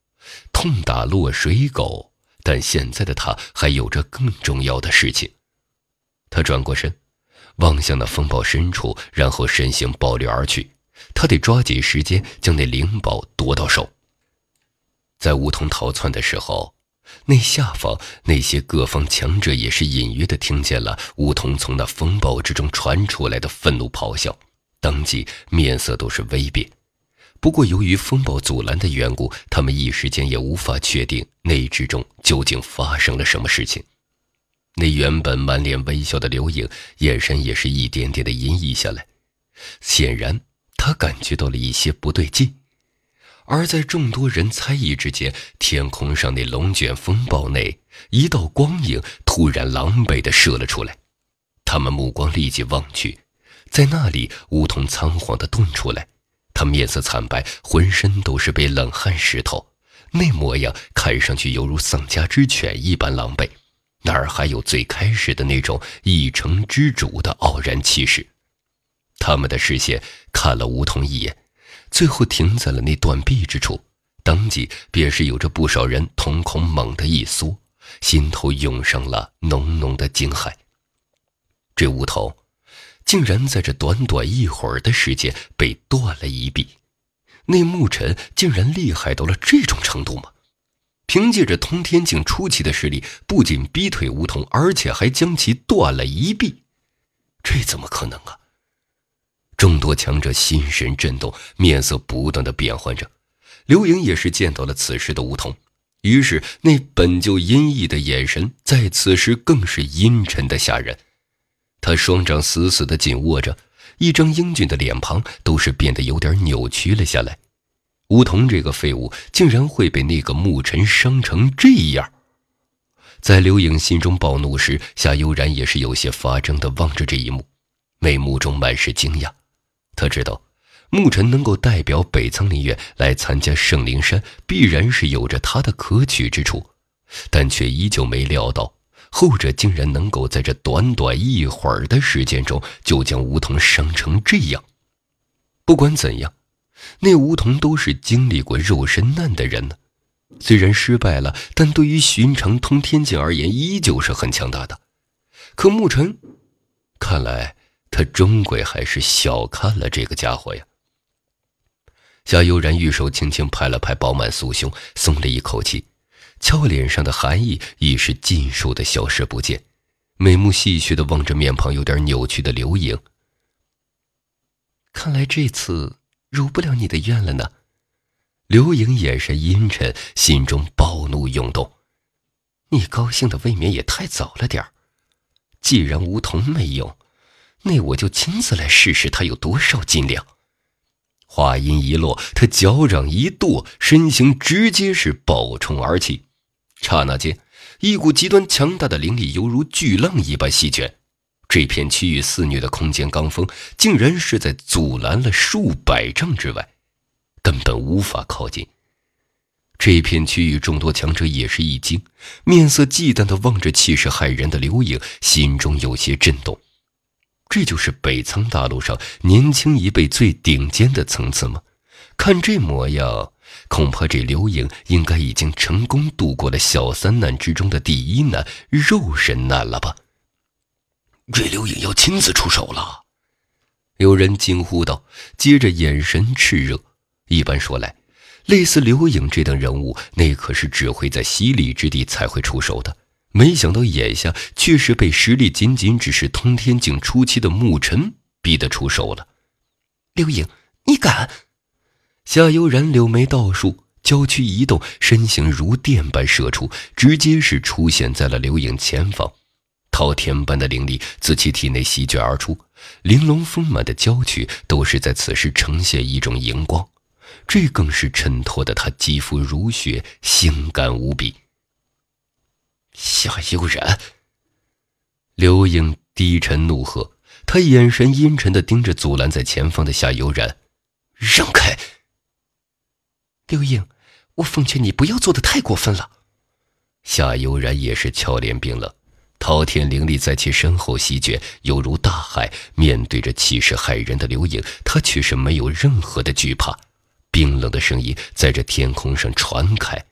痛打落水狗，但现在的他还有着更重要的事情。他转过身，望向那风暴深处，然后身形暴掠而去。他得抓紧时间将那灵宝夺到手。在梧桐逃窜的时候，那下方那些各方强者也是隐约的听见了梧桐从那风暴之中传出来的愤怒咆哮。当即面色都是微变，不过由于风暴阻拦的缘故，他们一时间也无法确定那之中究竟发生了什么事情。那原本满脸微笑的刘颖，眼神也是一点点的阴翳下来，显然他感觉到了一些不对劲。而在众多人猜疑之间，天空上那龙卷风暴内，一道光影突然狼狈的射了出来，他们目光立即望去。在那里，梧桐仓皇地遁出来，他面色惨白，浑身都是被冷汗湿透，那模样看上去犹如丧家之犬一般狼狈，哪儿还有最开始的那种一城之主的傲然气势？他们的视线看了梧桐一眼，最后停在了那断臂之处，当即便是有着不少人瞳孔猛地一缩，心头涌上了浓浓的惊骇。这梧桐。竟然在这短短一会儿的时间被断了一臂，那牧尘竟然厉害到了这种程度吗？凭借着通天境初期的实力，不仅逼退梧桐，而且还将其断了一臂，这怎么可能啊？众多强者心神震动，面色不断的变换着。刘颖也是见到了此时的梧桐，于是那本就阴翳的眼神，在此时更是阴沉的吓人。他双掌死死的紧握着，一张英俊的脸庞都是变得有点扭曲了下来。梧桐这个废物竟然会被那个牧尘伤成这样！在刘颖心中暴怒时，夏悠然也是有些发怔的望着这一幕，眉目中满是惊讶。他知道，牧尘能够代表北苍林院来参加圣灵山，必然是有着他的可取之处，但却依旧没料到。后者竟然能够在这短短一会儿的时间中，就将梧桐伤成这样。不管怎样，那梧桐都是经历过肉身难的人呢。虽然失败了，但对于寻常通天境而言，依旧是很强大的。可沐尘，看来他终归还是小看了这个家伙呀。夏悠然玉手轻轻拍了拍饱满酥胸，松了一口气。俏脸上的寒意已是尽数的消失不见，眉目戏谑的望着面庞有点扭曲的刘颖。看来这次如不了你的愿了呢。刘颖眼神阴沉，心中暴怒涌动。你高兴的未免也太早了点儿。既然梧桐没用，那我就亲自来试试他有多少斤两。话音一落，他脚掌一跺，身形直接是暴冲而起。刹那间，一股极端强大的灵力犹如巨浪一般席卷这片区域，肆虐的空间罡风竟然是在阻拦了数百丈之外，根本无法靠近。这片区域众多强者也是一惊，面色忌惮地望着气势骇人的刘颖，心中有些震动。这就是北苍大陆上年轻一辈最顶尖的层次吗？看这模样，恐怕这刘颖应该已经成功度过了小三难之中的第一难——肉身难了吧？这刘颖要亲自出手了！有人惊呼道，接着眼神炽热。一般说来，类似刘颖这等人物，那可是只会在洗礼之地才会出手的。没想到眼下却是被实力仅仅只是通天境初期的牧尘逼得出手了。刘颖，你敢？夏悠然柳眉倒竖，娇躯一动，身形如电般射出，直接是出现在了刘颖前方。滔天般的灵力自其体内席卷而出，玲珑丰满的娇躯都是在此时呈现一种荧光。这更是衬托的她肌肤如雪，性感无比。夏悠然，刘颖低沉怒喝，他眼神阴沉的盯着阻拦在前方的夏悠然，让开！刘颖，我奉劝你不要做的太过分了。夏悠然也是俏脸冰冷，滔天灵力在其身后席卷，犹如大海。面对着气势骇人的刘颖，他却是没有任何的惧怕。冰冷的声音在这天空上传开：“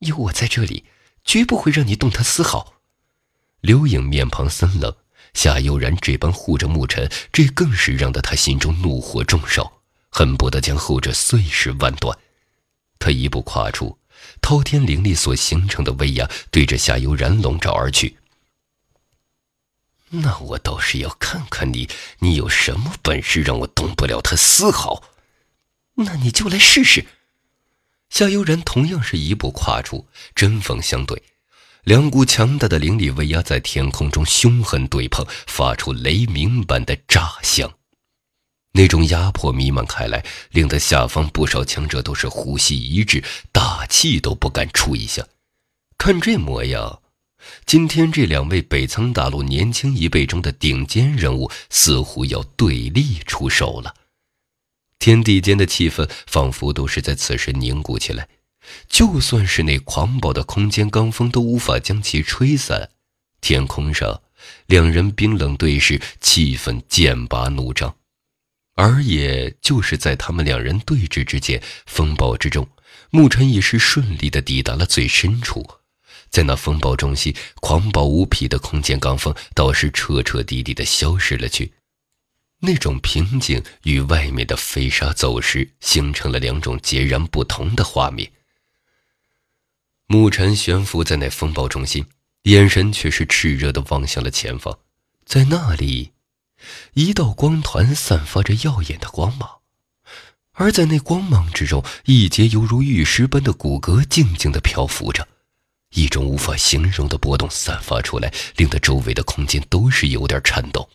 有我在这里，绝不会让你动他丝毫。”刘颖面庞森冷，夏悠然这般护着牧尘，这更是让得他心中怒火中烧，恨不得将后者碎尸万段。他一步跨出，滔天灵力所形成的威压对着夏悠然笼罩而去。那我倒是要看看你，你有什么本事，让我动不了他丝毫。那你就来试试。夏悠然同样是一步跨出，针锋相对，两股强大的灵力威压在天空中凶狠对碰，发出雷鸣般的炸响。那种压迫弥漫开来，令得下方不少强者都是呼吸一滞，大气都不敢出一下。看这模样，今天这两位北苍大陆年轻一辈中的顶尖人物，似乎要对立出手了。天地间的气氛仿佛都是在此时凝固起来，就算是那狂暴的空间罡风都无法将其吹散。天空上，两人冰冷对视，气氛剑拔弩张。而也就是在他们两人对峙之间，风暴之中，沐尘也是顺利的抵达了最深处。在那风暴中心，狂暴无匹的空间罡风倒是彻彻底底的消失了去。那种平静与外面的飞沙走石形成了两种截然不同的画面。沐尘悬浮在那风暴中心，眼神却是炽热的望向了前方，在那里，一道光团散发着耀眼的光芒，而在那光芒之中，一截犹如玉石般的骨骼静静的漂浮着，一种无法形容的波动散发出来，令得周围的空间都是有点颤抖。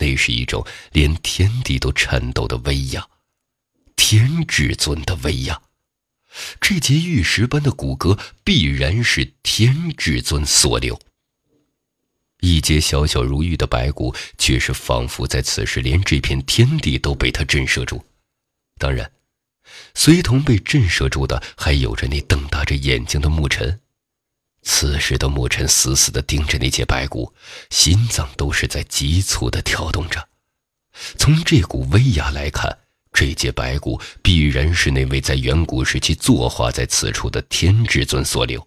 那是一种连天地都颤抖的威压，天至尊的威压。这节玉石般的骨骼必然是天至尊所留。一节小小如玉的白骨，却是仿佛在此时连这片天地都被他震慑住。当然，随同被震慑住的，还有着那瞪大着眼睛的牧尘。此时的牧尘死死地盯着那截白骨，心脏都是在急促地跳动着。从这股威压来看，这截白骨必然是那位在远古时期坐化在此处的天至尊所留。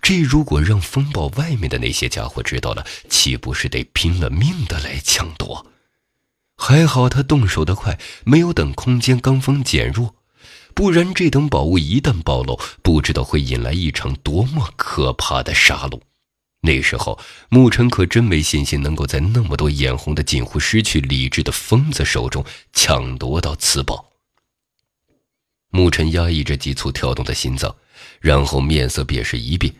这如果让风暴外面的那些家伙知道了，岂不是得拼了命的来抢夺？还好他动手的快，没有等空间罡风减弱。不然，这等宝物一旦暴露，不知道会引来一场多么可怕的杀戮。那时候，牧尘可真没信心能够在那么多眼红的、近乎失去理智的疯子手中抢夺到此宝。牧尘压抑着急促跳动的心脏，然后面色便是一变，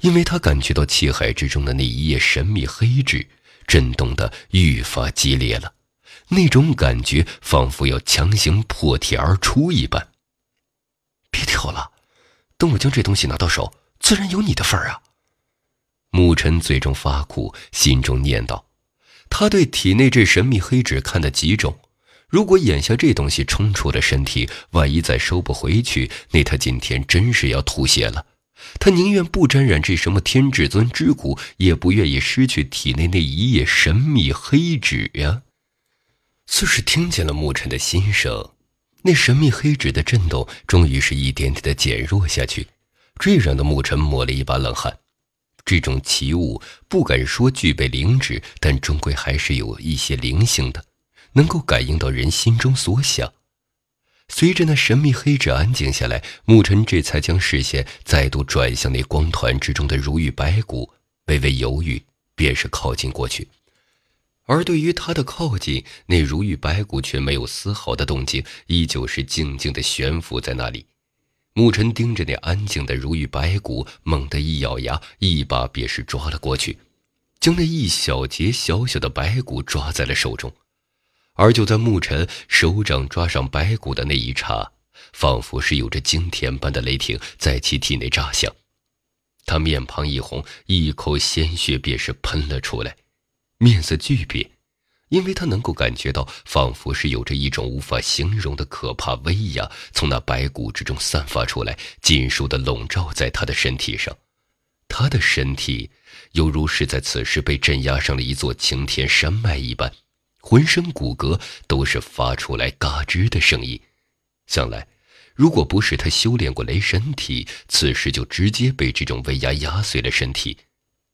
因为他感觉到气海之中的那一页神秘黑纸震动的愈发激烈了，那种感觉仿佛要强行破体而出一般。别跳了，等我将这东西拿到手，自然有你的份儿啊！牧尘嘴中发苦，心中念道：“他对体内这神秘黑纸看得极重，如果眼下这东西冲出了身体，万一再收不回去，那他今天真是要吐血了。他宁愿不沾染这什么天至尊之骨，也不愿意失去体内那一页神秘黑纸呀。”似是听见了牧尘的心声，那神秘黑纸的震动终于是一点点的减弱下去，这让的牧尘抹了一把冷汗。这种奇物不敢说具备灵智，但终归还是有一些灵性的，能够感应到人心中所想。随着那神秘黑纸安静下来，牧尘这才将视线再度转向那光团之中的如玉白骨，微微犹豫，便是靠近过去。而对于他的靠近，那如玉白骨却没有丝毫的动静，依旧是静静的悬浮在那里。牧尘盯着那安静的如玉白骨，猛地一咬牙，一把便是抓了过去，将那一小截小小的白骨抓在了手中。而就在牧尘手掌抓上白骨的那一刹，仿佛是有着惊天般的雷霆在其体内炸响，他面庞一红，一口鲜血便是喷了出来，面色巨变。因为他能够感觉到，仿佛是有着一种无法形容的可怕威压从那白骨之中散发出来，尽数的笼罩在他的身体上。他的身体犹如是在此时被镇压上了一座擎天山脉一般，浑身骨骼都是发出来嘎吱的声音。想来，如果不是他修炼过雷神体，此时就直接被这种威压压碎了身体。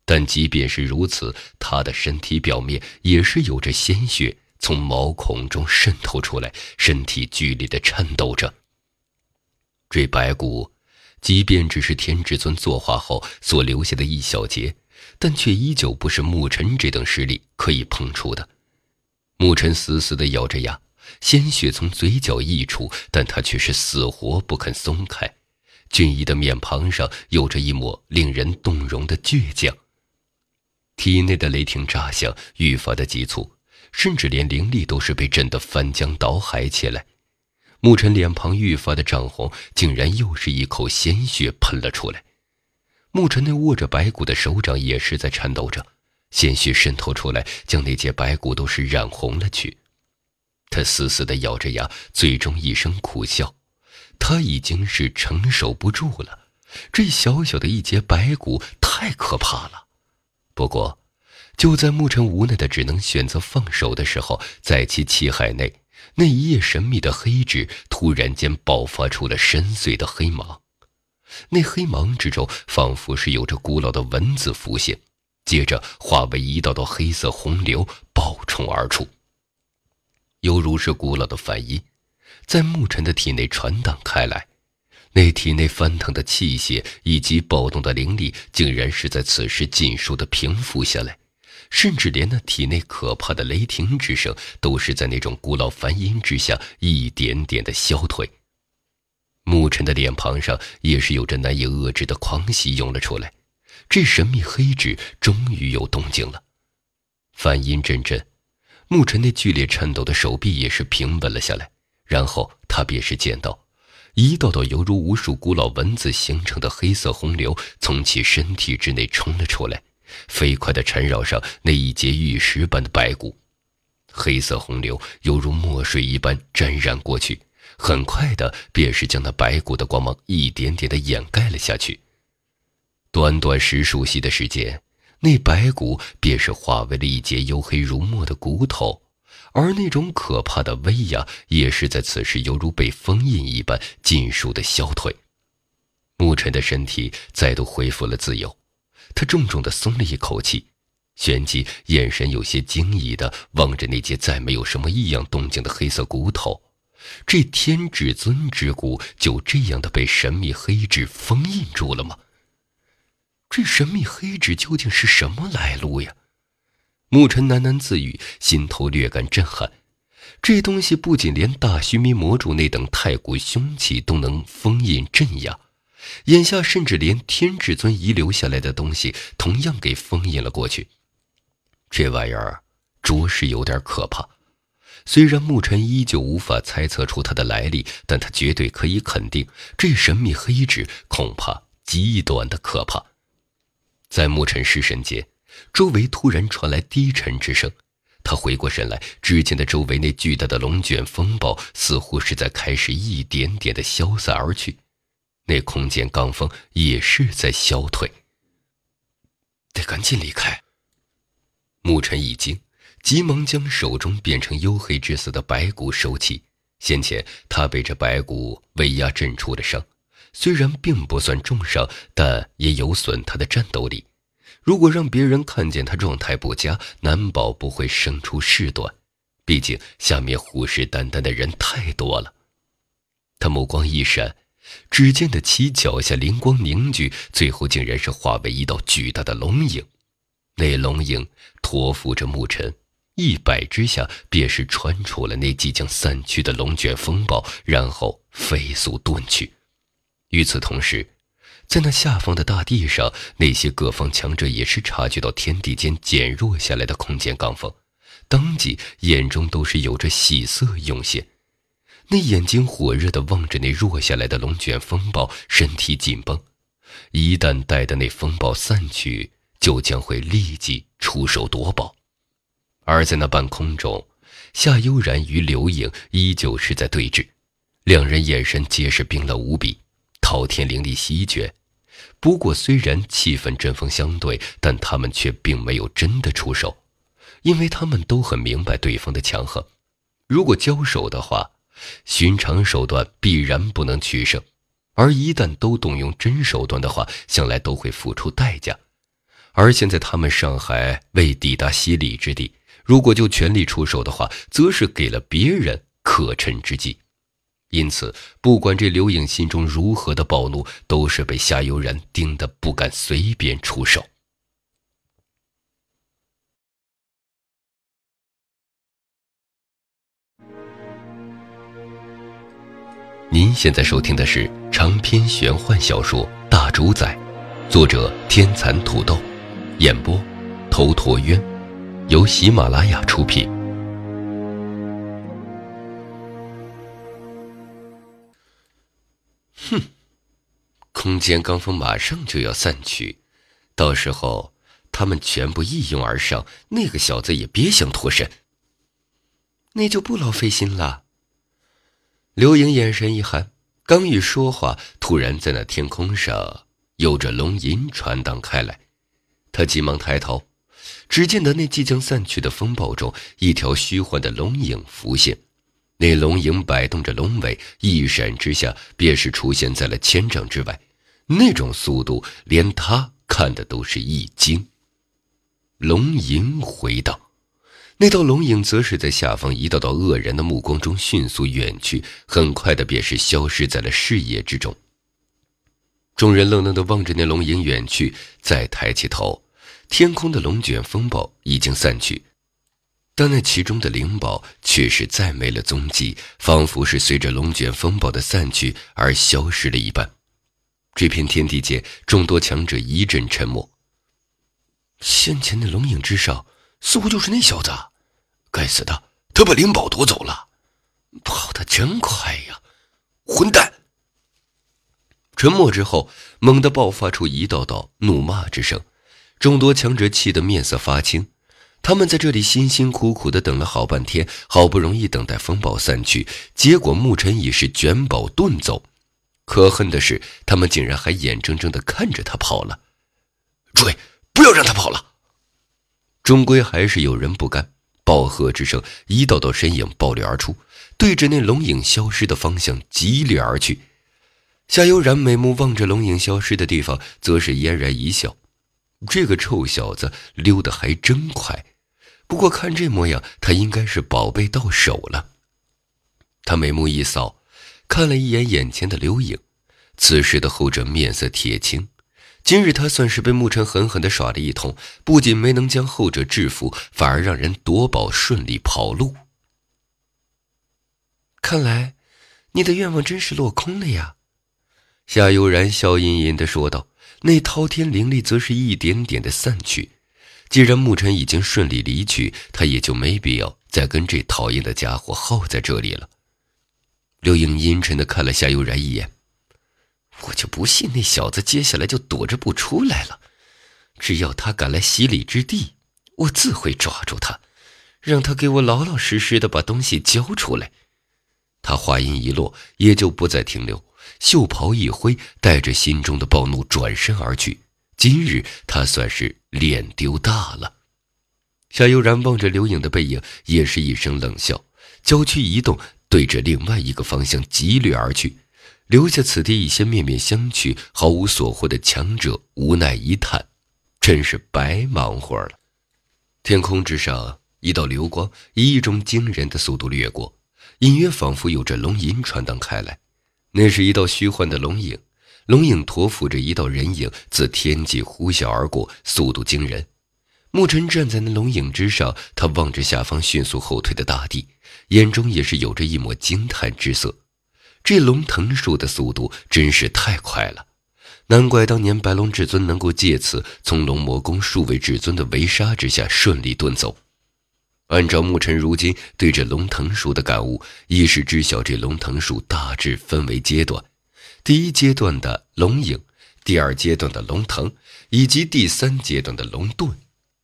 但即便是如此，他的身体表面也是有着鲜血从毛孔中渗透出来，身体剧烈的颤抖着。这白骨，即便只是天至尊作化后所留下的一小节，但却依旧不是牧尘这等实力可以碰触的。牧尘死死地咬着牙，鲜血从嘴角溢出，但他却是死活不肯松开，俊逸的面庞上有着一抹令人动容的倔强。体内的雷霆炸响愈发的急促，甚至连灵力都是被震得翻江倒海起来。牧尘脸庞愈发的涨红，竟然又是一口鲜血喷了出来。牧尘那握着白骨的手掌也是在颤抖着，鲜血渗透出来，将那截白骨都是染红了去。他死死的咬着牙，最终一声苦笑。他已经是承受不住了，这小小的一截白骨太可怕了。不过，就在牧尘无奈的只能选择放手的时候，在其气海内，那一页神秘的黑纸突然间爆发出了深邃的黑芒。那黑芒之中，仿佛是有着古老的文字浮现，接着化为一道道黑色洪流暴冲而出，犹如是古老的梵音，在牧尘的体内传荡开来。那体内翻腾的气血以及暴动的灵力，竟然是在此时尽数的平复下来，甚至连那体内可怕的雷霆之声，都是在那种古老梵音之下一点点的消退。牧尘的脸庞上也是有着难以遏制的狂喜涌了出来，这神秘黑纸终于有动静了。梵音阵阵，牧尘那剧烈颤抖的手臂也是平稳了下来，然后他便是见到。一道道犹如无数古老文字形成的黑色洪流从其身体之内冲了出来，飞快地缠绕上那一截玉石般的白骨。黑色洪流犹如墨水一般沾染过去，很快的便是将那白骨的光芒一点点的掩盖了下去。短短十数息的时间，那白骨便是化为了一截黝黑如墨的骨头。而那种可怕的威压，也是在此时犹如被封印一般，尽数的消退。牧尘的身体再度恢复了自由，他重重的松了一口气，旋即眼神有些惊异的望着那些再没有什么异样动静的黑色骨头。这天至尊之骨就这样的被神秘黑纸封印住了吗？这神秘黑纸究竟是什么来路呀？牧尘喃喃自语，心头略感震撼。这东西不仅连大须弥魔主那等太古凶器都能封印镇压，眼下甚至连天至尊遗留下来的东西同样给封印了过去。这玩意儿着实有点可怕。虽然牧尘依旧无法猜测出它的来历，但他绝对可以肯定，这神秘黑纸恐怕极端的可怕。在牧尘失神间，周围突然传来低沉之声。他回过神来，只见的周围那巨大的龙卷风暴似乎是在开始一点点的消散而去，那空间罡风也是在消退。得赶紧离开。牧尘一惊，急忙将手中变成黝黑之色的白骨收起。先前他被这白骨威压震出了伤，虽然并不算重伤，但也有损他的战斗力。如果让别人看见他状态不佳，难保不会生出事端。毕竟下面虎视眈眈的人太多了。他目光一闪，只见得其脚下灵光凝聚，最后竟然是化为一道巨大的龙影。那龙影托付着牧尘，一摆之下便是穿出了那即将散去的龙卷风暴，然后飞速遁去。与此同时。在那下方的大地上，那些各方强者也是察觉到天地间减弱下来的空间罡风，当即眼中都是有着喜色涌现，那眼睛火热地望着那弱下来的龙卷风暴，身体紧绷。一旦待的那风暴散去，就将会立即出手夺宝。而在那半空中，夏悠然与刘颖依旧是在对峙，两人眼神皆是冰冷无比。滔天灵力席卷，不过虽然气氛针锋相对，但他们却并没有真的出手，因为他们都很明白对方的强横。如果交手的话，寻常手段必然不能取胜，而一旦都动用真手段的话，向来都会付出代价。而现在他们上海未抵达西里之地，如果就全力出手的话，则是给了别人可乘之机。因此，不管这刘颖心中如何的暴怒，都是被夏悠然盯得不敢随便出手。您现在收听的是长篇玄幻小说《大主宰》，作者：天蚕土豆，演播：头陀渊，由喜马拉雅出品。哼，空间罡风马上就要散去，到时候他们全部一拥而上，那个小子也别想脱身。那就不劳费心了。刘颖眼神一寒，刚欲说话，突然在那天空上有着龙吟传荡开来，他急忙抬头，只见得那即将散去的风暴中，一条虚幻的龙影浮现。那龙影摆动着龙尾，一闪之下，便是出现在了千丈之外。那种速度，连他看的都是一惊。龙吟回荡，那道龙影则是在下方一道道愕然的目光中迅速远去，很快的便是消失在了视野之中。众人愣愣的望着那龙影远去，再抬起头，天空的龙卷风暴已经散去。但那其中的灵宝却是再没了踪迹，仿佛是随着龙卷风暴的散去而消失了一般。这片天地间，众多强者一阵沉默。先前的龙影之上，似乎就是那小子。该死的，他把灵宝夺走了，跑得真快呀！混蛋！沉默之后，猛地爆发出一道道怒骂之声，众多强者气得面色发青。他们在这里辛辛苦苦的等了好半天，好不容易等待风暴散去，结果牧尘已是卷宝遁走。可恨的是，他们竟然还眼睁睁的看着他跑了。追！不要让他跑了！终归还是有人不甘，暴喝之声，一道道身影暴掠而出，对着那龙影消失的方向激烈而去。夏悠然美目望着龙影消失的地方，则是嫣然一笑：“这个臭小子溜得还真快。”不过看这模样，他应该是宝贝到手了。他眉目一扫，看了一眼眼前的刘颖，此时的后者面色铁青，今日他算是被沐尘狠狠地耍了一通，不仅没能将后者制服，反而让人夺宝顺利跑路。看来，你的愿望真是落空了呀。”夏悠然笑吟吟地说道。那滔天灵力则是一点点的散去。既然沐尘已经顺利离去，他也就没必要再跟这讨厌的家伙耗在这里了。刘英阴沉地看了夏悠然一眼。我就不信那小子接下来就躲着不出来了。只要他敢来洗礼之地，我自会抓住他，让他给我老老实实的把东西交出来。他话音一落，也就不再停留，袖袍一挥，带着心中的暴怒转身而去。今日他算是脸丢大了。夏悠然望着刘颖的背影，也是一声冷笑，娇躯一动，对着另外一个方向疾掠而去。留下此地一些面面相觑、毫无所获的强者，无奈一叹：“真是白忙活了。”天空之上，一道流光以一种惊人的速度掠过，隐约仿佛有着龙吟传荡开来。那是一道虚幻的龙影，龙影驮负着一道人影自天际呼啸而过，速度惊人。牧尘站在那龙影之上，他望着下方迅速后退的大地，眼中也是有着一抹惊叹之色。这龙腾术的速度真是太快了，难怪当年白龙至尊能够借此从龙魔宫数位至尊的围杀之下顺利遁走。按照牧尘如今对这龙腾术的感悟，一是知晓这龙腾术大致分为阶段：第一阶段的龙影，第二阶段的龙腾，以及第三阶段的龙遁。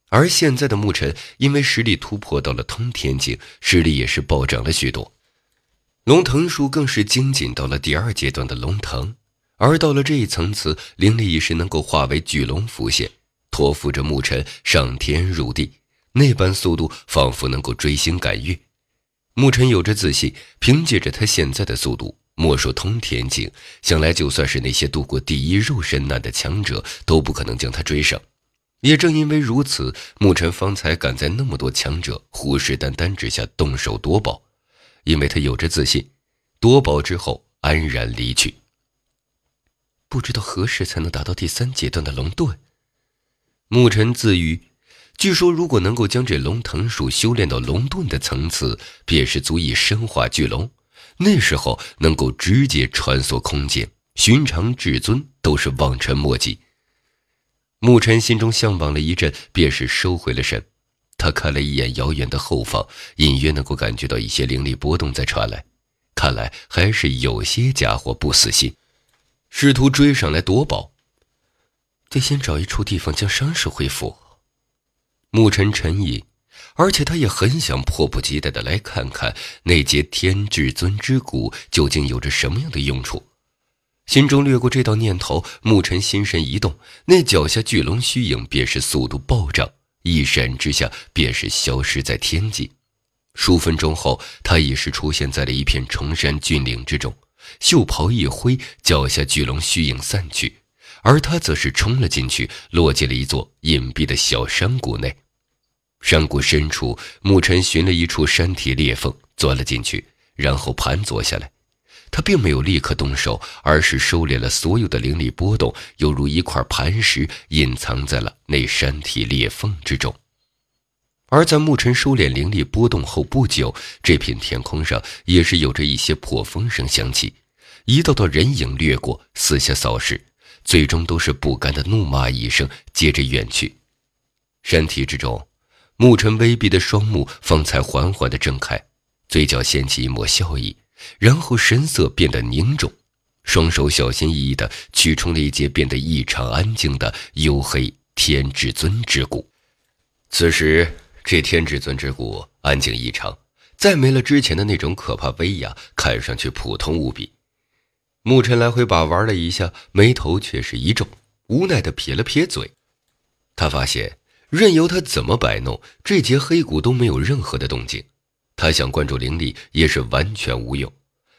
而现在的牧尘，因为实力突破到了通天境，实力也是暴涨了许多。龙腾术更是精进到了第二阶段的龙腾，而到了这一层次，灵力已是能够化为巨龙浮现，托付着牧尘上天入地，那般速度仿佛能够追星赶月。牧尘有着自信，凭借着他现在的速度，莫说通天境，想来就算是那些度过第一肉身难的强者，都不可能将他追上。也正因为如此，牧尘方才敢在那么多强者虎视眈眈之下动手夺宝。因为他有着自信，夺宝之后安然离去。不知道何时才能达到第三阶段的龙盾。牧尘自语：“据说，如果能够将这龙腾术修炼到龙盾的层次，便是足以身化巨龙。那时候能够直接穿梭空间，寻常至尊都是望尘莫及。”牧尘心中向往了一阵，便是收回了神。他看了一眼遥远的后方，隐约能够感觉到一些灵力波动在传来，看来还是有些家伙不死心，试图追上来夺宝。得先找一处地方将伤势恢复。牧尘沉吟，而且他也很想迫不及待的来看看那节天至尊之骨究竟有着什么样的用处。心中掠过这道念头，牧尘心神一动，那脚下巨龙虚影便是速度暴涨。一闪之下，便是消失在天际。数分钟后，他已是出现在了一片崇山峻岭之中，袖袍一挥，脚下巨龙虚影散去，而他则是冲了进去，落进了一座隐蔽的小山谷内。山谷深处，牧尘寻了一处山体裂缝，钻了进去，然后盘坐下来。他并没有立刻动手，而是收敛了所有的灵力波动，犹如一块磐石隐藏在了那山体裂缝之中。而在牧尘收敛灵力波动后不久，这片天空上也是有着一些破风声响起，一道道人影掠过，四下扫视，最终都是不甘的怒骂一声，接着远去。山体之中，牧尘微闭的双目方才缓缓地睁开，嘴角掀起一抹笑意。然后神色变得凝重，双手小心翼翼地取出那节变得异常安静的黝黑天至尊之骨。此时，这天至尊之骨安静异常，再没了之前的那种可怕威压，看上去普通无比。牧尘来回把玩了一下，眉头却是一皱，无奈地撇了撇嘴。他发现，任由他怎么摆弄，这节黑骨都没有任何的动静。他想关注灵力也是完全无用，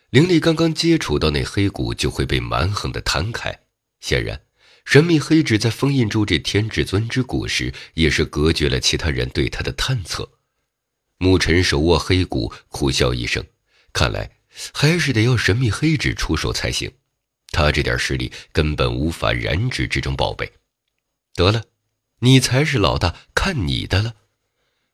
灵力刚刚接触到那黑骨就会被蛮横的弹开。显然，神秘黑纸在封印住这天至尊之骨时，也是隔绝了其他人对他的探测。牧尘手握黑骨，苦笑一声，看来还是得要神秘黑纸出手才行。他这点实力根本无法染指这种宝贝。得了，你才是老大，看你的了。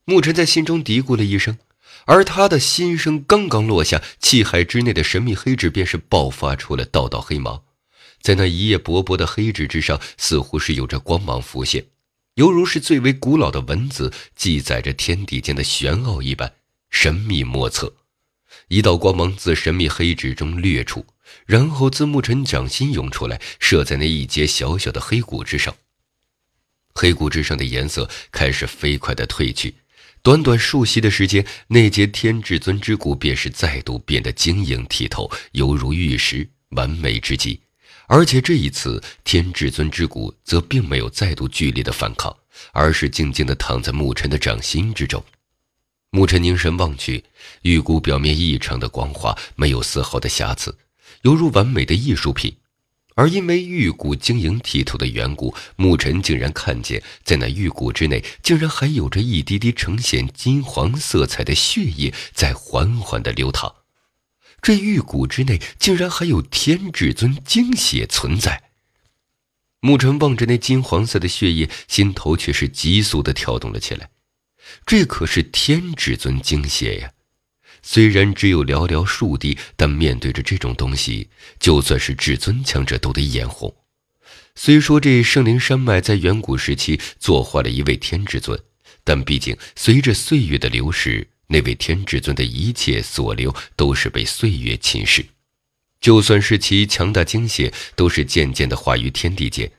牧尘在心中嘀咕了一声，而他的心声刚刚落下，气海之内的神秘黑纸便是爆发出了道道黑芒，在那一页薄薄的黑纸之上，似乎是有着光芒浮现，犹如是最为古老的文字，记载着天地间的玄奥一般，神秘莫测。一道光芒自神秘黑纸中掠出，然后自牧尘掌心涌出来，射在那一节小小的黑骨之上。黑骨之上的颜色开始飞快的褪去。短短数息的时间，那节天至尊之骨便是再度变得晶莹剔透，犹如玉石，完美之极。而且这一次，天至尊之骨则并没有再度剧烈的反抗，而是静静地躺在牧尘的掌心之中。牧尘凝神望去，玉骨表面异常的光滑，没有丝毫的瑕疵，犹如完美的艺术品。而因为玉骨晶莹剔透的缘故，牧尘竟然看见，在那玉骨之内，竟然还有着一滴滴呈现金黄色彩的血液在缓缓的流淌。这玉骨之内，竟然还有天至尊精血存在。牧尘望着那金黄色的血液，心头却是急速的跳动了起来。这可是天至尊精血呀！虽然只有寥寥数滴，但面对着这种东西，就算是至尊强者都得眼红。虽说这圣灵山脉在远古时期作化了一位天至尊，但毕竟随着岁月的流逝，那位天至尊的一切所留都是被岁月侵蚀。就算是其强大精血，都是渐渐的化于天地间。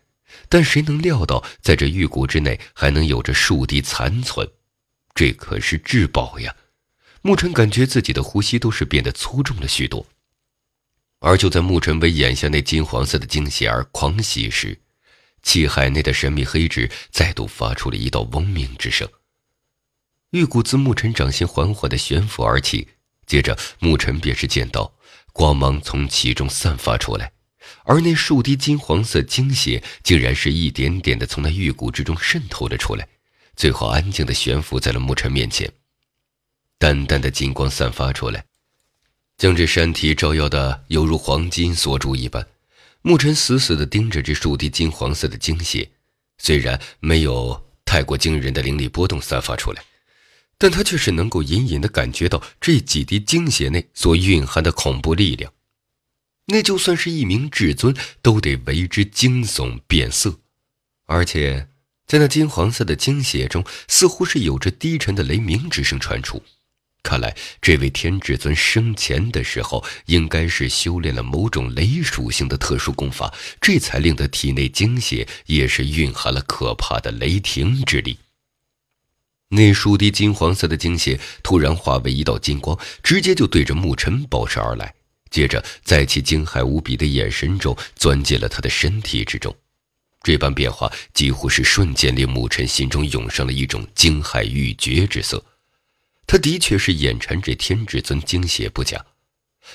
但谁能料到，在这玉骨之内还能有着数滴残存？这可是至宝呀！牧尘感觉自己的呼吸都是变得粗重了许多，而就在牧尘为眼下那金黄色的精血而狂喜时，气海内的神秘黑纸再度发出了一道嗡鸣之声。玉骨自牧尘掌心缓缓的悬浮而起，接着牧尘便是见到光芒从其中散发出来，而那数滴金黄色精血竟然是一点点的从那玉骨之中渗透了出来，最后安静的悬浮在了牧尘面前。淡淡的金光散发出来，将这山体照耀的犹如黄金锁住一般。牧尘死死地盯着这数滴金黄色的精血，虽然没有太过惊人的灵力波动散发出来，但他却是能够隐隐地感觉到这几滴精血内所蕴含的恐怖力量。那就算是一名至尊，都得为之惊悚变色。而且，在那金黄色的精血中，似乎是有着低沉的雷鸣之声传出。看来，这位天至尊生前的时候，应该是修炼了某种雷属性的特殊功法，这才令得体内精血也是蕴含了可怕的雷霆之力。那数滴金黄色的精血突然化为一道金光，直接就对着牧尘爆射而来，接着在其惊骇无比的眼神中钻进了他的身体之中。这般变化几乎是瞬间，令牧尘心中涌上了一种惊骇欲绝之色。他的确是眼馋这天至尊精血不假，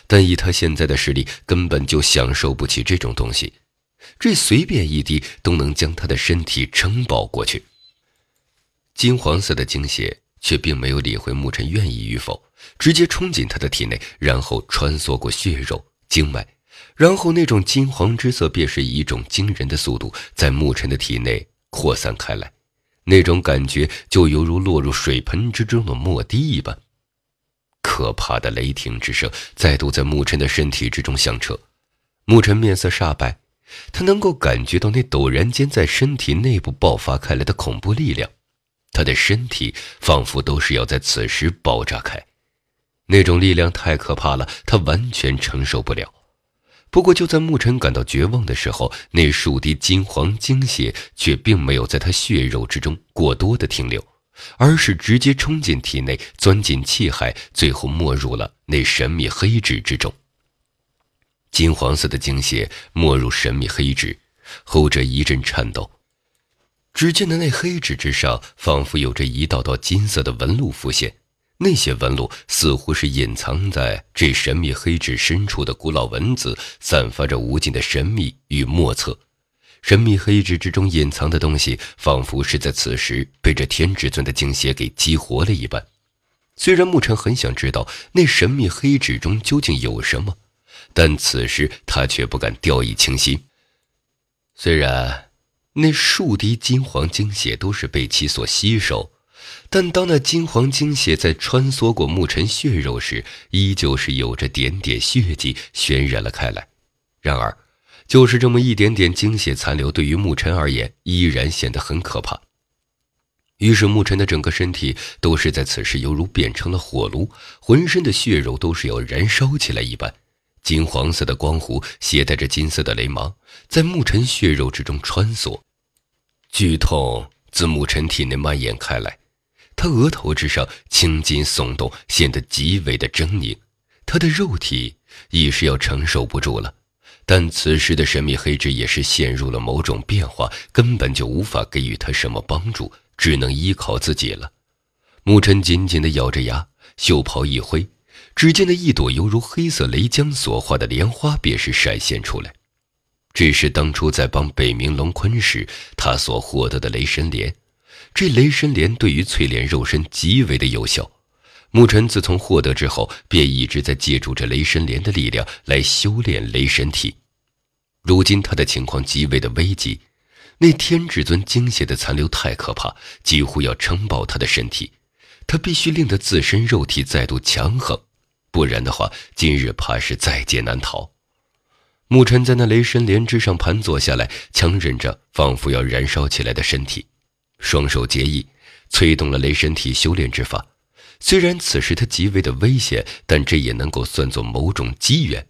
但以他现在的实力，根本就享受不起这种东西。这随便一滴都能将他的身体撑爆过去。金黄色的精血却并没有理会牧尘愿意与否，直接冲进他的体内，然后穿梭过血肉经脉，然后那种金黄之色便是以一种惊人的速度在牧尘的体内扩散开来。那种感觉就犹如落入水盆之中的墨滴一般，可怕的雷霆之声再度在牧尘的身体之中响彻。牧尘面色煞白，他能够感觉到那陡然间在身体内部爆发开来的恐怖力量，他的身体仿佛都是要在此时爆炸开。那种力量太可怕了，他完全承受不了。不过，就在牧尘感到绝望的时候，那数滴金黄精血却并没有在他血肉之中过多的停留，而是直接冲进体内，钻进气海，最后没入了那神秘黑纸之中。金黄色的精血没入神秘黑纸，后者一阵颤抖，只见的那黑纸之上，仿佛有着一道道金色的纹路浮现。那些纹路似乎是隐藏在这神秘黑纸深处的古老文字，散发着无尽的神秘与莫测。神秘黑纸之中隐藏的东西，仿佛是在此时被这天至尊的精血给激活了一般。虽然牧尘很想知道那神秘黑纸中究竟有什么，但此时他却不敢掉以轻心。虽然那数滴金黄精血都是被其所吸收，但当那金黄精血在穿梭过牧尘血肉时，依旧是有着点点血迹渲染了开来。然而，就是这么一点点精血残留，对于牧尘而言，依然显得很可怕。于是，牧尘的整个身体都是在此时犹如变成了火炉，浑身的血肉都是要燃烧起来一般。金黄色的光弧携带着金色的雷芒，在牧尘血肉之中穿梭，剧痛自牧尘体内蔓延开来。他额头之上青筋耸动，显得极为的狰狞。他的肉体已是要承受不住了，但此时的神秘黑之也是陷入了某种变化，根本就无法给予他什么帮助，只能依靠自己了。牧尘紧紧地咬着牙，袖袍一挥。只见那一朵犹如黑色雷浆所化的莲花便是闪现出来，这是当初在帮北冥龙坤时他所获得的雷神莲。这雷神莲对于淬炼肉身极为的有效。牧尘自从获得之后，便一直在借助着雷神莲的力量来修炼雷神体。如今他的情况极为的危急，那天至尊精血的残留太可怕，几乎要撑爆他的身体。他必须令得自身肉体再度强横。不然的话，今日怕是在劫难逃。牧尘在那雷神莲之上盘坐下来，强忍着仿佛要燃烧起来的身体，双手结义，催动了雷神体修炼之法。虽然此时他极为的危险，但这也能够算作某种机缘。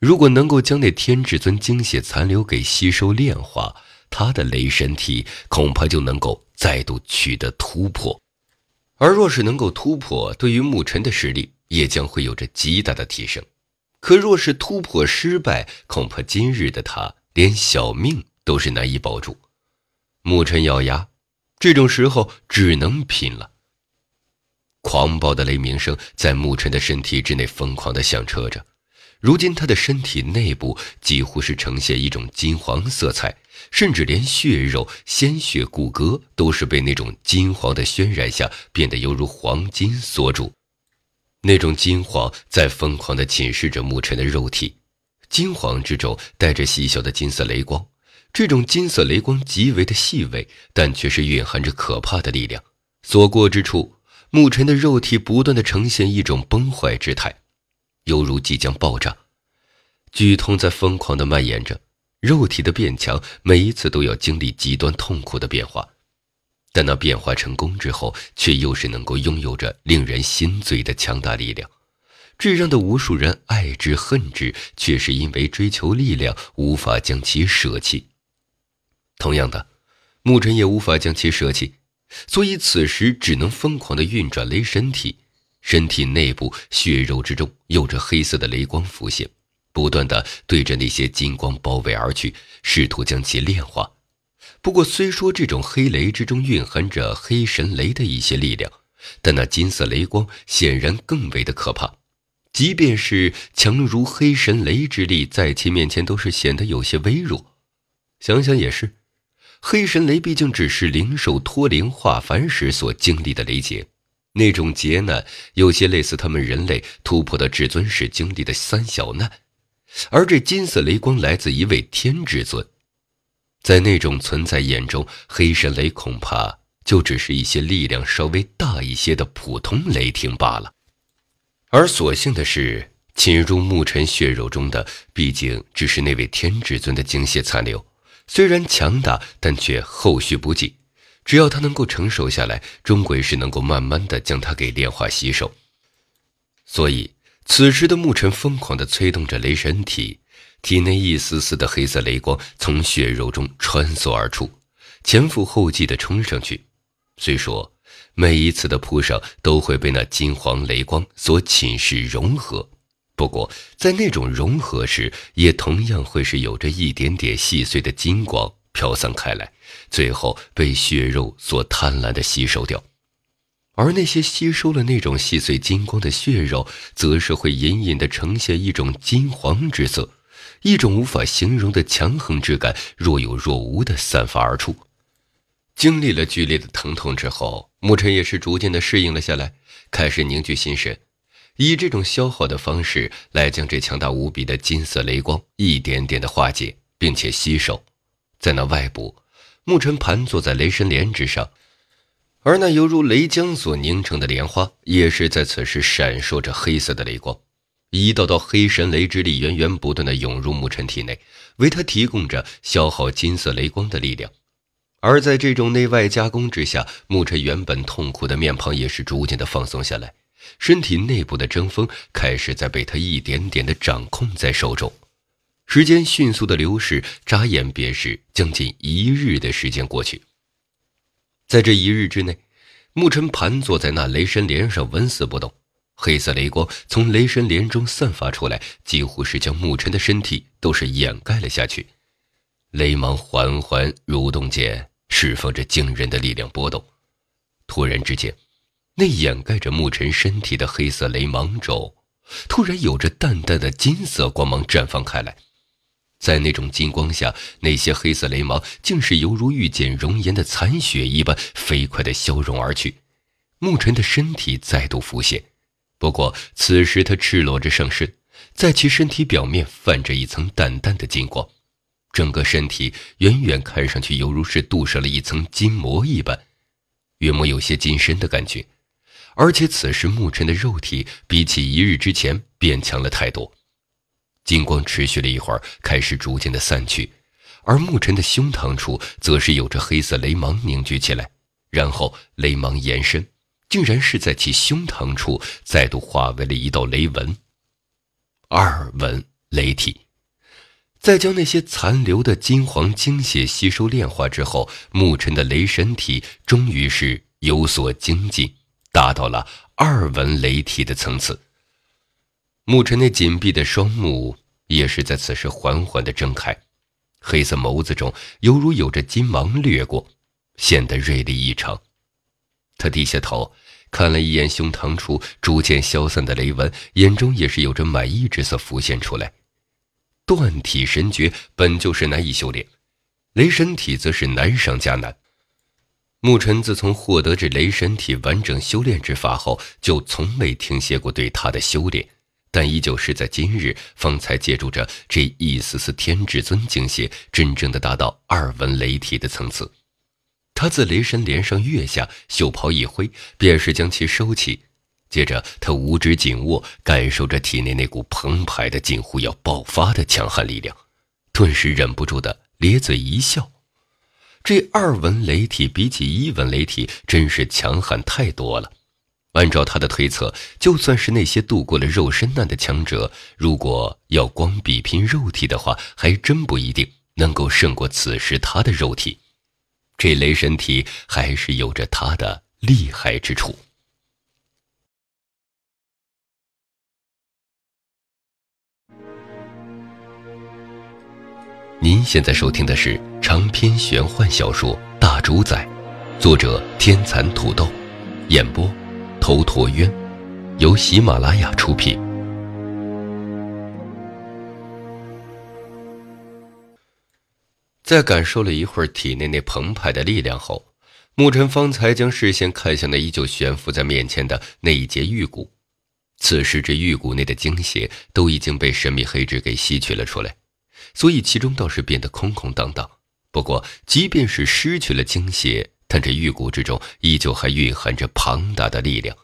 如果能够将那天至尊精血残留给吸收炼化，他的雷神体恐怕就能够再度取得突破。而若是能够突破，对于牧尘的实力。也将会有着极大的提升，可若是突破失败，恐怕今日的他连小命都是难以保住。牧尘咬牙，这种时候只能拼了。狂暴的雷鸣声在牧尘的身体之内疯狂的响彻着。如今他的身体内部几乎是呈现一种金黄色彩，甚至连血肉、鲜血、骨骼都是被那种金黄的渲染下变得犹如黄金锁住。那种金黄在疯狂地侵蚀着牧尘的肉体，金黄之中带着细小的金色雷光。这种金色雷光极为的细微，但却是蕴含着可怕的力量。所过之处，牧尘的肉体不断的呈现一种崩坏之态，犹如即将爆炸。剧痛在疯狂的蔓延着，肉体的变强，每一次都要经历极端痛苦的变化。但那变化成功之后，却又是能够拥有着令人心醉的强大力量，这让的无数人爱之恨之，却是因为追求力量无法将其舍弃。同样的，牧尘也无法将其舍弃，所以此时只能疯狂的运转雷神体，身体内部血肉之中有着黑色的雷光浮现，不断的对着那些金光包围而去，试图将其炼化。不过，虽说这种黑雷之中蕴含着黑神雷的一些力量，但那金色雷光显然更为的可怕。即便是强如黑神雷之力，在其面前都是显得有些微弱。想想也是，黑神雷毕竟只是灵兽脱灵化凡时所经历的雷劫，那种劫难有些类似他们人类突破的至尊时经历的三小难，而这金色雷光来自一位天至尊。在那种存在眼中，黑神雷恐怕就只是一些力量稍微大一些的普通雷霆罢了。而所幸的是，侵入牧尘血肉中的，毕竟只是那位天至尊的精血残留，虽然强大，但却后续不济。只要他能够承受下来，终归是能够慢慢的将它给炼化吸收。所以，此时的牧尘疯狂的催动着雷神体。体内一丝丝的黑色雷光从血肉中穿梭而出，前赴后继的冲上去。虽说每一次的扑上都会被那金黄雷光所侵蚀融合，不过在那种融合时，也同样会是有着一点点细碎的金光飘散开来，最后被血肉所贪婪地吸收掉。而那些吸收了那种细碎金光的血肉，则是会隐隐地呈现一种金黄之色。一种无法形容的强横之感，若有若无的散发而出。经历了剧烈的疼痛之后，牧尘也是逐渐的适应了下来，开始凝聚心神，以这种消耗的方式来将这强大无比的金色雷光一点点的化解，并且吸收。在那外部，牧尘盘坐在雷神莲之上，而那犹如雷浆所凝成的莲花，也是在此时闪烁着黑色的雷光。一道道黑神雷之力源源不断的涌入牧尘体内，为他提供着消耗金色雷光的力量。而在这种内外加工之下，牧尘原本痛苦的面庞也是逐渐的放松下来。身体内部的争锋开始在被他一点点的掌控在手中，时间迅速的流逝，眨眼便是将近一日的时间过去。在这一日之内，牧尘盘坐在那雷神莲上纹丝不动，黑色雷光从雷神莲中散发出来，几乎是将牧尘的身体都是掩盖了下去。雷芒缓缓蠕动间，释放着惊人的力量波动，突然之间。那掩盖着牧尘身体的黑色雷芒中，突然有着淡淡的金色光芒绽放开来。在那种金光下，那些黑色雷芒竟是犹如遇见熔岩的残雪一般，飞快地消融而去。牧尘的身体再度浮现，不过此时他赤裸着上身，在其身体表面泛着一层淡淡的金光，整个身体远远看上去犹如是镀上了一层金膜一般，约莫有些金身的感觉。而且此时牧尘的肉体比起一日之前变强了太多，金光持续了一会儿，开始逐渐的散去，而牧尘的胸膛处则是有着黑色雷芒凝聚起来，然后雷芒延伸，竟然是在其胸膛处再度化为了一道雷纹。二纹雷体，在将那些残留的金黄精血吸收炼化之后，牧尘的雷神体终于是有所精进。达到了二纹雷体的层次。牧尘那紧闭的双目也是在此时缓缓的睁开，黑色眸子中犹如有着金芒掠过，显得锐利异常。他低下头看了一眼胸膛处逐渐消散的雷纹，眼中也是有着满意之色浮现出来。断体神诀本就是难以修炼，雷神体则是难上加难。牧尘自从获得这雷神体完整修炼之法后，就从未停歇过对他的修炼，但依旧是在今日方才借助着这一丝丝天至尊精血，真正的达到二纹雷体的层次。他自雷神莲上跃下，袖袍一挥，便是将其收起。接着，他五指紧握，感受着体内那股澎湃的、近乎要爆发的强悍力量，顿时忍不住的咧嘴一笑。这二纹雷体比起一纹雷体，真是强悍太多了。按照他的推测，就算是那些度过了肉身难的强者，如果要光比拼肉体的话，还真不一定能够胜过此时他的肉体。这雷神体还是有着他的厉害之处。您现在收听的是长篇玄幻小说《大主宰》，作者天蚕土豆，演播头陀渊，由喜马拉雅出品。在感受了一会儿体内那澎湃的力量后，牧尘方才将视线看向那依旧悬浮在面前的那一截玉骨。此时，这玉骨内的精血都已经被神秘黑痣给吸取了出来。所以其中倒是变得空空荡荡。不过，即便是失去了精血，但这玉骨之中依旧还蕴含着庞大的力量。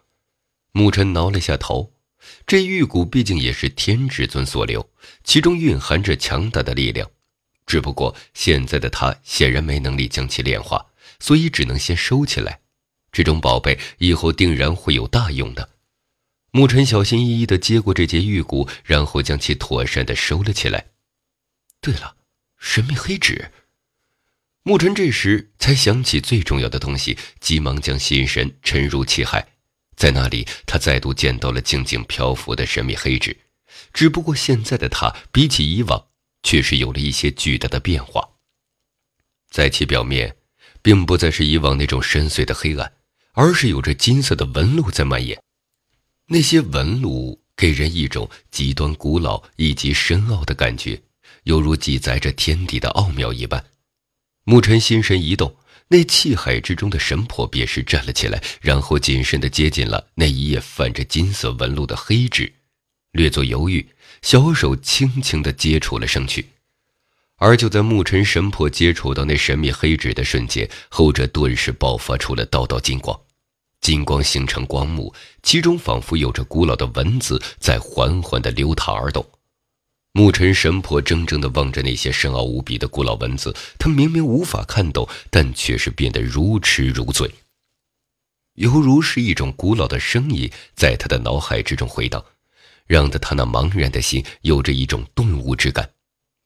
牧尘挠了下头，这玉骨毕竟也是天至尊所留，其中蕴含着强大的力量。只不过现在的他显然没能力将其炼化，所以只能先收起来。这种宝贝以后定然会有大用的。牧尘小心翼翼地接过这节玉骨，然后将其妥善地收了起来。对了，神秘黑纸。牧尘这时才想起最重要的东西，急忙将心神沉入气海。在那里，他再度见到了静静漂浮的神秘黑纸。只不过现在的他，比起以往，却是有了一些巨大的变化。在其表面，并不再是以往那种深邃的黑暗，而是有着金色的纹路在蔓延。那些纹路给人一种极端古老以及深奥的感觉。犹如记载着天地的奥妙一般，牧尘心神一动，那气海之中的神婆便是站了起来，然后谨慎地接近了那一页泛着金色纹路的黑纸，略作犹豫，小手轻轻地接触了上去。而就在牧尘神婆接触到那神秘黑纸的瞬间，后者顿时爆发出了道道金光，金光形成光幕，其中仿佛有着古老的文字在缓缓的流淌而动。牧尘神婆怔怔地望着那些深奥无比的古老文字，他明明无法看懂，但却是变得如痴如醉，犹如是一种古老的声音在他的脑海之中回荡，让得他那茫然的心有着一种顿悟之感。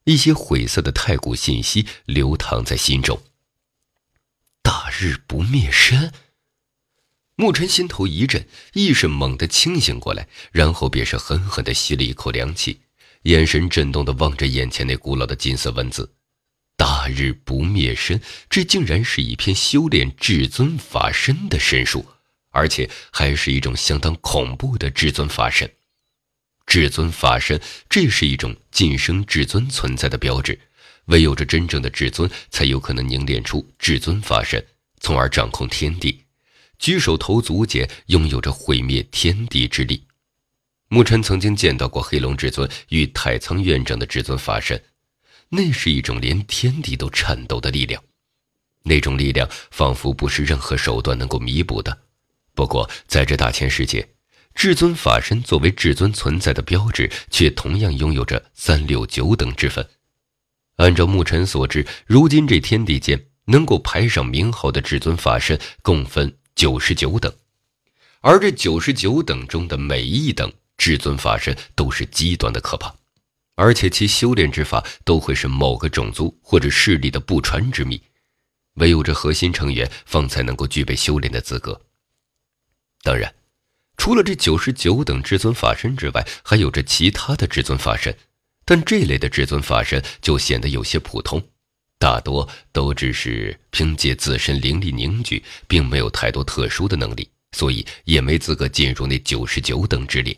一些晦涩的太古信息流淌在心中。大日不灭身。牧尘心头一震，意识猛地清醒过来，然后便是狠狠地吸了一口凉气。眼神震动的望着眼前那古老的金色文字，“大日不灭身”，这竟然是一篇修炼至尊法身的神书，而且还是一种相当恐怖的至尊法身。至尊法身，这是一种晋升至尊存在的标志，唯有着真正的至尊，才有可能凝练出至尊法身，从而掌控天地，举手投足间拥有着毁灭天地之力。牧尘曾经见到过黑龙至尊与太仓院长的至尊法身，那是一种连天地都颤抖的力量，那种力量仿佛不是任何手段能够弥补的。不过，在这大千世界，至尊法身作为至尊存在的标志，却同样拥有着三六九等之分。按照牧尘所知，如今这天地间能够排上名号的至尊法身共分九十九等，而这九十九等中的每一等。至尊法身都是极端的可怕，而且其修炼之法都会是某个种族或者势力的不传之秘，唯有这核心成员方才能够具备修炼的资格。当然，除了这九十九等至尊法身之外，还有着其他的至尊法身，但这类的至尊法身就显得有些普通，大多都只是凭借自身灵力凝聚，并没有太多特殊的能力，所以也没资格进入那九十九等之列。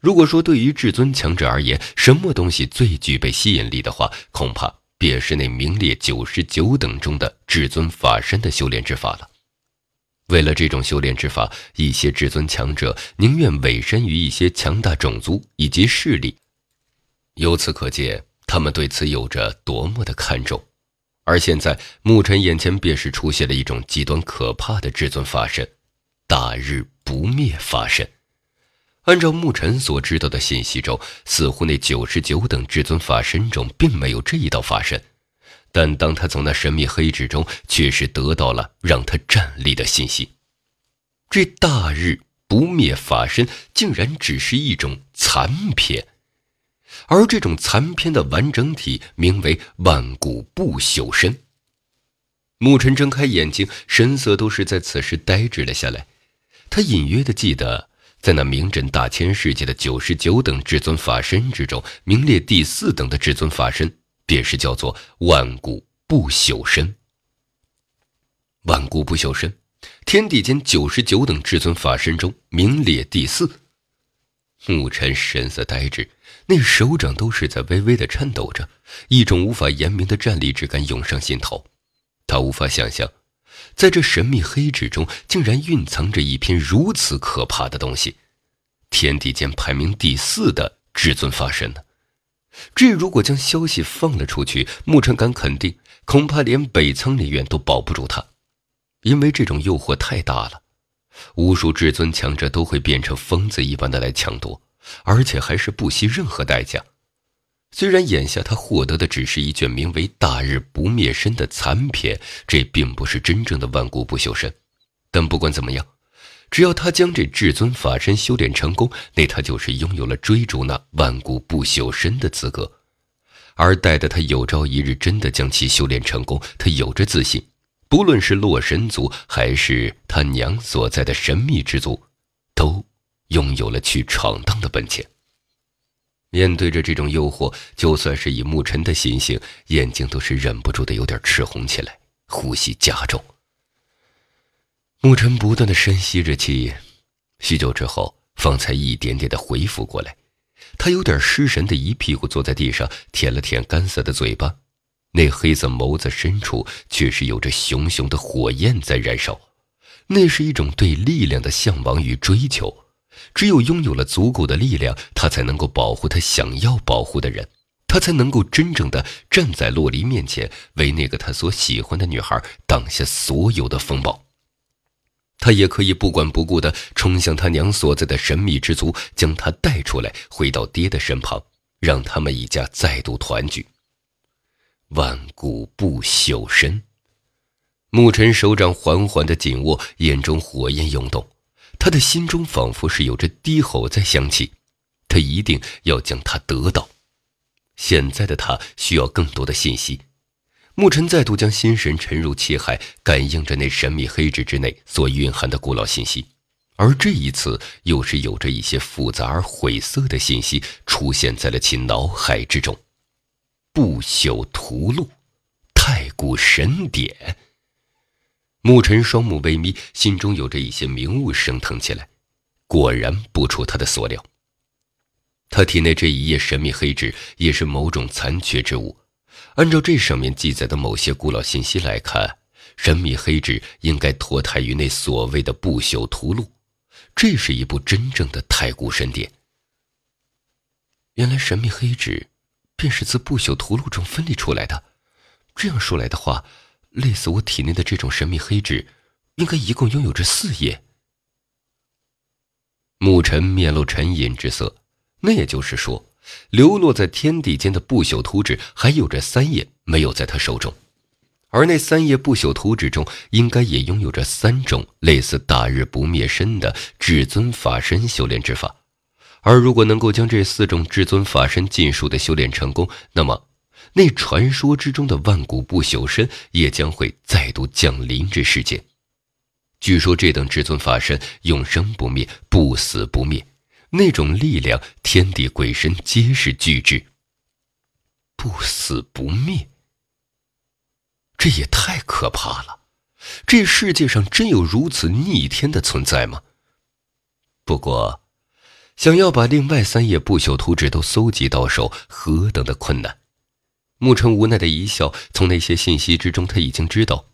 如果说对于至尊强者而言，什么东西最具备吸引力的话，恐怕便是那名列九十九等中的至尊法身的修炼之法了。为了这种修炼之法，一些至尊强者宁愿委身于一些强大种族以及势力。由此可见，他们对此有着多么的看重。而现在，牧尘眼前便是出现了一种极端可怕的至尊法身——大日不灭法身。按照牧尘所知道的信息中，似乎那九十九等至尊法身中并没有这一道法身，但当他从那神秘黑纸中，却是得到了让他站立的信息。这大日不灭法身竟然只是一种残篇，而这种残篇的完整体名为万古不朽身。牧尘睁开眼睛，神色都是在此时呆滞了下来。他隐约的记得。在那名震大千世界的九十九等至尊法身之中，名列第四等的至尊法身，便是叫做万古不朽身。万古不朽身，天地间九十九等至尊法身中名列第四。牧尘神色呆滞，那手掌都是在微微的颤抖着，一种无法言明的战栗之感涌上心头。他无法想象。在这神秘黑纸中，竟然蕴藏着一篇如此可怕的东西。天地间排名第四的至尊法身呢？这如果将消息放了出去，牧尘敢肯定，恐怕连北仓里院都保不住他，因为这种诱惑太大了。无数至尊强者都会变成疯子一般的来抢夺，而且还是不惜任何代价。虽然眼下他获得的只是一卷名为《大日不灭身》的残篇，这并不是真正的万古不朽身，但不管怎么样，只要他将这至尊法身修炼成功，那他就是拥有了追逐那万古不朽身的资格。而待得他有朝一日真的将其修炼成功，他有着自信，不论是洛神族还是他娘所在的神秘之族，都拥有了去闯荡的本钱。面对着这种诱惑，就算是以牧尘的心性，眼睛都是忍不住的有点赤红起来，呼吸加重。牧尘不断的深吸着气，许久之后，方才一点点的恢复过来。他有点失神的一屁股坐在地上，舔了舔干涩的嘴巴，那黑色眸子深处却是有着熊熊的火焰在燃烧，那是一种对力量的向往与追求。只有拥有了足够的力量，他才能够保护他想要保护的人，他才能够真正的站在洛黎面前，为那个他所喜欢的女孩挡下所有的风暴。他也可以不管不顾的冲向他娘所在的神秘之族，将她带出来，回到爹的身旁，让他们一家再度团聚。万古不朽身，牧尘手掌缓缓的紧握，眼中火焰涌动，他的心中仿佛是有着低吼在响起，他一定要将它得到。现在的他需要更多的信息。牧尘再度将心神沉入气海，感应着那神秘黑纸之内所蕴含的古老信息，而这一次又是有着一些复杂而晦涩的信息出现在了其脑海之中。不朽屠戮，太古神典。牧尘双目微眯，心中有着一些明悟升腾起来。果然不出他的所料，他体内这一页神秘黑纸也是某种残缺之物。按照这上面记载的某些古老信息来看，神秘黑纸应该脱胎于那所谓的不朽屠戮，这是一部真正的太古神典。原来神秘黑纸便是自不朽屠戮中分离出来的。这样说来的话，类似我体内的这种神秘黑纸，应该一共拥有着四页。牧尘面露沉吟之色，那也就是说。流落在天地间的不朽图纸还有着三页没有在他手中，而那三页不朽图纸中应该也拥有着三种类似大日不灭身的至尊法身修炼之法。而如果能够将这四种至尊法身尽数的修炼成功，那么那传说之中的万古不朽身也将会再度降临这世界。据说这等至尊法身永生不灭，不死不灭。那种力量，天地鬼神皆是惧之。不死不灭，这也太可怕了！这世界上真有如此逆天的存在吗？不过，想要把另外三页不朽图纸都搜集到手，何等的困难！沐尘无奈的一笑，从那些信息之中，他已经知道，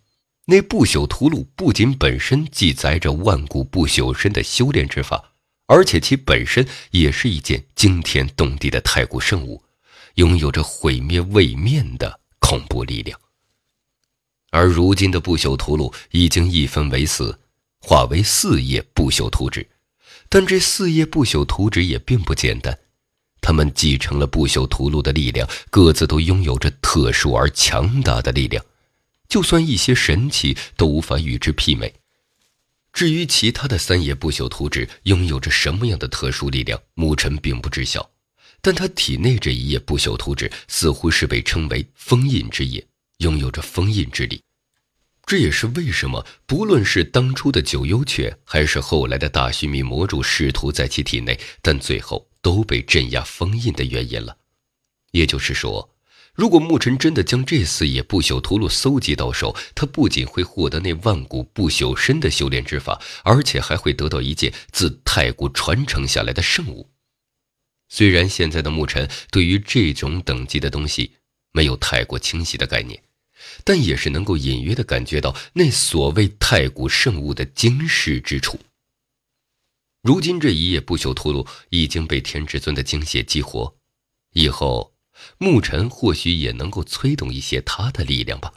那不朽图录不仅本身记载着万古不朽身的修炼之法。而且其本身也是一件惊天动地的太古圣物，拥有着毁灭位面的恐怖力量。而如今的不朽屠戮已经一分为四，化为四页不朽图纸。但这四页不朽图纸也并不简单，他们继承了不朽屠戮的力量，各自都拥有着特殊而强大的力量，就算一些神器都无法与之媲美。至于其他的三叶不朽图纸拥有着什么样的特殊力量，牧尘并不知晓。但他体内这一叶不朽图纸似乎是被称为封印之叶，拥有着封印之力。这也是为什么不论是当初的九幽雀，还是后来的大须弥魔主试图在其体内，但最后都被镇压封印的原因了。也就是说。如果牧尘真的将这四页不朽图录搜集到手，他不仅会获得那万古不朽身的修炼之法，而且还会得到一件自太古传承下来的圣物。虽然现在的牧尘对于这种等级的东西没有太过清晰的概念，但也是能够隐约的感觉到那所谓太古圣物的惊世之处。如今这一夜不朽图录已经被天至尊的精血激活，以后。牧尘或许也能够催动一些他的力量吧。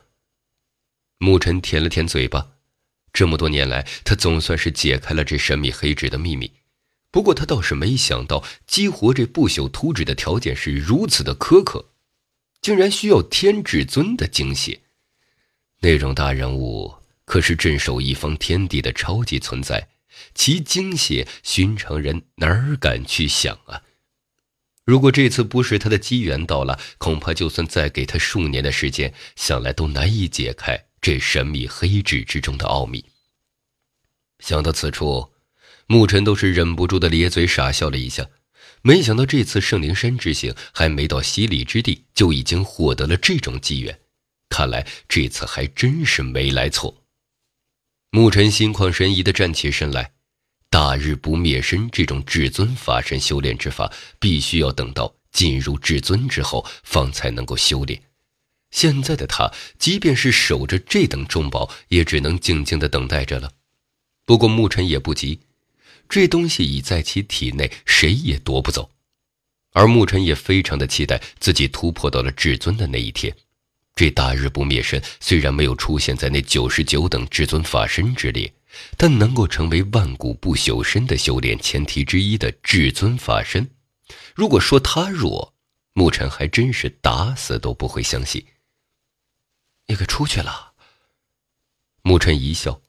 牧尘舔了舔嘴巴，这么多年来，他总算是解开了这神秘黑纸的秘密。不过，他倒是没想到，激活这不朽图纸的条件是如此的苛刻，竟然需要天至尊的精血。那种大人物可是镇守一方天地的超级存在，其精血，寻常人哪儿敢去想啊？如果这次不是他的机缘到了，恐怕就算再给他数年的时间，想来都难以解开这神秘黑纸之中的奥秘。想到此处，牧尘都是忍不住的咧嘴傻笑了一下。没想到这次圣灵山之行还没到洗礼之地，就已经获得了这种机缘，看来这次还真是没来错。牧尘心旷神怡的站起身来。大日不灭身这种至尊法身修炼之法，必须要等到进入至尊之后，方才能够修炼。现在的他，即便是守着这等重宝，也只能静静的等待着了。不过牧尘也不急，这东西已在其体内，谁也夺不走。而牧尘也非常的期待自己突破到了至尊的那一天。这大日不灭身虽然没有出现在那九十九等至尊法身之列，但能够成为万古不朽身的修炼前提之一的至尊法身，如果说他弱，牧尘还真是打死都不会相信。你可出去了。牧尘一笑，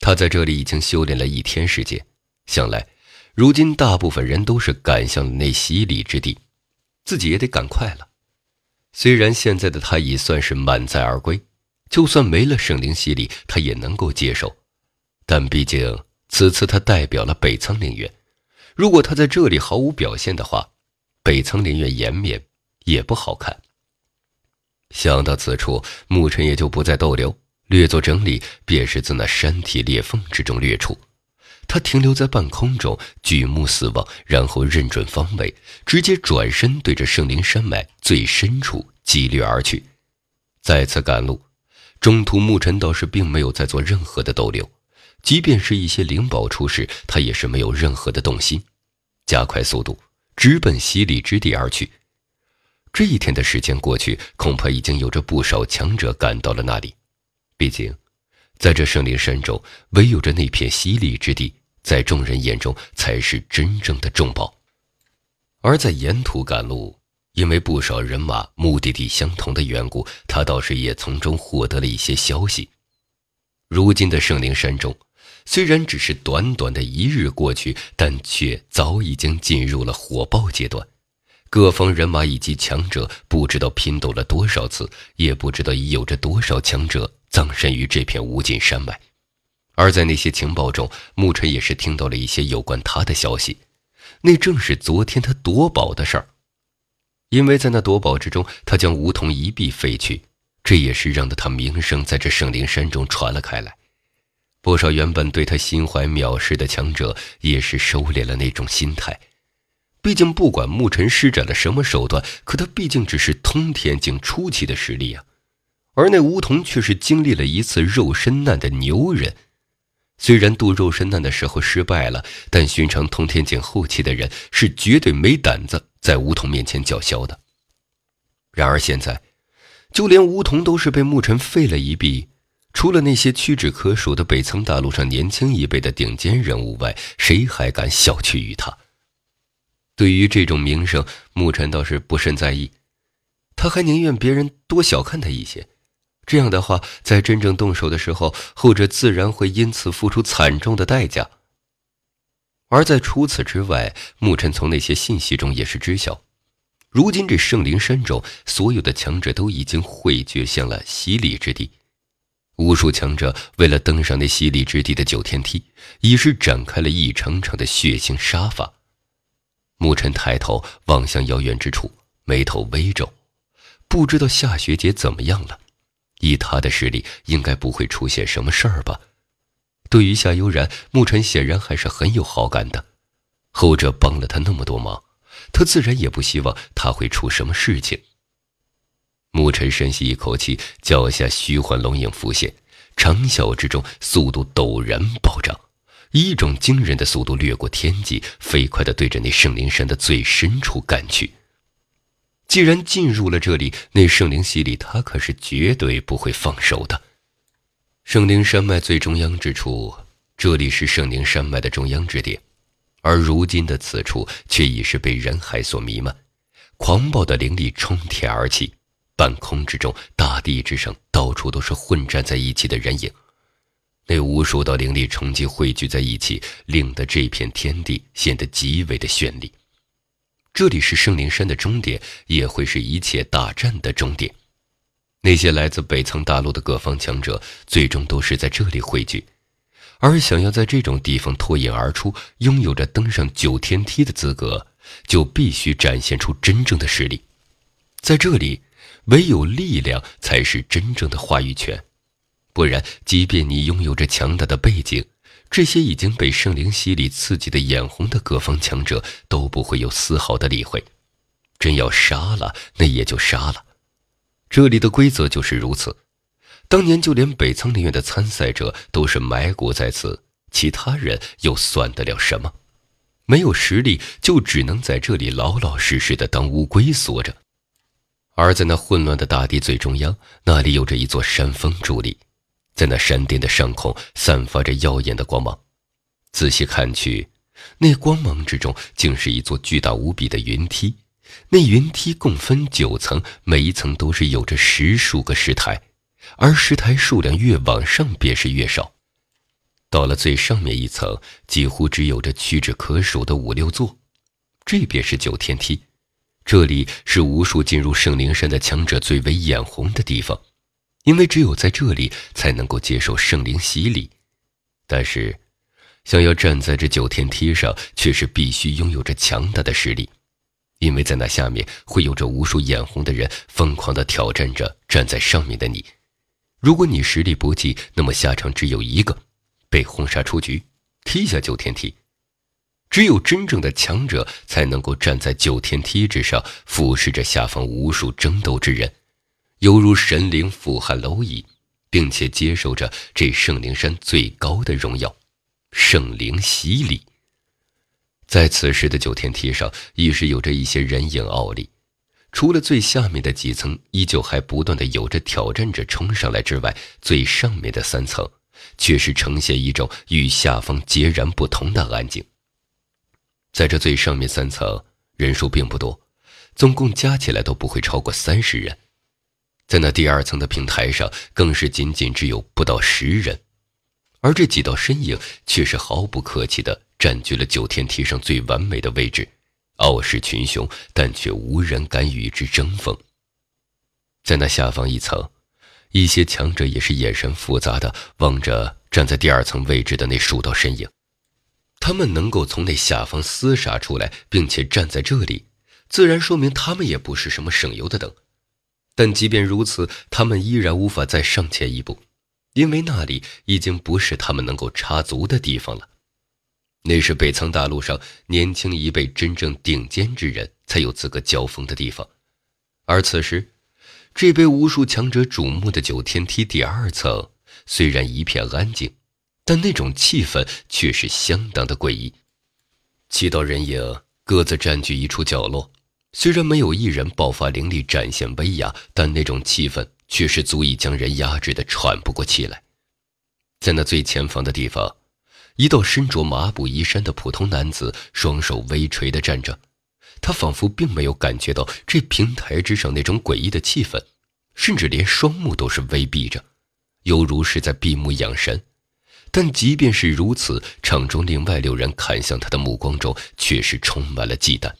他在这里已经修炼了一天时间，想来，如今大部分人都是赶向了那洗礼之地，自己也得赶快了。虽然现在的他已算是满载而归，就算没了圣灵洗礼，他也能够接受。但毕竟此次他代表了北苍灵院，如果他在这里毫无表现的话，北苍灵院颜面也不好看。想到此处，牧尘也就不再逗留，略作整理，便是自那山体裂缝之中掠出。他停留在半空中，举目四望，然后认准方位，直接转身对着圣灵山脉最深处疾掠而去。再次赶路，中途牧尘倒是并没有再做任何的逗留，即便是一些灵宝出世，他也是没有任何的动心，加快速度，直奔洗礼之地而去。这一天的时间过去，恐怕已经有着不少强者赶到了那里。毕竟，在这圣灵山中，唯有着那片洗礼之地，在众人眼中才是真正的重宝。而在沿途赶路，因为不少人马目的地相同的缘故，他倒是也从中获得了一些消息。如今的圣灵山中，虽然只是短短的一日过去，但却早已经进入了火爆阶段。各方人马以及强者，不知道拼斗了多少次，也不知道已有着多少强者葬身于这片无尽山脉。而在那些情报中，牧尘也是听到了一些有关他的消息，那正是昨天他夺宝的事儿。因为在那夺宝之中，他将梧桐一臂废去，这也是让得他名声在这圣灵山中传了开来。不少原本对他心怀藐视的强者，也是收敛了那种心态。毕竟，不管牧尘施展了什么手段，可他毕竟只是通天境初期的实力啊。而那梧桐却是经历了一次肉身难的牛人，虽然渡肉身难的时候失败了，但寻常通天境后期的人是绝对没胆子在梧桐面前叫嚣的。然而现在，就连梧桐都是被牧尘废了一臂，除了那些屈指可数的北苍大陆上年轻一辈的顶尖人物外，谁还敢小觑于他？对于这种名声，牧尘倒是不甚在意，他还宁愿别人多小看他一些。这样的话，在真正动手的时候，后者自然会因此付出惨重的代价。而在除此之外，牧尘从那些信息中也是知晓，如今这圣灵山中所有的强者都已经汇聚向了洗礼之地，无数强者为了登上那犀利之地的九天梯，已是展开了一场场的血腥杀伐。牧尘抬头望向遥远之处，眉头微皱，不知道夏雪姐怎么样了。以她的实力，应该不会出现什么事儿吧？对于夏悠然，牧尘显然还是很有好感的。后者帮了他那么多忙，他自然也不希望他会出什么事情。牧尘深吸一口气，脚下虚幻龙影浮现，长啸之中，速度陡然暴涨。以一种惊人的速度掠过天际，飞快地对着那圣灵山的最深处赶去。既然进入了这里，那圣灵洗礼他可是绝对不会放手的。圣灵山脉最中央之处，这里是圣灵山脉的中央之点，而如今的此处却已是被人海所弥漫，狂暴的灵力冲天而起，半空之中、大地之上，到处都是混战在一起的人影。那无数道灵力冲击汇聚在一起，令得这片天地显得极为的绚丽。这里是圣灵山的终点，也会是一切大战的终点。那些来自北苍大陆的各方强者，最终都是在这里汇聚。而想要在这种地方脱颖而出，拥有着登上九天梯的资格，就必须展现出真正的实力。在这里，唯有力量才是真正的话语权。不然，即便你拥有着强大的背景，这些已经被圣灵洗礼刺激的眼红的各方强者都不会有丝毫的理会。真要杀了，那也就杀了。这里的规则就是如此。当年就连北苍林院的参赛者都是埋骨在此，其他人又算得了什么？没有实力，就只能在这里老老实实的当乌龟缩着。而在那混乱的大地最中央，那里有着一座山峰伫立，在那山巅的上空散发着耀眼的光芒。仔细看去，那光芒之中竟是一座巨大无比的云梯。那云梯共分九层，每一层都是有着十数个石台，而石台数量越往上便是越少。到了最上面一层，几乎只有着屈指可数的五六座，这便是九天梯。这里是无数进入圣灵山的强者最为眼红的地方，因为只有在这里才能够接受圣灵洗礼。但是，想要站在这九天梯上，却是必须拥有着强大的实力，因为在那下面会有着无数眼红的人疯狂地挑战着站在上面的你。如果你实力不济，那么下场只有一个。被轰杀出局，踢下九天梯。只有真正的强者才能够站在九天梯之上，俯视着下方无数争斗之人，犹如神灵俯瞰蝼蚁，并且接受着这圣灵山最高的荣耀——圣灵洗礼。在此时的九天梯上，已是有着一些人影傲立。除了最下面的几层依旧还不断的有着挑战者冲上来之外，最上面的三层。却是呈现一种与下方截然不同的安静。在这最上面三层，人数并不多，总共加起来都不会超过三十人。在那第二层的平台上，更是仅仅只有不到十人，而这几道身影却是毫不客气地占据了九天梯上最完美的位置，傲视群雄，但却无人敢与之争锋。在那下方一层。一些强者也是眼神复杂的望着站在第二层位置的那数道身影，他们能够从那下方厮杀出来，并且站在这里，自然说明他们也不是什么省油的灯。但即便如此，他们依然无法再上前一步，因为那里已经不是他们能够插足的地方了。那是北苍大陆上年轻一辈真正顶尖之人才有资格交锋的地方，而此时。这被无数强者瞩目的九天梯第二层，虽然一片安静，但那种气氛却是相当的诡异。七道人影各自占据一处角落，虽然没有一人爆发灵力展现威压，但那种气氛却是足以将人压制的喘不过气来。在那最前方的地方，一道身着麻布衣衫的普通男子，双手微垂的站着。他仿佛并没有感觉到这平台之上那种诡异的气氛，甚至连双目都是微闭着，犹如是在闭目养神。但即便是如此，场中另外六人看向他的目光中却是充满了忌惮。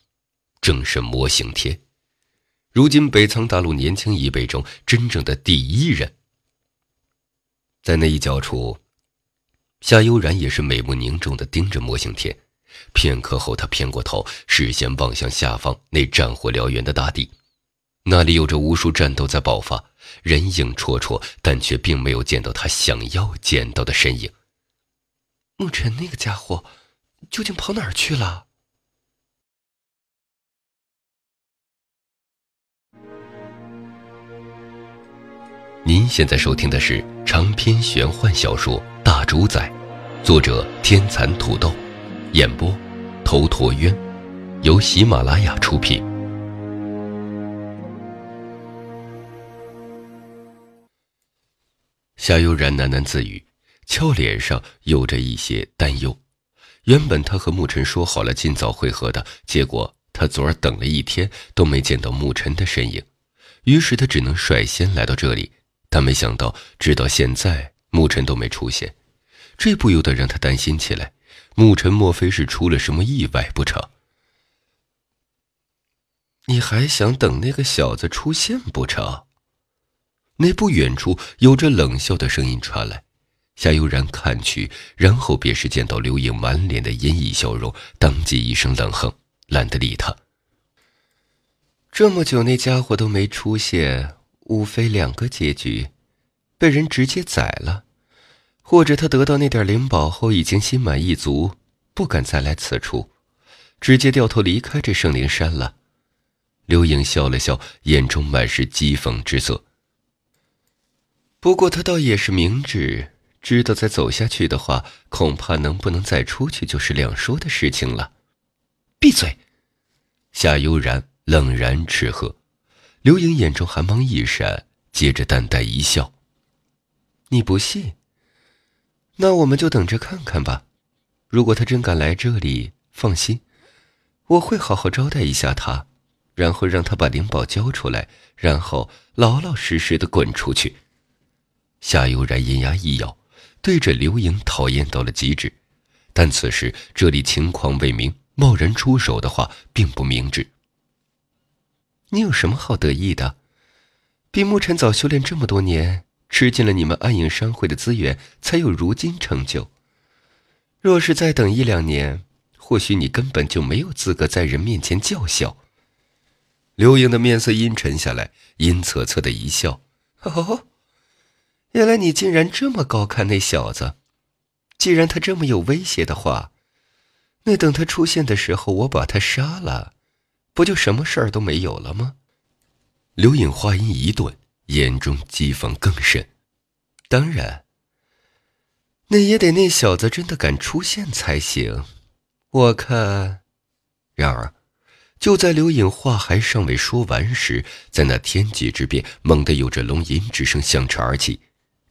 正是魔刑天，如今北苍大陆年轻一辈中真正的第一人。在那一角处，夏悠然也是美目凝重地盯着魔刑天。片刻后，他偏过头，视线望向下方那战火燎原的大地，那里有着无数战斗在爆发，人影绰绰，但却并没有见到他想要见到的身影。沐尘那个家伙，究竟跑哪儿去了？您现在收听的是长篇玄幻小说《大主宰》，作者：天蚕土豆。演播：头陀渊，由喜马拉雅出品。夏悠然喃喃自语，俏脸上有着一些担忧。原本他和沐尘说好了尽早会合的，结果他昨儿等了一天都没见到沐尘的身影，于是他只能率先来到这里。但没想到，直到现在沐尘都没出现，这不由得让他担心起来。沐尘莫非是出了什么意外不成？你还想等那个小子出现不成？那不远处有着冷笑的声音传来，夏悠然看去，然后便是见到刘颖满脸的阴翳笑容，当即一声冷哼，懒得理他。这么久那家伙都没出现，无非两个结局：被人直接宰了。或者他得到那点灵宝后已经心满意足，不敢再来此处，直接掉头离开这圣灵山了。刘颖笑了笑，眼中满是讥讽之色。不过他倒也是明智，知道再走下去的话，恐怕能不能再出去就是两说的事情了。闭嘴！夏悠然冷然斥喝。刘颖眼中寒芒一闪，接着淡淡一笑：“你不信？那我们就等着看看吧。如果他真敢来这里，放心，我会好好招待一下他。”然后让他把灵宝交出来，然后老老实实的滚出去。夏悠然银牙一咬，对着刘盈讨厌到了极致。但此时这里情况未明，贸然出手的话并不明智。你有什么好得意的？比沐尘早修炼这么多年，吃尽了你们暗影商会的资源，才有如今成就。若是再等一两年，或许你根本就没有资格在人面前叫嚣。刘英的面色阴沉下来，阴恻恻的一笑：“哦，原来你竟然这么高看那小子。既然他这么有威胁的话，那等他出现的时候，我把他杀了，不就什么事儿都没有了吗？”刘颖话音一顿，眼中讥讽更甚。当然，那也得那小子真的敢出现才行。我看，然而。就在刘颖话还尚未说完时，在那天际之边，猛地有着龙吟之声响彻而起。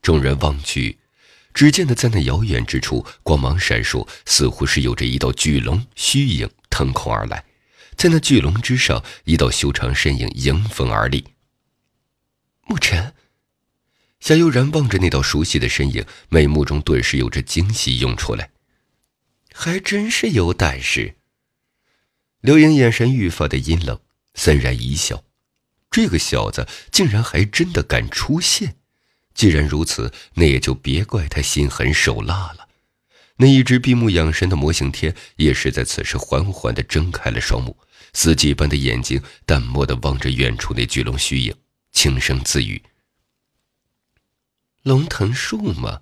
众人望去，只见得在那遥远之处，光芒闪烁，似乎是有着一道巨龙虚影腾空而来。在那巨龙之上，一道修长身影迎风而立。沐尘，夏悠然望着那道熟悉的身影，眉目中顿时有着惊喜涌出来。还真是有胆识。刘莹眼神愈发的阴冷，森然一笑：“这个小子竟然还真的敢出现。既然如此，那也就别怪他心狠手辣了。”那一只闭目养神的魔形天也是在此时缓缓的睁开了双目，死寂般的眼睛淡漠的望着远处那巨龙虚影，轻声自语：“龙腾术吗？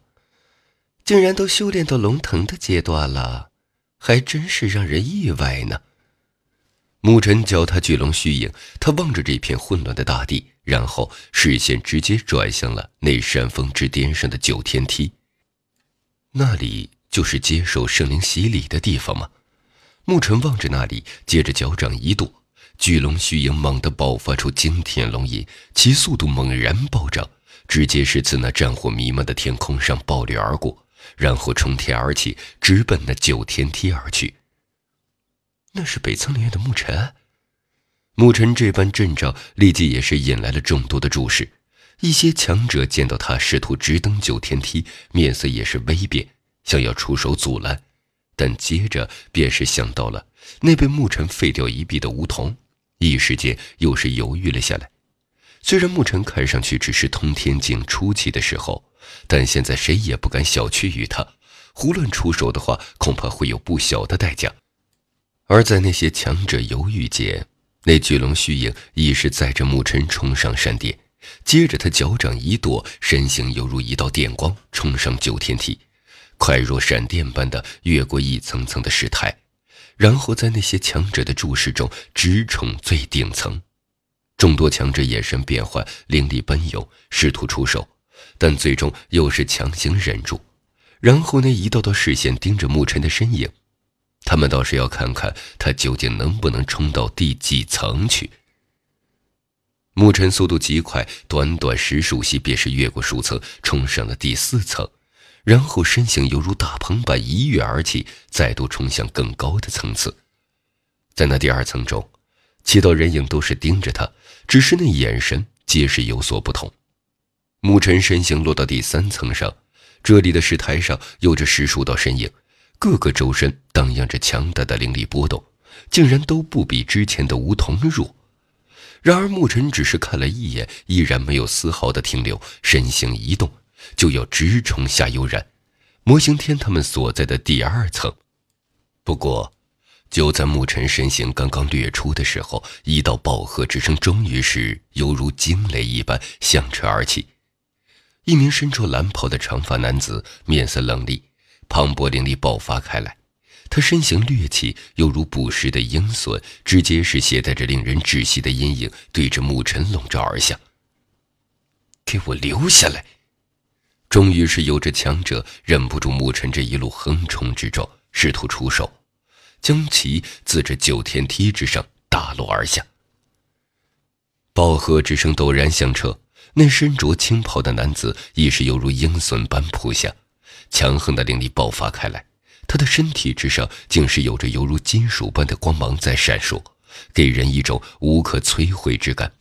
竟然都修炼到龙腾的阶段了，还真是让人意外呢。”牧尘脚踏巨龙虚影，他望着这片混乱的大地，然后视线直接转向了那山峰之巅上的九天梯。那里就是接受圣灵洗礼的地方吗？牧尘望着那里，接着脚掌一跺，巨龙虚影猛地爆发出惊天龙吟，其速度猛然暴涨，直接是自那战火弥漫的天空上暴掠而过，然后冲天而起，直奔那九天梯而去。那是北苍灵院的牧尘，牧尘这般阵仗，立即也是引来了众多的注视。一些强者见到他试图直登九天梯，面色也是微变，想要出手阻拦，但接着便是想到了那被牧尘废掉一臂的梧桐，一时间又是犹豫了下来。虽然牧尘看上去只是通天境初期的时候，但现在谁也不敢小觑于他，胡乱出手的话，恐怕会有不小的代价。而在那些强者犹豫间，那巨龙虚影已是载着牧尘冲上山巅，接着他脚掌一跺，身形犹如一道电光冲上九天梯，快若闪电般的越过一层层的石台，然后在那些强者的注视中直冲最顶层。众多强者眼神变幻，灵力奔涌，试图出手，但最终又是强行忍住，然后那一道道视线盯着牧尘的身影。他们倒是要看看他究竟能不能冲到第几层去。沐尘速度极快，短短十数息便是越过数层，冲上了第四层，然后身形犹如大鹏般一跃而起，再度冲向更高的层次。在那第二层中，七道人影都是盯着他，只是那眼神皆是有所不同。沐尘身形落到第三层上，这里的石台上有着十数道身影。各个周身荡漾着强大的灵力波动，竟然都不比之前的梧桐弱。然而牧尘只是看了一眼，依然没有丝毫的停留，身形一动，就要直冲夏悠然、魔行天他们所在的第二层。不过，就在牧尘身形刚刚掠出的时候，一道暴喝之声终于是犹如惊雷一般响彻而起。一名身着蓝袍的长发男子面色冷厉。磅礴灵力爆发开来，他身形掠起，犹如捕食的鹰隼，直接是携带着令人窒息的阴影，对着沐尘笼罩而下。给我留下来！终于是有着强者忍不住沐尘这一路横冲直撞，试图出手，将其自这九天梯之上打落而下。暴喝之声陡然响彻，那身着青袍的男子亦是犹如鹰隼般扑下，强横的灵力爆发开来。他的身体之上，竟是有着犹如金属般的光芒在闪烁，给人一种无可摧毁之感。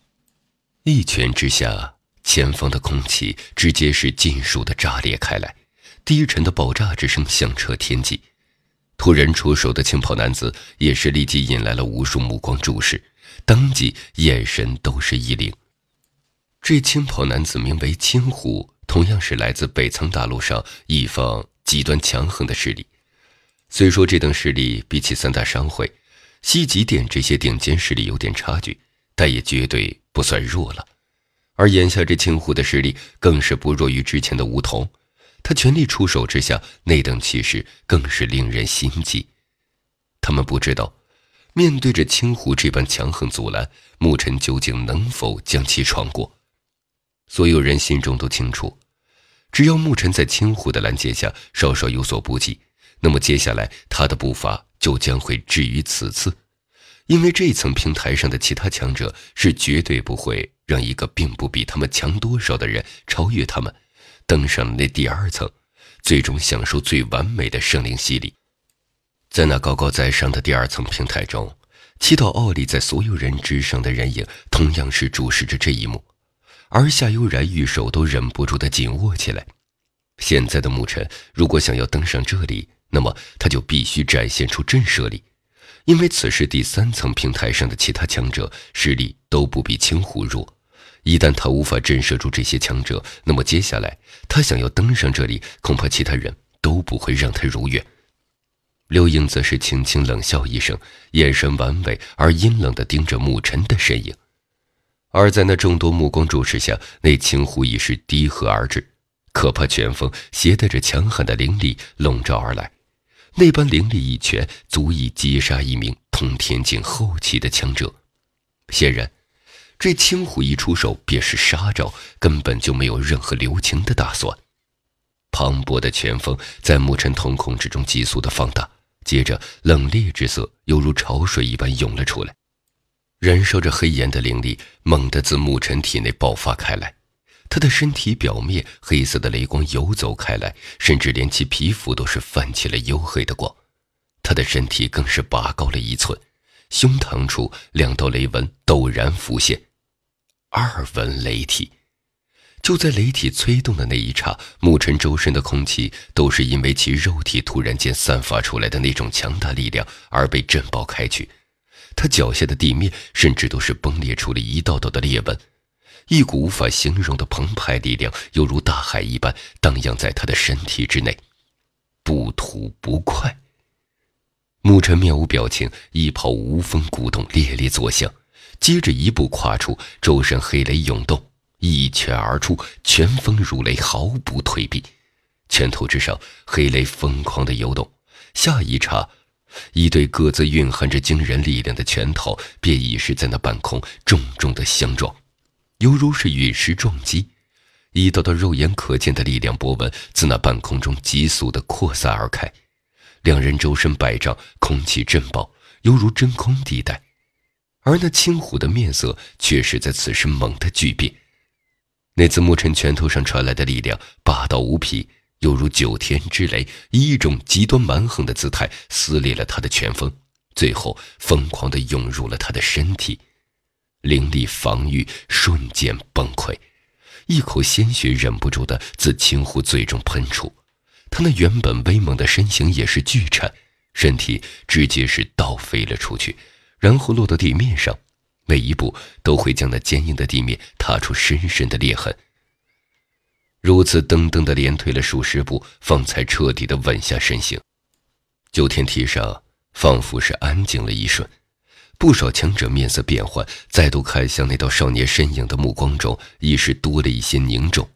一拳之下，前方的空气直接是金属的炸裂开来，低沉的爆炸之声响彻天际。突然出手的青袍男子也是立即引来了无数目光注视，当即眼神都是一凛。这青袍男子名为青虎，同样是来自北苍大陆上一方极端强横的势力。虽说这等势力比起三大商会、西极殿这些顶尖势力有点差距，但也绝对不算弱了。而眼下这青虎的实力更是不弱于之前的梧桐，他全力出手之下，那等气势更是令人心悸。他们不知道，面对着青虎这般强横阻拦，牧尘究竟能否将其闯过。所有人心中都清楚，只要牧尘在青虎的拦截下稍稍有所不及。那么接下来，他的步伐就将会置于此次，因为这层平台上的其他强者是绝对不会让一个并不比他们强多少的人超越他们，登上那第二层，最终享受最完美的圣灵洗礼。在那高高在上的第二层平台中，七道奥利在所有人之上的人影，同样是注视着这一幕，而夏悠然玉手都忍不住的紧握起来。现在的牧尘，如果想要登上这里，那么他就必须展现出震慑力，因为此时第三层平台上的其他强者实力都不比青虎弱。一旦他无法震慑住这些强者，那么接下来他想要登上这里，恐怕其他人都不会让他如愿。刘英则是轻轻冷笑一声，眼神完美而阴冷地盯着沐尘的身影。而在那众多目光注视下，那青虎已是低喝而至，可怕拳风携带着强悍的灵力笼罩而来。那般灵力一拳，足以击杀一名通天境后期的强者。显然，这青虎一出手便是杀招，根本就没有任何留情的打算。磅礴的拳风在沐尘瞳孔之中急速的放大，接着冷冽之色犹如潮水一般涌了出来，燃烧着黑炎的灵力猛地自沐尘体内爆发开来。他的身体表面黑色的雷光游走开来，甚至连其皮肤都是泛起了黝黑的光。他的身体更是拔高了一寸，胸膛处两道雷纹陡然浮现，二纹雷体。就在雷体催动的那一刹，沐尘周身的空气都是因为其肉体突然间散发出来的那种强大力量而被震爆开去，他脚下的地面甚至都是崩裂出了一道道的裂纹。一股无法形容的澎湃力量，犹如大海一般荡漾在他的身体之内，不吐不快。沐尘面无表情，一袍无风鼓动，猎猎作响，接着一步跨出，周身黑雷涌动，一拳而出，拳风如雷，毫不退避。拳头之上，黑雷疯狂的游动，下一刹，一对各自蕴含着惊人力量的拳头便已是在那半空重重的相撞。犹如是陨石撞击，一道道肉眼可见的力量波纹自那半空中急速的扩散而开，两人周身百丈，空气震爆，犹如真空地带。而那青虎的面色却是在此时猛地巨变，那自沐尘拳头上传来的力量霸道无匹，犹如九天之雷，以一种极端蛮横的姿态撕裂了他的拳风，最后疯狂地涌入了他的身体。灵力防御瞬间崩溃，一口鲜血忍不住的自青虎嘴中喷出，他那原本威猛的身形也是剧颤，身体直接是倒飞了出去，然后落到地面上，每一步都会将那坚硬的地面踏出深深的裂痕。如此噔噔的连退了数十步，方才彻底的稳下身形。九天梯上仿佛是安静了一瞬。不少强者面色变幻，再度看向那道少年身影的目光中，已是多了一些凝重。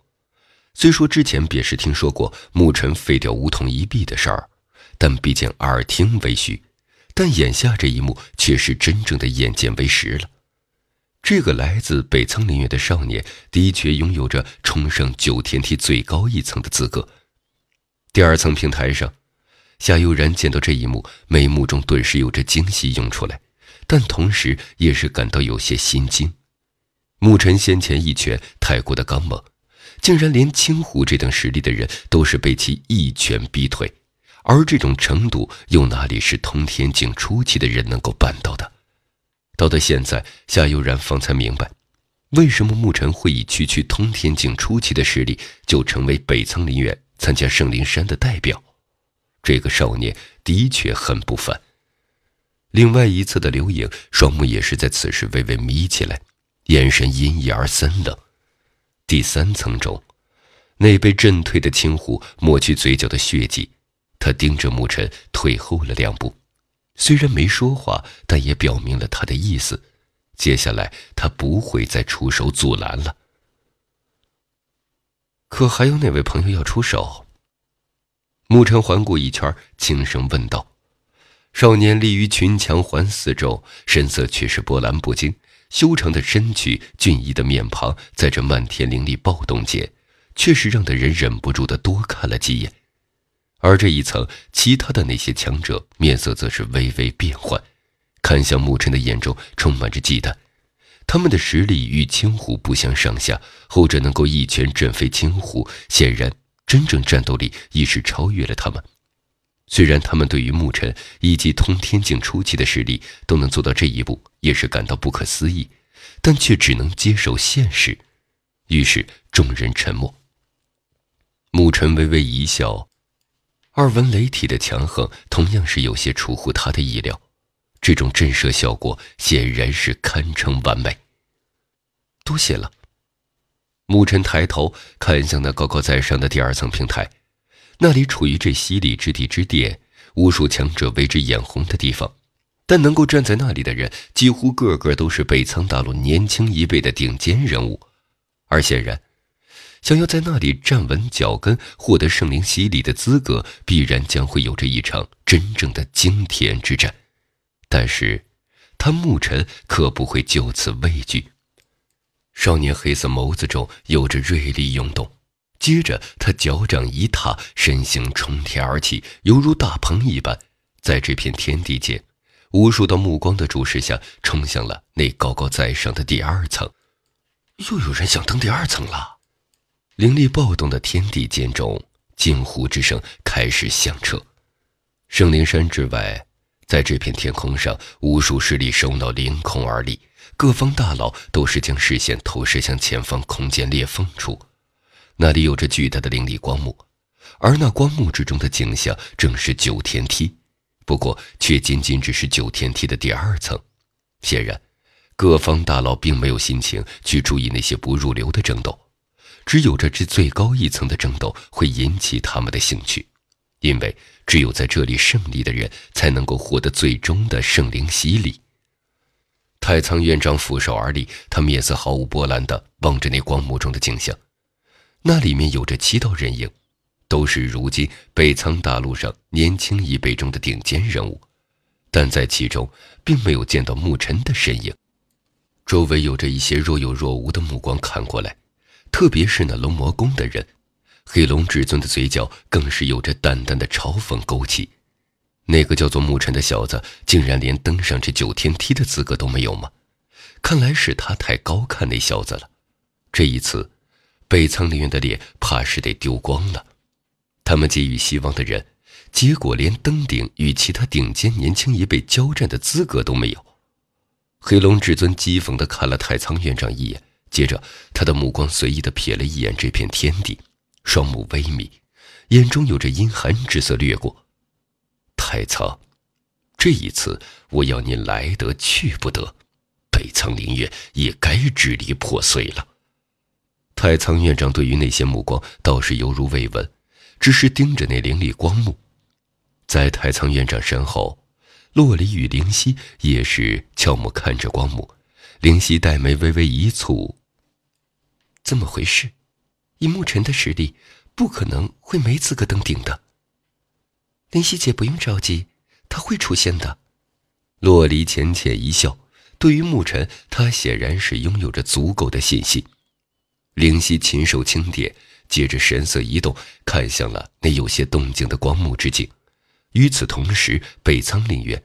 虽说之前便是听说过牧尘废掉梧桐一臂的事儿，但毕竟耳听为虚。但眼下这一幕却是真正的眼见为实了。这个来自北苍林院的少年，的确拥有着冲上九天梯最高一层的资格。第二层平台上，夏悠然见到这一幕，眉目中顿时有着惊喜涌出来，但同时也是感到有些心惊。沐尘先前一拳太过的刚猛，竟然连青虎这等实力的人都是被其一拳逼退。而这种程度，又哪里是通天境初期的人能够办到的？到了现在，夏悠然方才明白，为什么沐尘会以区区通天境初期的实力就成为北苍林院参加圣灵山的代表。这个少年的确很不凡。另外一侧的刘颖，双目也是在此时微微眯起来，眼神阴翳而森冷。第三层中，那被震退的青虎抹去嘴角的血迹。他盯着沐尘，退后了两步，虽然没说话，但也表明了他的意思。接下来，他不会再出手阻拦了。可还有哪位朋友要出手？沐尘环顾一圈，轻声问道。少年立于群墙环四周，神色却是波澜不惊，修长的身躯、俊逸的面庞，在这漫天灵力暴动间，却是让的人忍不住的多看了几眼。而这一层，其他的那些强者面色则是微微变幻，看向沐尘的眼中充满着忌惮。他们的实力与青虎不相上下，后者能够一拳震飞青虎，显然真正战斗力已是超越了他们。虽然他们对于沐尘以及通天境初期的实力都能做到这一步，也是感到不可思议，但却只能接受现实。于是众人沉默。沐尘微微一笑。二纹雷体的强横，同样是有些出乎他的意料。这种震慑效果显然是堪称完美。多谢了。沐尘抬头看向那高高在上的第二层平台，那里处于这洗礼之地之巅，无数强者为之眼红的地方。但能够站在那里的人，几乎个个都是北苍大陆年轻一辈的顶尖人物，而显然。想要在那里站稳脚跟，获得圣灵洗礼的资格，必然将会有着一场真正的惊天之战。但是，他沐尘可不会就此畏惧。少年黑色眸子中有着锐利涌动，接着他脚掌一踏，身形冲天而起，犹如大鹏一般，在这片天地间，无数道目光的注视下，冲向了那高高在上的第二层。又有人想登第二层了。灵力暴动的天地间中，惊呼之声开始响彻。圣灵山之外，在这片天空上，无数势力首脑凌空而立，各方大佬都是将视线投射向前方空间裂缝处，那里有着巨大的灵力光幕，而那光幕之中的景象正是九天梯，不过却仅仅只是九天梯的第二层。显然，各方大佬并没有心情去注意那些不入流的争斗。只有这只最高一层的争斗会引起他们的兴趣，因为只有在这里胜利的人才能够获得最终的圣灵洗礼。太仓院长俯首而立，他面色毫无波澜地望着那光幕中的景象，那里面有着七道人影，都是如今北苍大陆上年轻一辈中的顶尖人物，但在其中并没有见到沐尘的身影，周围有着一些若有若无的目光看过来。特别是那龙魔宫的人，黑龙至尊的嘴角更是有着淡淡的嘲讽勾起。那个叫做沐尘的小子，竟然连登上这九天梯的资格都没有吗？看来是他太高看那小子了。这一次，北苍灵院的脸怕是得丢光了。他们寄予希望的人，结果连登顶与其他顶尖年轻一辈交战的资格都没有。黑龙至尊讥讽地看了太仓院长一眼。接着，他的目光随意地瞥了一眼这片天地，双目微眯，眼中有着阴寒之色掠过。太仓，这一次我要你来得去不得，北苍灵院也该支离破碎了。太仓院长对于那些目光倒是犹如未闻，只是盯着那灵力光幕。在太仓院长身后，洛璃与灵犀也是悄目看着光幕。灵犀黛眉微微一蹙。怎么回事？以沐尘的实力，不可能会没资格登顶的。林夕姐不用着急，他会出现的。洛离浅浅一笑，对于沐尘，他显然是拥有着足够的信心。灵犀琴手轻点，接着神色一动，看向了那有些动静的光幕之境。与此同时，北仓陵院，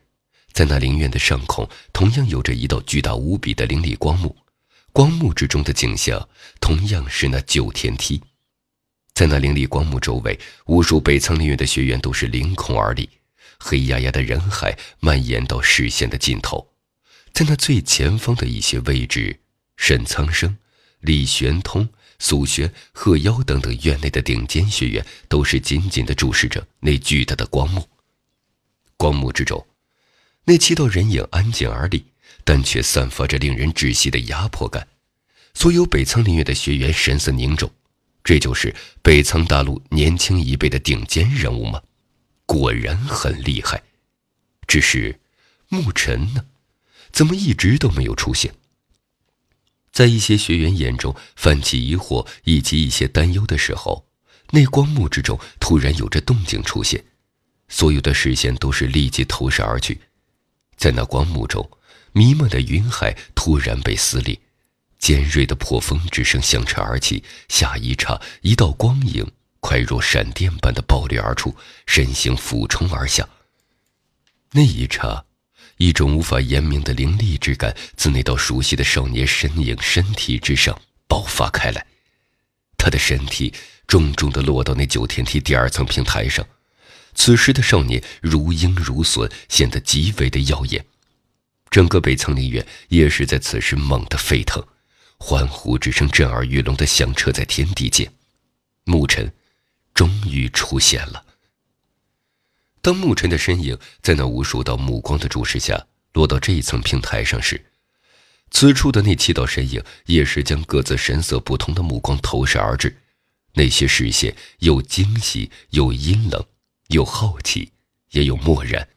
在那陵院的上空，同样有着一道巨大无比的灵力光幕。光幕之中的景象，同样是那九天梯。在那灵力光幕周围，无数北苍灵院的学员都是凌空而立，黑压压的人海蔓延到视线的尽头。在那最前方的一些位置，沈苍生、李玄通、苏轩、贺妖等等院内的顶尖学员，都是紧紧地注视着那巨大的光幕。光幕之中，那七道人影安静而立，但却散发着令人窒息的压迫感。所有北苍林院的学员神色凝重。这就是北苍大陆年轻一辈的顶尖人物吗？果然很厉害。只是，沐尘呢？怎么一直都没有出现？在一些学员眼中泛起疑惑以及一些担忧的时候，那光幕之中突然有着动静出现，所有的视线都是立即投射而去。在那光幕中，弥漫的云海突然被撕裂。尖锐的破风之声响彻而起，下一刹，一道光影快若闪电般的爆裂而出，身形俯冲而下。那一刹，一种无法言明的凌厉之感自那道熟悉的少年身影身体之上爆发开来，他的身体重重的落到那九天梯第二层平台上。此时的少年如鹰如隼，显得极为的耀眼。整个北苍陵院也是在此时猛地沸腾。欢呼之声震耳欲聋的响彻在天地间，牧尘终于出现了。当牧尘的身影在那无数道目光的注视下落到这一层平台上时，此处的那七道身影也是将各自神色不同的目光投射而至，那些视线有惊喜，有阴冷，有好奇，也有漠然。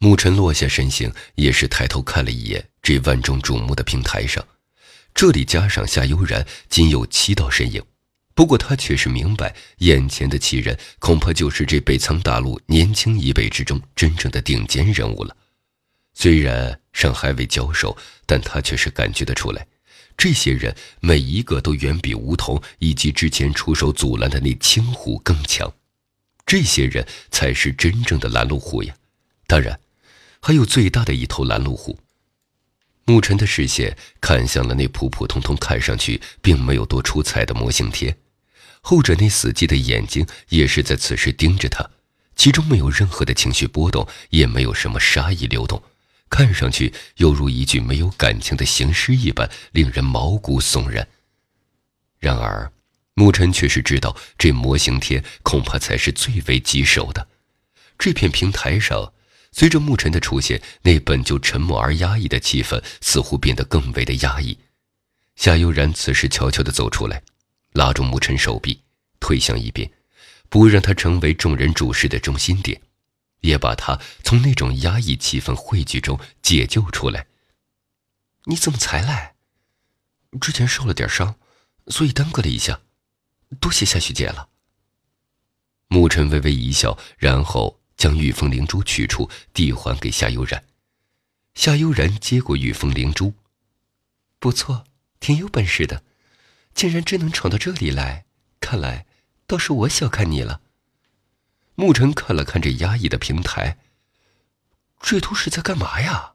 牧尘落下身形，也是抬头看了一眼这万众瞩目的平台上。这里加上夏悠然，仅有七道身影。不过他却是明白，眼前的七人恐怕就是这北苍大陆年轻一辈之中真正的顶尖人物了。虽然尚还未交手，但他却是感觉得出来，这些人每一个都远比梧桐以及之前出手阻拦的那青虎更强。这些人才是真正的拦路虎呀！当然，还有最大的一头拦路虎。沐尘的视线看向了那普普通通、看上去并没有多出彩的魔形天，后者那死寂的眼睛也是在此时盯着他，其中没有任何的情绪波动，也没有什么杀意流动，看上去犹如一具没有感情的行尸一般，令人毛骨悚然。然而，沐尘却是知道，这魔形天恐怕才是最为棘手的。这片平台上。随着沐尘的出现，那本就沉默而压抑的气氛似乎变得更为的压抑。夏悠然此时悄悄地走出来，拉住沐尘手臂，退向一边，不让他成为众人注视的中心点，也把他从那种压抑气氛汇聚中解救出来。你怎么才来？之前受了点伤，所以耽搁了一下，多谢夏学姐了。沐尘微微一笑，然后。将玉凤灵珠取出，递还给夏悠然。夏悠然接过玉凤灵珠，不错，挺有本事的，竟然真能闯到这里来。看来倒是我小看你了。沐尘看了看这压抑的平台，这都是在干嘛呀？